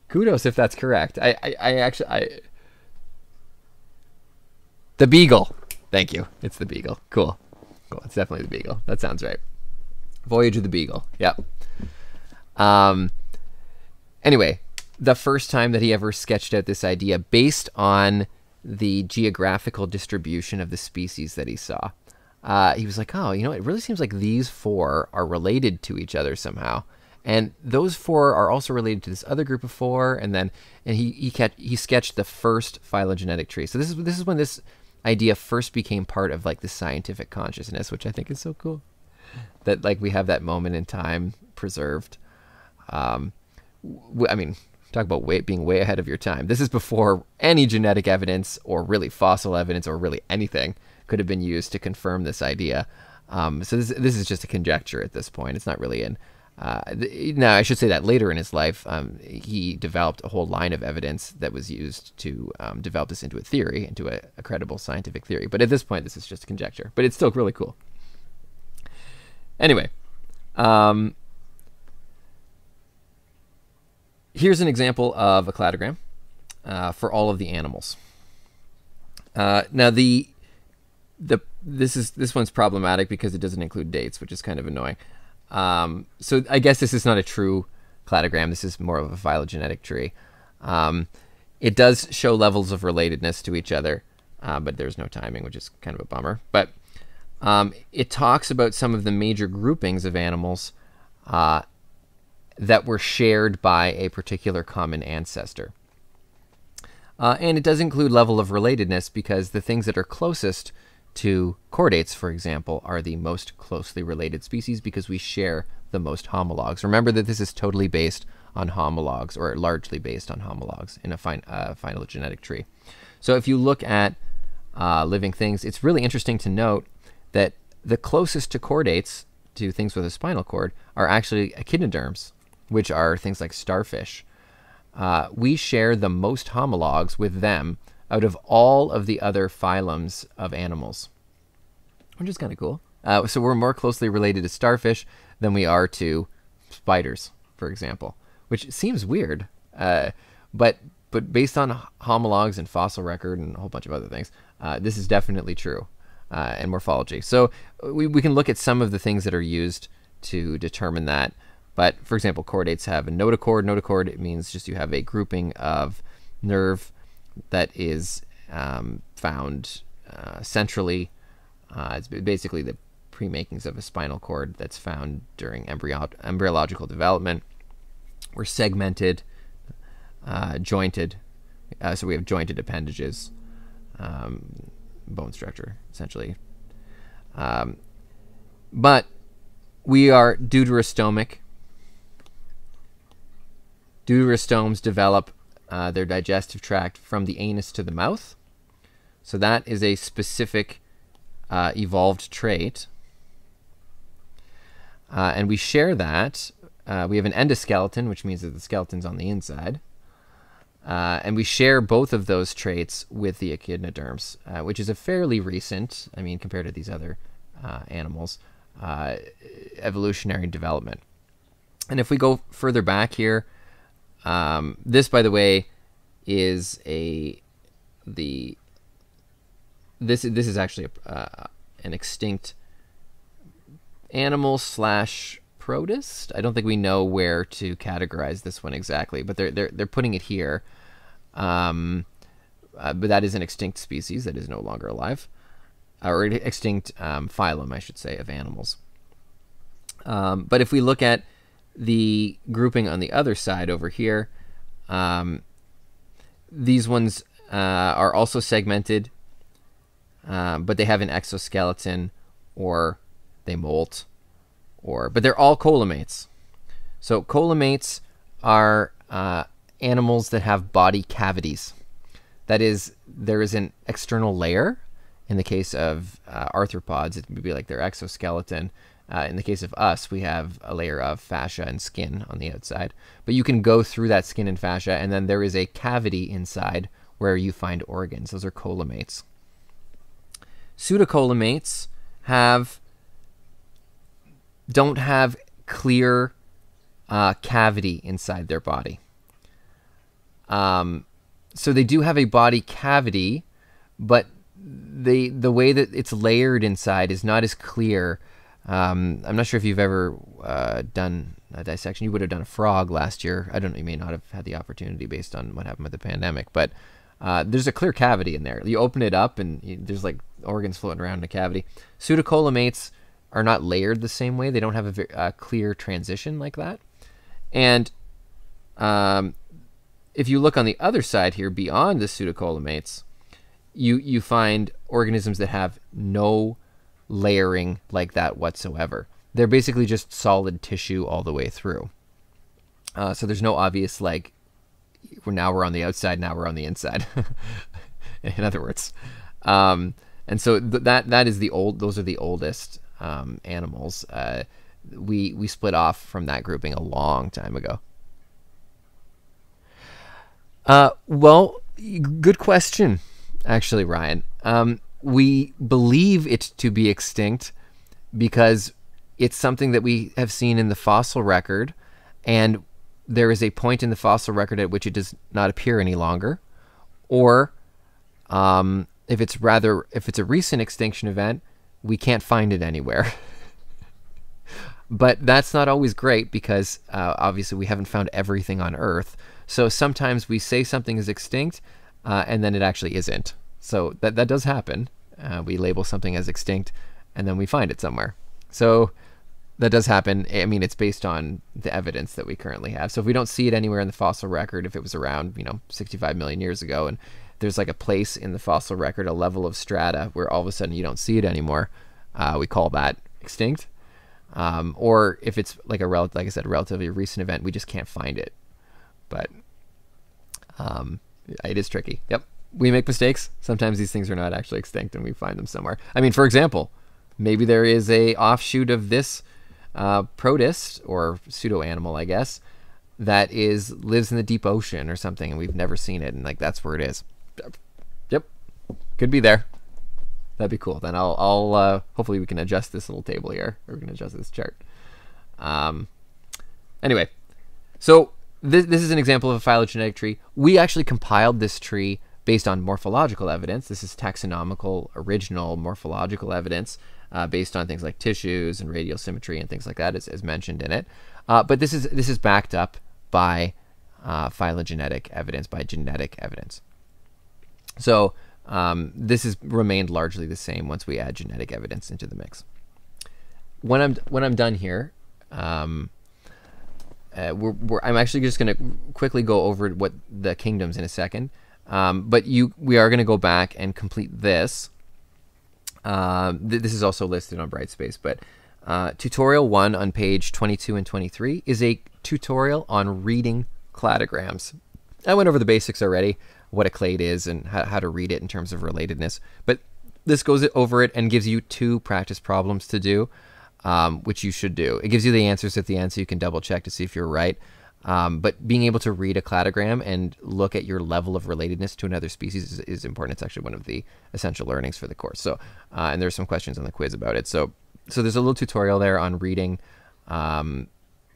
Kudos if that's correct. I, I, I actually, I. The Beagle. Thank you. It's the Beagle. Cool. Cool. It's definitely the Beagle. That sounds right. Voyage of the Beagle. Yep. Um, anyway, the first time that he ever sketched out this idea based on the geographical distribution of the species that he saw. Uh, he was like, oh, you know, it really seems like these four are related to each other somehow. And those four are also related to this other group of four, and then and he he, kept, he sketched the first phylogenetic tree. So this is this is when this idea first became part of like the scientific consciousness, which I think is so cool. That like we have that moment in time preserved. Um, I mean, talk about way, being way ahead of your time. This is before any genetic evidence or really fossil evidence or really anything could have been used to confirm this idea. Um, so this, this is just a conjecture at this point. It's not really an. Uh, now, I should say that later in his life, um, he developed a whole line of evidence that was used to um, develop this into a theory, into a, a, credible scientific theory. But at this point, this is just a conjecture. But it's still really cool. Anyway, um, here's an example of a cladogram uh, for all of the animals. Uh, now the the this is this one's problematic because it doesn't include dates, which is kind of annoying. Um, so I guess this is not a true cladogram. This is more of a phylogenetic tree. Um, it does show levels of relatedness to each other, uh, but there's no timing, which is kind of a bummer. But um, it talks about some of the major groupings of animals uh, that were shared by a particular common ancestor. Uh, and it does include level of relatedness because the things that are closest to chordates, for example, are the most closely related species because we share the most homologs. Remember that this is totally based on homologs, or largely based on homologs in a fin- uh, phylogenetic tree. So if you look at uh, living things, it's really interesting to note that the closest to chordates, to things with a spinal cord, are actually echinoderms, which are things like starfish. Uh, we share the most homologs with them out of all of the other phylums of animals, which is kind of cool. Uh, so we're more closely related to starfish than we are to spiders, for example, which seems weird. Uh, but but based on homologs and fossil record and a whole bunch of other things, uh, this is definitely true uh, and morphology. So we, we can look at some of the things that are used to determine that. But for example, chordates have a notochord. Notochord it means just you have a grouping of nerve that is um, found uh, centrally. Uh, it's basically the pre-makings of a spinal cord that's found during embryo- embryological development. We're segmented, uh, jointed, uh, so we have jointed appendages, um, bone structure essentially. Um, but we are deuterostomic. Deuterostomes develop uh, their digestive tract from the anus to the mouth. So that is a specific uh, evolved trait. Uh, and we share that. Uh, we have an endoskeleton, which means that the skeleton's on the inside. Uh, and we share both of those traits with the echinoderms, uh, which is a fairly recent, I mean, compared to these other animals, evolutionary development. And if we go further back here, um, this, by the way, is a the this this is actually a, uh, an extinct animal slash protist. I don't think we know where to categorize this one exactly, but they're they're they're putting it here. Um, uh, but that is an extinct species that is no longer alive, or extinct um, phylum, I should say, of animals. Um, but if we look at the grouping on the other side over here, um, these ones uh, are also segmented, uh, but they have an exoskeleton or they molt, or but they're all coelomates. So coelomates are uh, animals that have body cavities. That is, there is an external layer. In the case of uh, arthropods, it would be like their exoskeleton. Uh, in the case of us, we have a layer of fascia and skin on the outside. But you can go through that skin and fascia, and then there is a cavity inside where you find organs. Those are coelomates. Pseudocoelomates have don't have clear uh, cavity inside their body. Um, so they do have a body cavity, but they the way that it's layered inside is not as clear um, I'm not sure if you've ever uh, done a dissection. You would have done a frog last year. I don't know. You may not have had the opportunity based on what happened with the pandemic, but uh, there's a clear cavity in there. You open it up and you, there's like organs floating around in a cavity. Pseudocoelomates are not layered the same way. They don't have a, a clear transition like that. And um, if you look on the other side here, beyond the pseudocoelomates, you you find organisms that have no layering like that whatsoever. They're basically just solid tissue all the way through. Uh, so there's no obvious like we're now we're on the outside, now we're on the inside. In other words, um, and so th- that that is the old. Those are the oldest um, animals. Uh, we we split off from that grouping a long time ago. Uh, well, good question, actually, Ryan. Um, we believe it to be extinct because it's something that we have seen in the fossil record, and there is a point in the fossil record at which it does not appear any longer, or um, if it's rather if it's a recent extinction event, we can't find it anywhere. But that's not always great because uh, obviously we haven't found everything on Earth. So sometimes we say something is extinct uh, and then it actually isn't. So that, that does happen. Uh, we label something as extinct and then we find it somewhere. So that does happen. I mean, it's based on the evidence that we currently have. So if we don't see it anywhere in the fossil record, if it was around, you know, 65 million years ago, and there's like a place in the fossil record, a level of strata where all of a sudden you don't see it anymore, uh, we call that extinct. Um, or if it's like a rel- like I said, relatively recent event, we just can't find it. But um, it is tricky. Yep, we make mistakes. Sometimes these things are not actually extinct, and we find them somewhere. I mean, for example, maybe there is a offshoot of this uh, protist or pseudo animal, I guess, that is lives in the deep ocean or something, and we've never seen it, and like that's where it is. Yep, could be there. That'd be cool. Then I'll, I'll uh, hopefully we can adjust this little table here, or we can adjust this chart. Um, anyway, so this, this is an example of a phylogenetic tree. We actually compiled this tree based on morphological evidence. This is taxonomical, original morphological evidence uh, based on things like tissues and radial symmetry and things like that, as, as mentioned in it. Uh, but this is this is backed up by uh, phylogenetic evidence, by genetic evidence. So um, this has remained largely the same once we add genetic evidence into the mix. When I'm when I'm done here, um, uh, we're, we're, I'm actually just going to quickly go over what the kingdoms in a second. Um, but you, we are going to go back and complete this. Uh, th this is also listed on Brightspace, but uh, tutorial one on page 22 and 23 is a tutorial on reading cladograms. I went over the basics already, what a clade is and how, how to read it in terms of relatedness. But this goes over it and gives you two practice problems to do, um, which you should do. It gives you the answers at the end so you can double check to see if you're right. Um, but being able to read a cladogram and look at your level of relatedness to another species is, is important. It's actually one of the essential learnings for the course. So, uh, and there's some questions on the quiz about it. So, so there's a little tutorial there on reading um,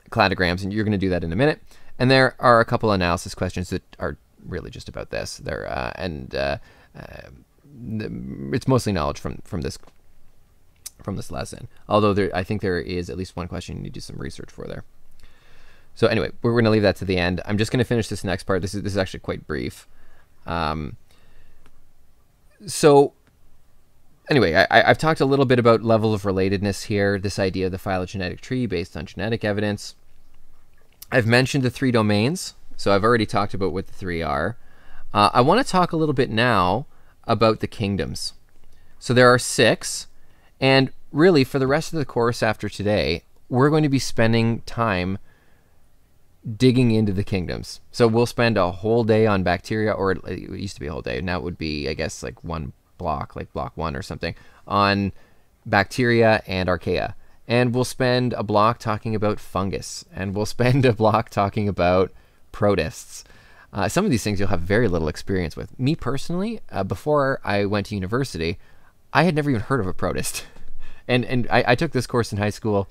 cladograms, and you're going to do that in a minute. And there are a couple analysis questions that are really just about this. There uh, and uh, uh, it's mostly knowledge from from this from this lesson. Although there, I think there is at least one question you need to do some research for there. So anyway, we're going to leave that to the end. I'm just going to finish this next part. This is this is actually quite brief. Um, so anyway, I, have talked a little bit about level of relatedness here. This idea of the phylogenetic tree based on genetic evidence. I've mentioned the three domains, so I've already talked about what the three are. Uh, I want to talk a little bit now about the kingdoms. So there are six, and really for the rest of the course after today, we're going to be spending time digging into the kingdoms. So we'll spend a whole day on bacteria, or it, used to be a whole day. Now it would be, I guess, like one block, like block one or something, on bacteria and archaea. And we'll spend a block talking about fungus, and we'll spend a block talking about protists. Uh, some of these things you'll have very little experience with. Me personally, uh, before I went to university, I had never even heard of a protist. and and I, I took this course in high school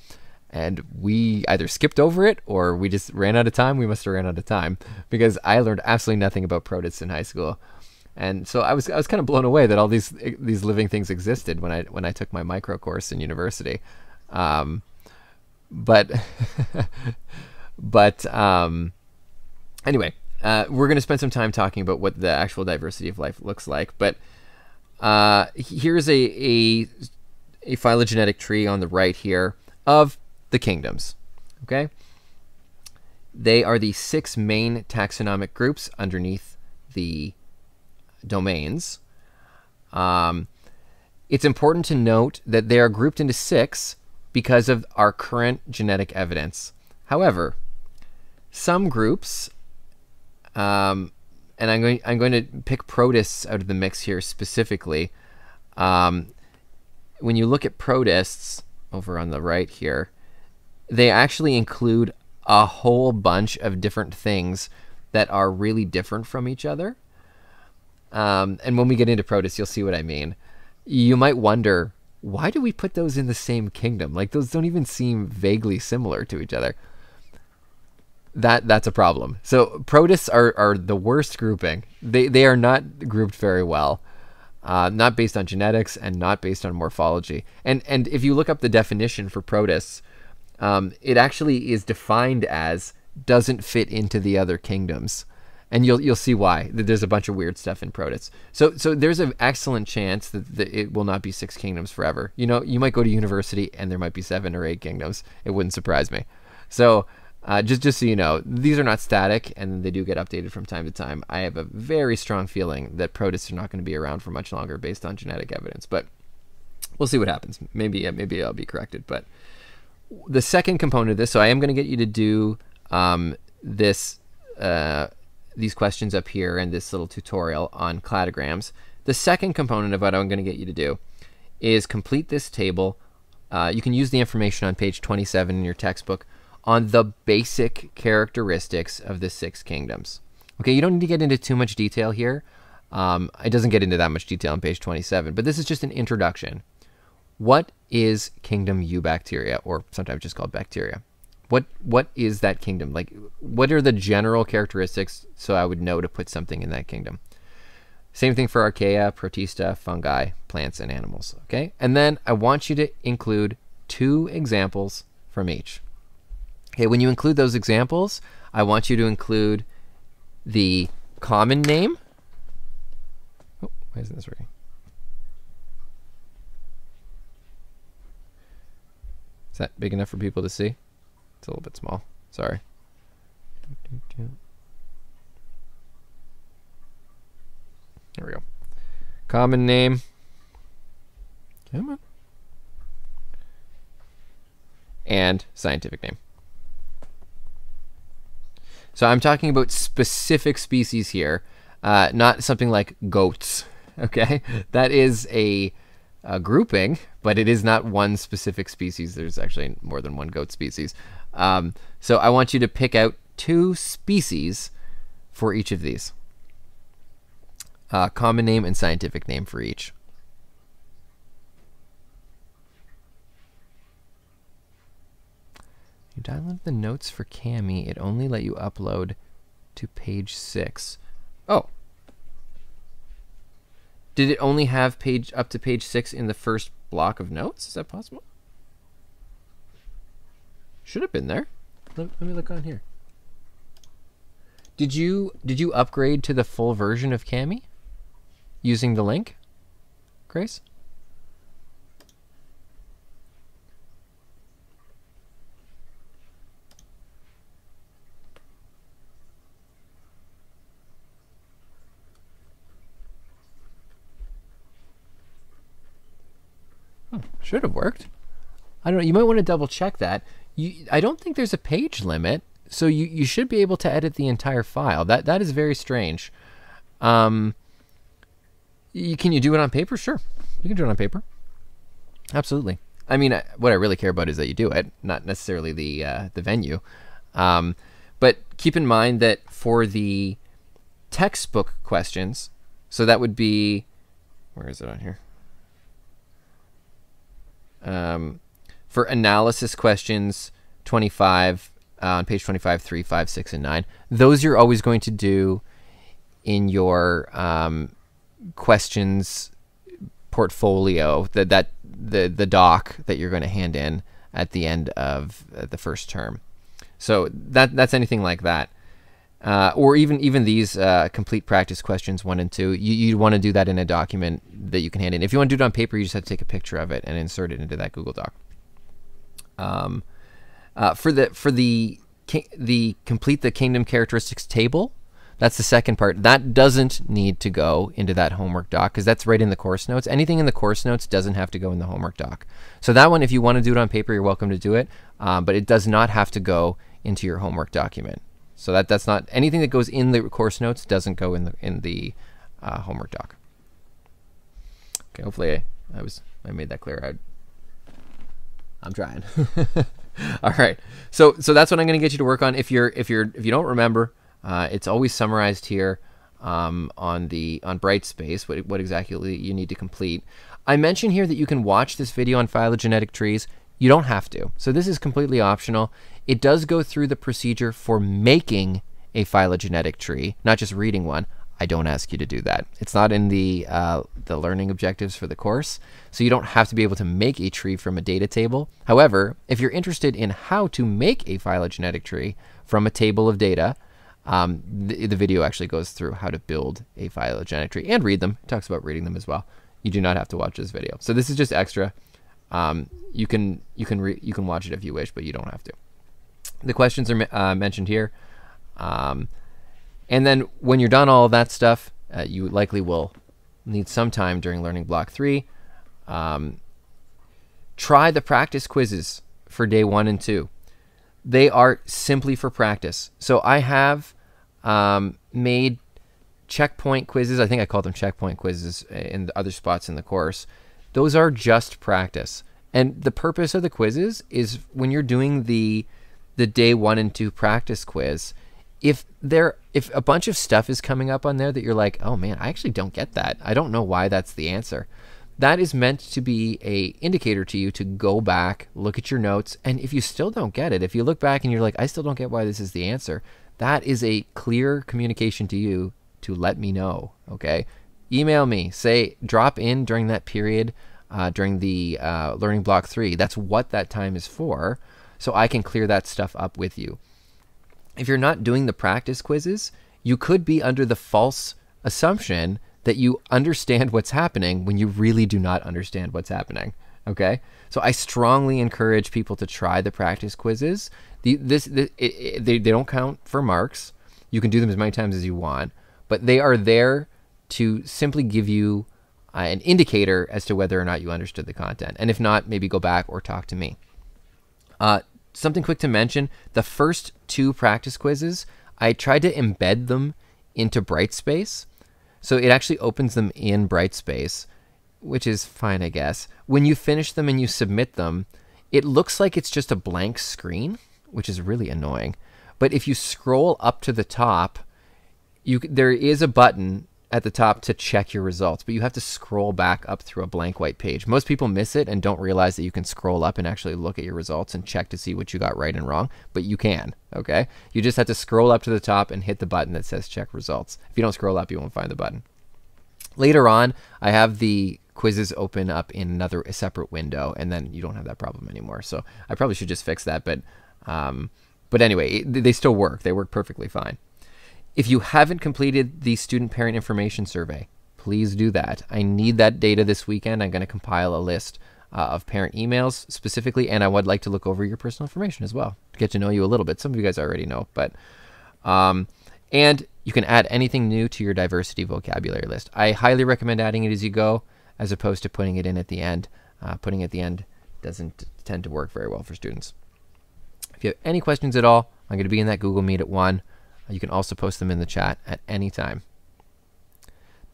and we either skipped over it or we just ran out of time. We must have ran out of time because I learned absolutely nothing about protists in high school, and so I was I was kind of blown away that all these these living things existed when I when I took my micro course in university. Um, but but um, anyway, uh, we're going to spend some time talking about what the actual diversity of life looks like. But uh, here's a, a a phylogenetic tree on the right here of the kingdoms. Okay? They are the six main taxonomic groups underneath the domains. Um, it's important to note that they are grouped into six because of our current genetic evidence. However, some groups, um, and I'm going, I'm going to pick protists out of the mix here specifically. Um, when you look at protists over on the right here, they actually include a whole bunch of different things that are really different from each other. Um, and when we get into protists, you'll see what I mean. You might wonder, why do we put those in the same kingdom? Like those don't even seem vaguely similar to each other. That that's a problem. So protists are, are the worst grouping. They they are not grouped very well. Uh, not based on genetics and not based on morphology. And and if you look up the definition for protists, um, it actually is defined as doesn't fit into the other kingdoms. And you'll you'll see why. There's a bunch of weird stuff in protists. So so there's an excellent chance that, that it will not be six kingdoms forever. You know, you might go to university and there might be seven or eight kingdoms. It wouldn't surprise me. So uh, just just so you know, these are not static, and they do get updated from time to time. I have a very strong feeling that protists are not going to be around for much longer based on genetic evidence, but we'll see what happens. Maybe maybe I'll be corrected. But the second component of this, so I am going to get you to do um, this uh, these questions up here and this little tutorial on cladograms. The second component of what I'm going to get you to do is complete this table. Uh, you can use the information on page 27 in your textbook on the basic characteristics of the six kingdoms. Okay, you don't need to get into too much detail here. Um, it doesn't get into that much detail on page 27, but this is just an introduction. What is kingdom Eubacteria, or sometimes just called bacteria? What what is that kingdom? Like, what are the general characteristics so I would know to put something in that kingdom? Same thing for archaea, protista, fungi, plants, and animals. Okay, and then I want you to include two examples from each. Okay, when you include those examples, I want you to include the common name. Oh, why isn't this working? Is that big enough for people to see? It's a little bit small. Sorry. There we go. Common name. Come on. And scientific name. So I'm talking about specific species here, uh, not something like goats. Okay, that is a, a, grouping, but it is not one specific species. There's actually more than one goat species. Um, so I want you to pick out two species for each of these. Uh, common name and scientific name for each. You download the notes for Kami. It only let you upload to page six. Oh. Did it only have page up to page six in the first block of notes? Is that possible? Should have been there. Let, let me look on here. Did you did you upgrade to the full version of Kami using the link, Grace? Should have worked. I don't know. You might want to double check that. You, I don't think there's a page limit, so you, you should be able to edit the entire file. That that is very strange. Um, you, can you do it on paper? Sure, you can do it on paper. Absolutely. I mean, what I really care about is that you do it, not necessarily the uh, the venue. Um, but keep in mind that for the textbook questions, so that would be, where is it on here? Um, for analysis questions 25 uh, on page 25, 3, 5, 6, and 9, those you're always going to do in your um, questions portfolio, that, that the, the doc that you're going to hand in at the end of uh, the first term. So that that's anything like that. Uh, or even even these uh, complete practice questions one and two, you, you want to do that in a document that you can hand in. If you want to do it on paper, you just have to take a picture of it and insert it into that Google Doc. Um, uh, for the for the the complete the kingdom characteristics table, that's the second part. That doesn't need to go into that homework doc because that's right in the course notes. Anything in the course notes doesn't have to go in the homework doc. So that one, if you want to do it on paper, you're welcome to do it, um, but it does not have to go into your homework document. So that that's not anything that goes in the course notes doesn't go in the in the uh, homework doc. Okay, hopefully I, I was I made that clear. I, I'm trying. All right, so so that's what I'm going to get you to work on. If you're if you're if you don't remember, uh, it's always summarized here um, on the on Brightspace. What what exactly you need to complete. I mentioned here that you can watch this video on phylogenetic trees. You don't have to. So this is completely optional. It does go through the procedure for making a phylogenetic tree, not just reading one. I don't ask you to do that. It's not in the uh, the learning objectives for the course, so you don't have to be able to make a tree from a data table. However, if you're interested in how to make a phylogenetic tree from a table of data, um, the, the, video actually goes through how to build a phylogenetic tree and read them. It talks about reading them as well. You do not have to watch this video. So this is just extra. Um, you can you can re- you can watch it if you wish, but you don't have to. The questions are uh, mentioned here. Um, and then when you're done all of that stuff, uh, you likely will need some time during learning block three. Um, try the practice quizzes for day one and two. They are simply for practice. So I have um, made checkpoint quizzes. I think I call them checkpoint quizzes uh, in other spots in the course. Those are just practice. And the purpose of the quizzes is when you're doing the the day one and two practice quiz, if there if a bunch of stuff is coming up on there that you're like, oh man, I actually don't get that. I don't know why that's the answer. That is meant to be a indicator to you to go back, look at your notes, and if you still don't get it, if you look back and you're like, I still don't get why this is the answer, that is a clear communication to you to let me know. Okay, email me, say drop in during that period, uh, during the uh, learning block three. That's what that time is for, so I can clear that stuff up with you if you're not doing the practice quizzes, you could be under the false assumption that you understand what's happening when you really do not understand what's happening. Okay, so I strongly encourage people to try the practice quizzes. The, this, the, it, it, they, they don't count for marks. You can do them as many times as you want, but they are there to simply give you uh, an indicator as to whether or not you understood the content. And if not, maybe go back or talk to me. Uh, something quick to mention the first two practice quizzes, I tried to embed them into Brightspace. So it actually opens them in Brightspace, which is fine, I guess. When you finish them and you submit them, it looks like it's just a blank screen, which is really annoying. But if you scroll up to the top, you there is a button at the top to check your results, but you have to scroll back up through a blank white page. Most people miss it and don't realize that you can scroll up and actually look at your results and check to see what you got right and wrong, but you can, okay? You just have to scroll up to the top and hit the button that says check results. If you don't scroll up, you won't find the button. Later on, I have the quizzes open up in another separate window and then you don't have that problem anymore. So I probably should just fix that, but um, but anyway, they still work. They work perfectly fine. If you haven't completed the student parent information survey, please do that. I need that data this weekend. I'm going to compile a list uh, of parent emails specifically, and I would like to look over your personal information as well to get to know you a little bit. Some of you guys already know, but um, and you can add anything new to your diversity vocabulary list. I highly recommend adding it as you go, as opposed to putting it in at the end. Uh, putting it at the end doesn't tend to work very well for students. If you have any questions at all, I'm going to be in that Google Meet at 1. You can also post them in the chat at any time.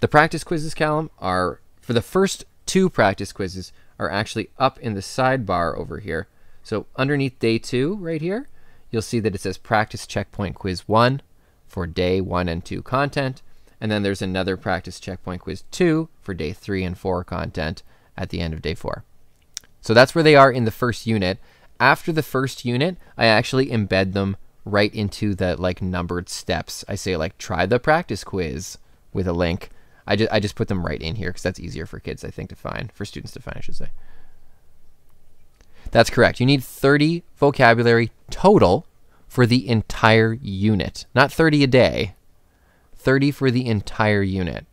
The practice quizzes column are, for the first two practice quizzes, are actually up in the sidebar over here. So underneath day two, right here, you'll see that it says practice checkpoint quiz one for day one and two content. And then there's another practice checkpoint quiz two for day three and four content at the end of day four. So that's where they are in the first unit. After the first unit, I actually embed them right into the like numbered steps. I say like try the practice quiz with a link. I just I just put them right in here because that's easier for kids I think to find for students to find I should say. That's correct. You need 30 vocabulary total for the entire unit, not 30 a day. 30 for the entire unit.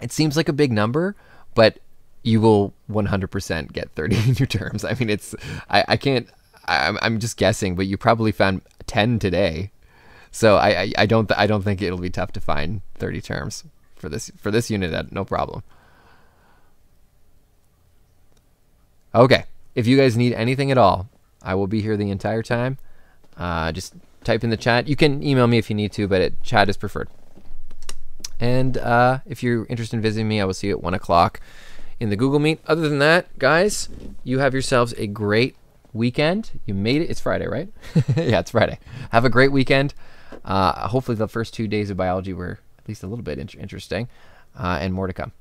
It seems like a big number, but you will 100% get 30 new terms. I mean, it's I, I can't I'm, I'm just guessing, but you probably found 10 today. So I, I, I don't I don't think it'll be tough to find 30 terms for this for this unit no problem. Okay, if you guys need anything at all, I will be here the entire time. Uh, just type in the chat. You can email me if you need to, but it, chat is preferred. And uh, if you're interested in visiting me, I will see you at 1 o'clock in the Google Meet. Other than that, guys, you have yourselves a great weekend. You made it. It's Friday, right? yeah, it's Friday. Have a great weekend. Uh, hopefully, the first two days of biology were at least a little bit in- interesting, uh, and more to come.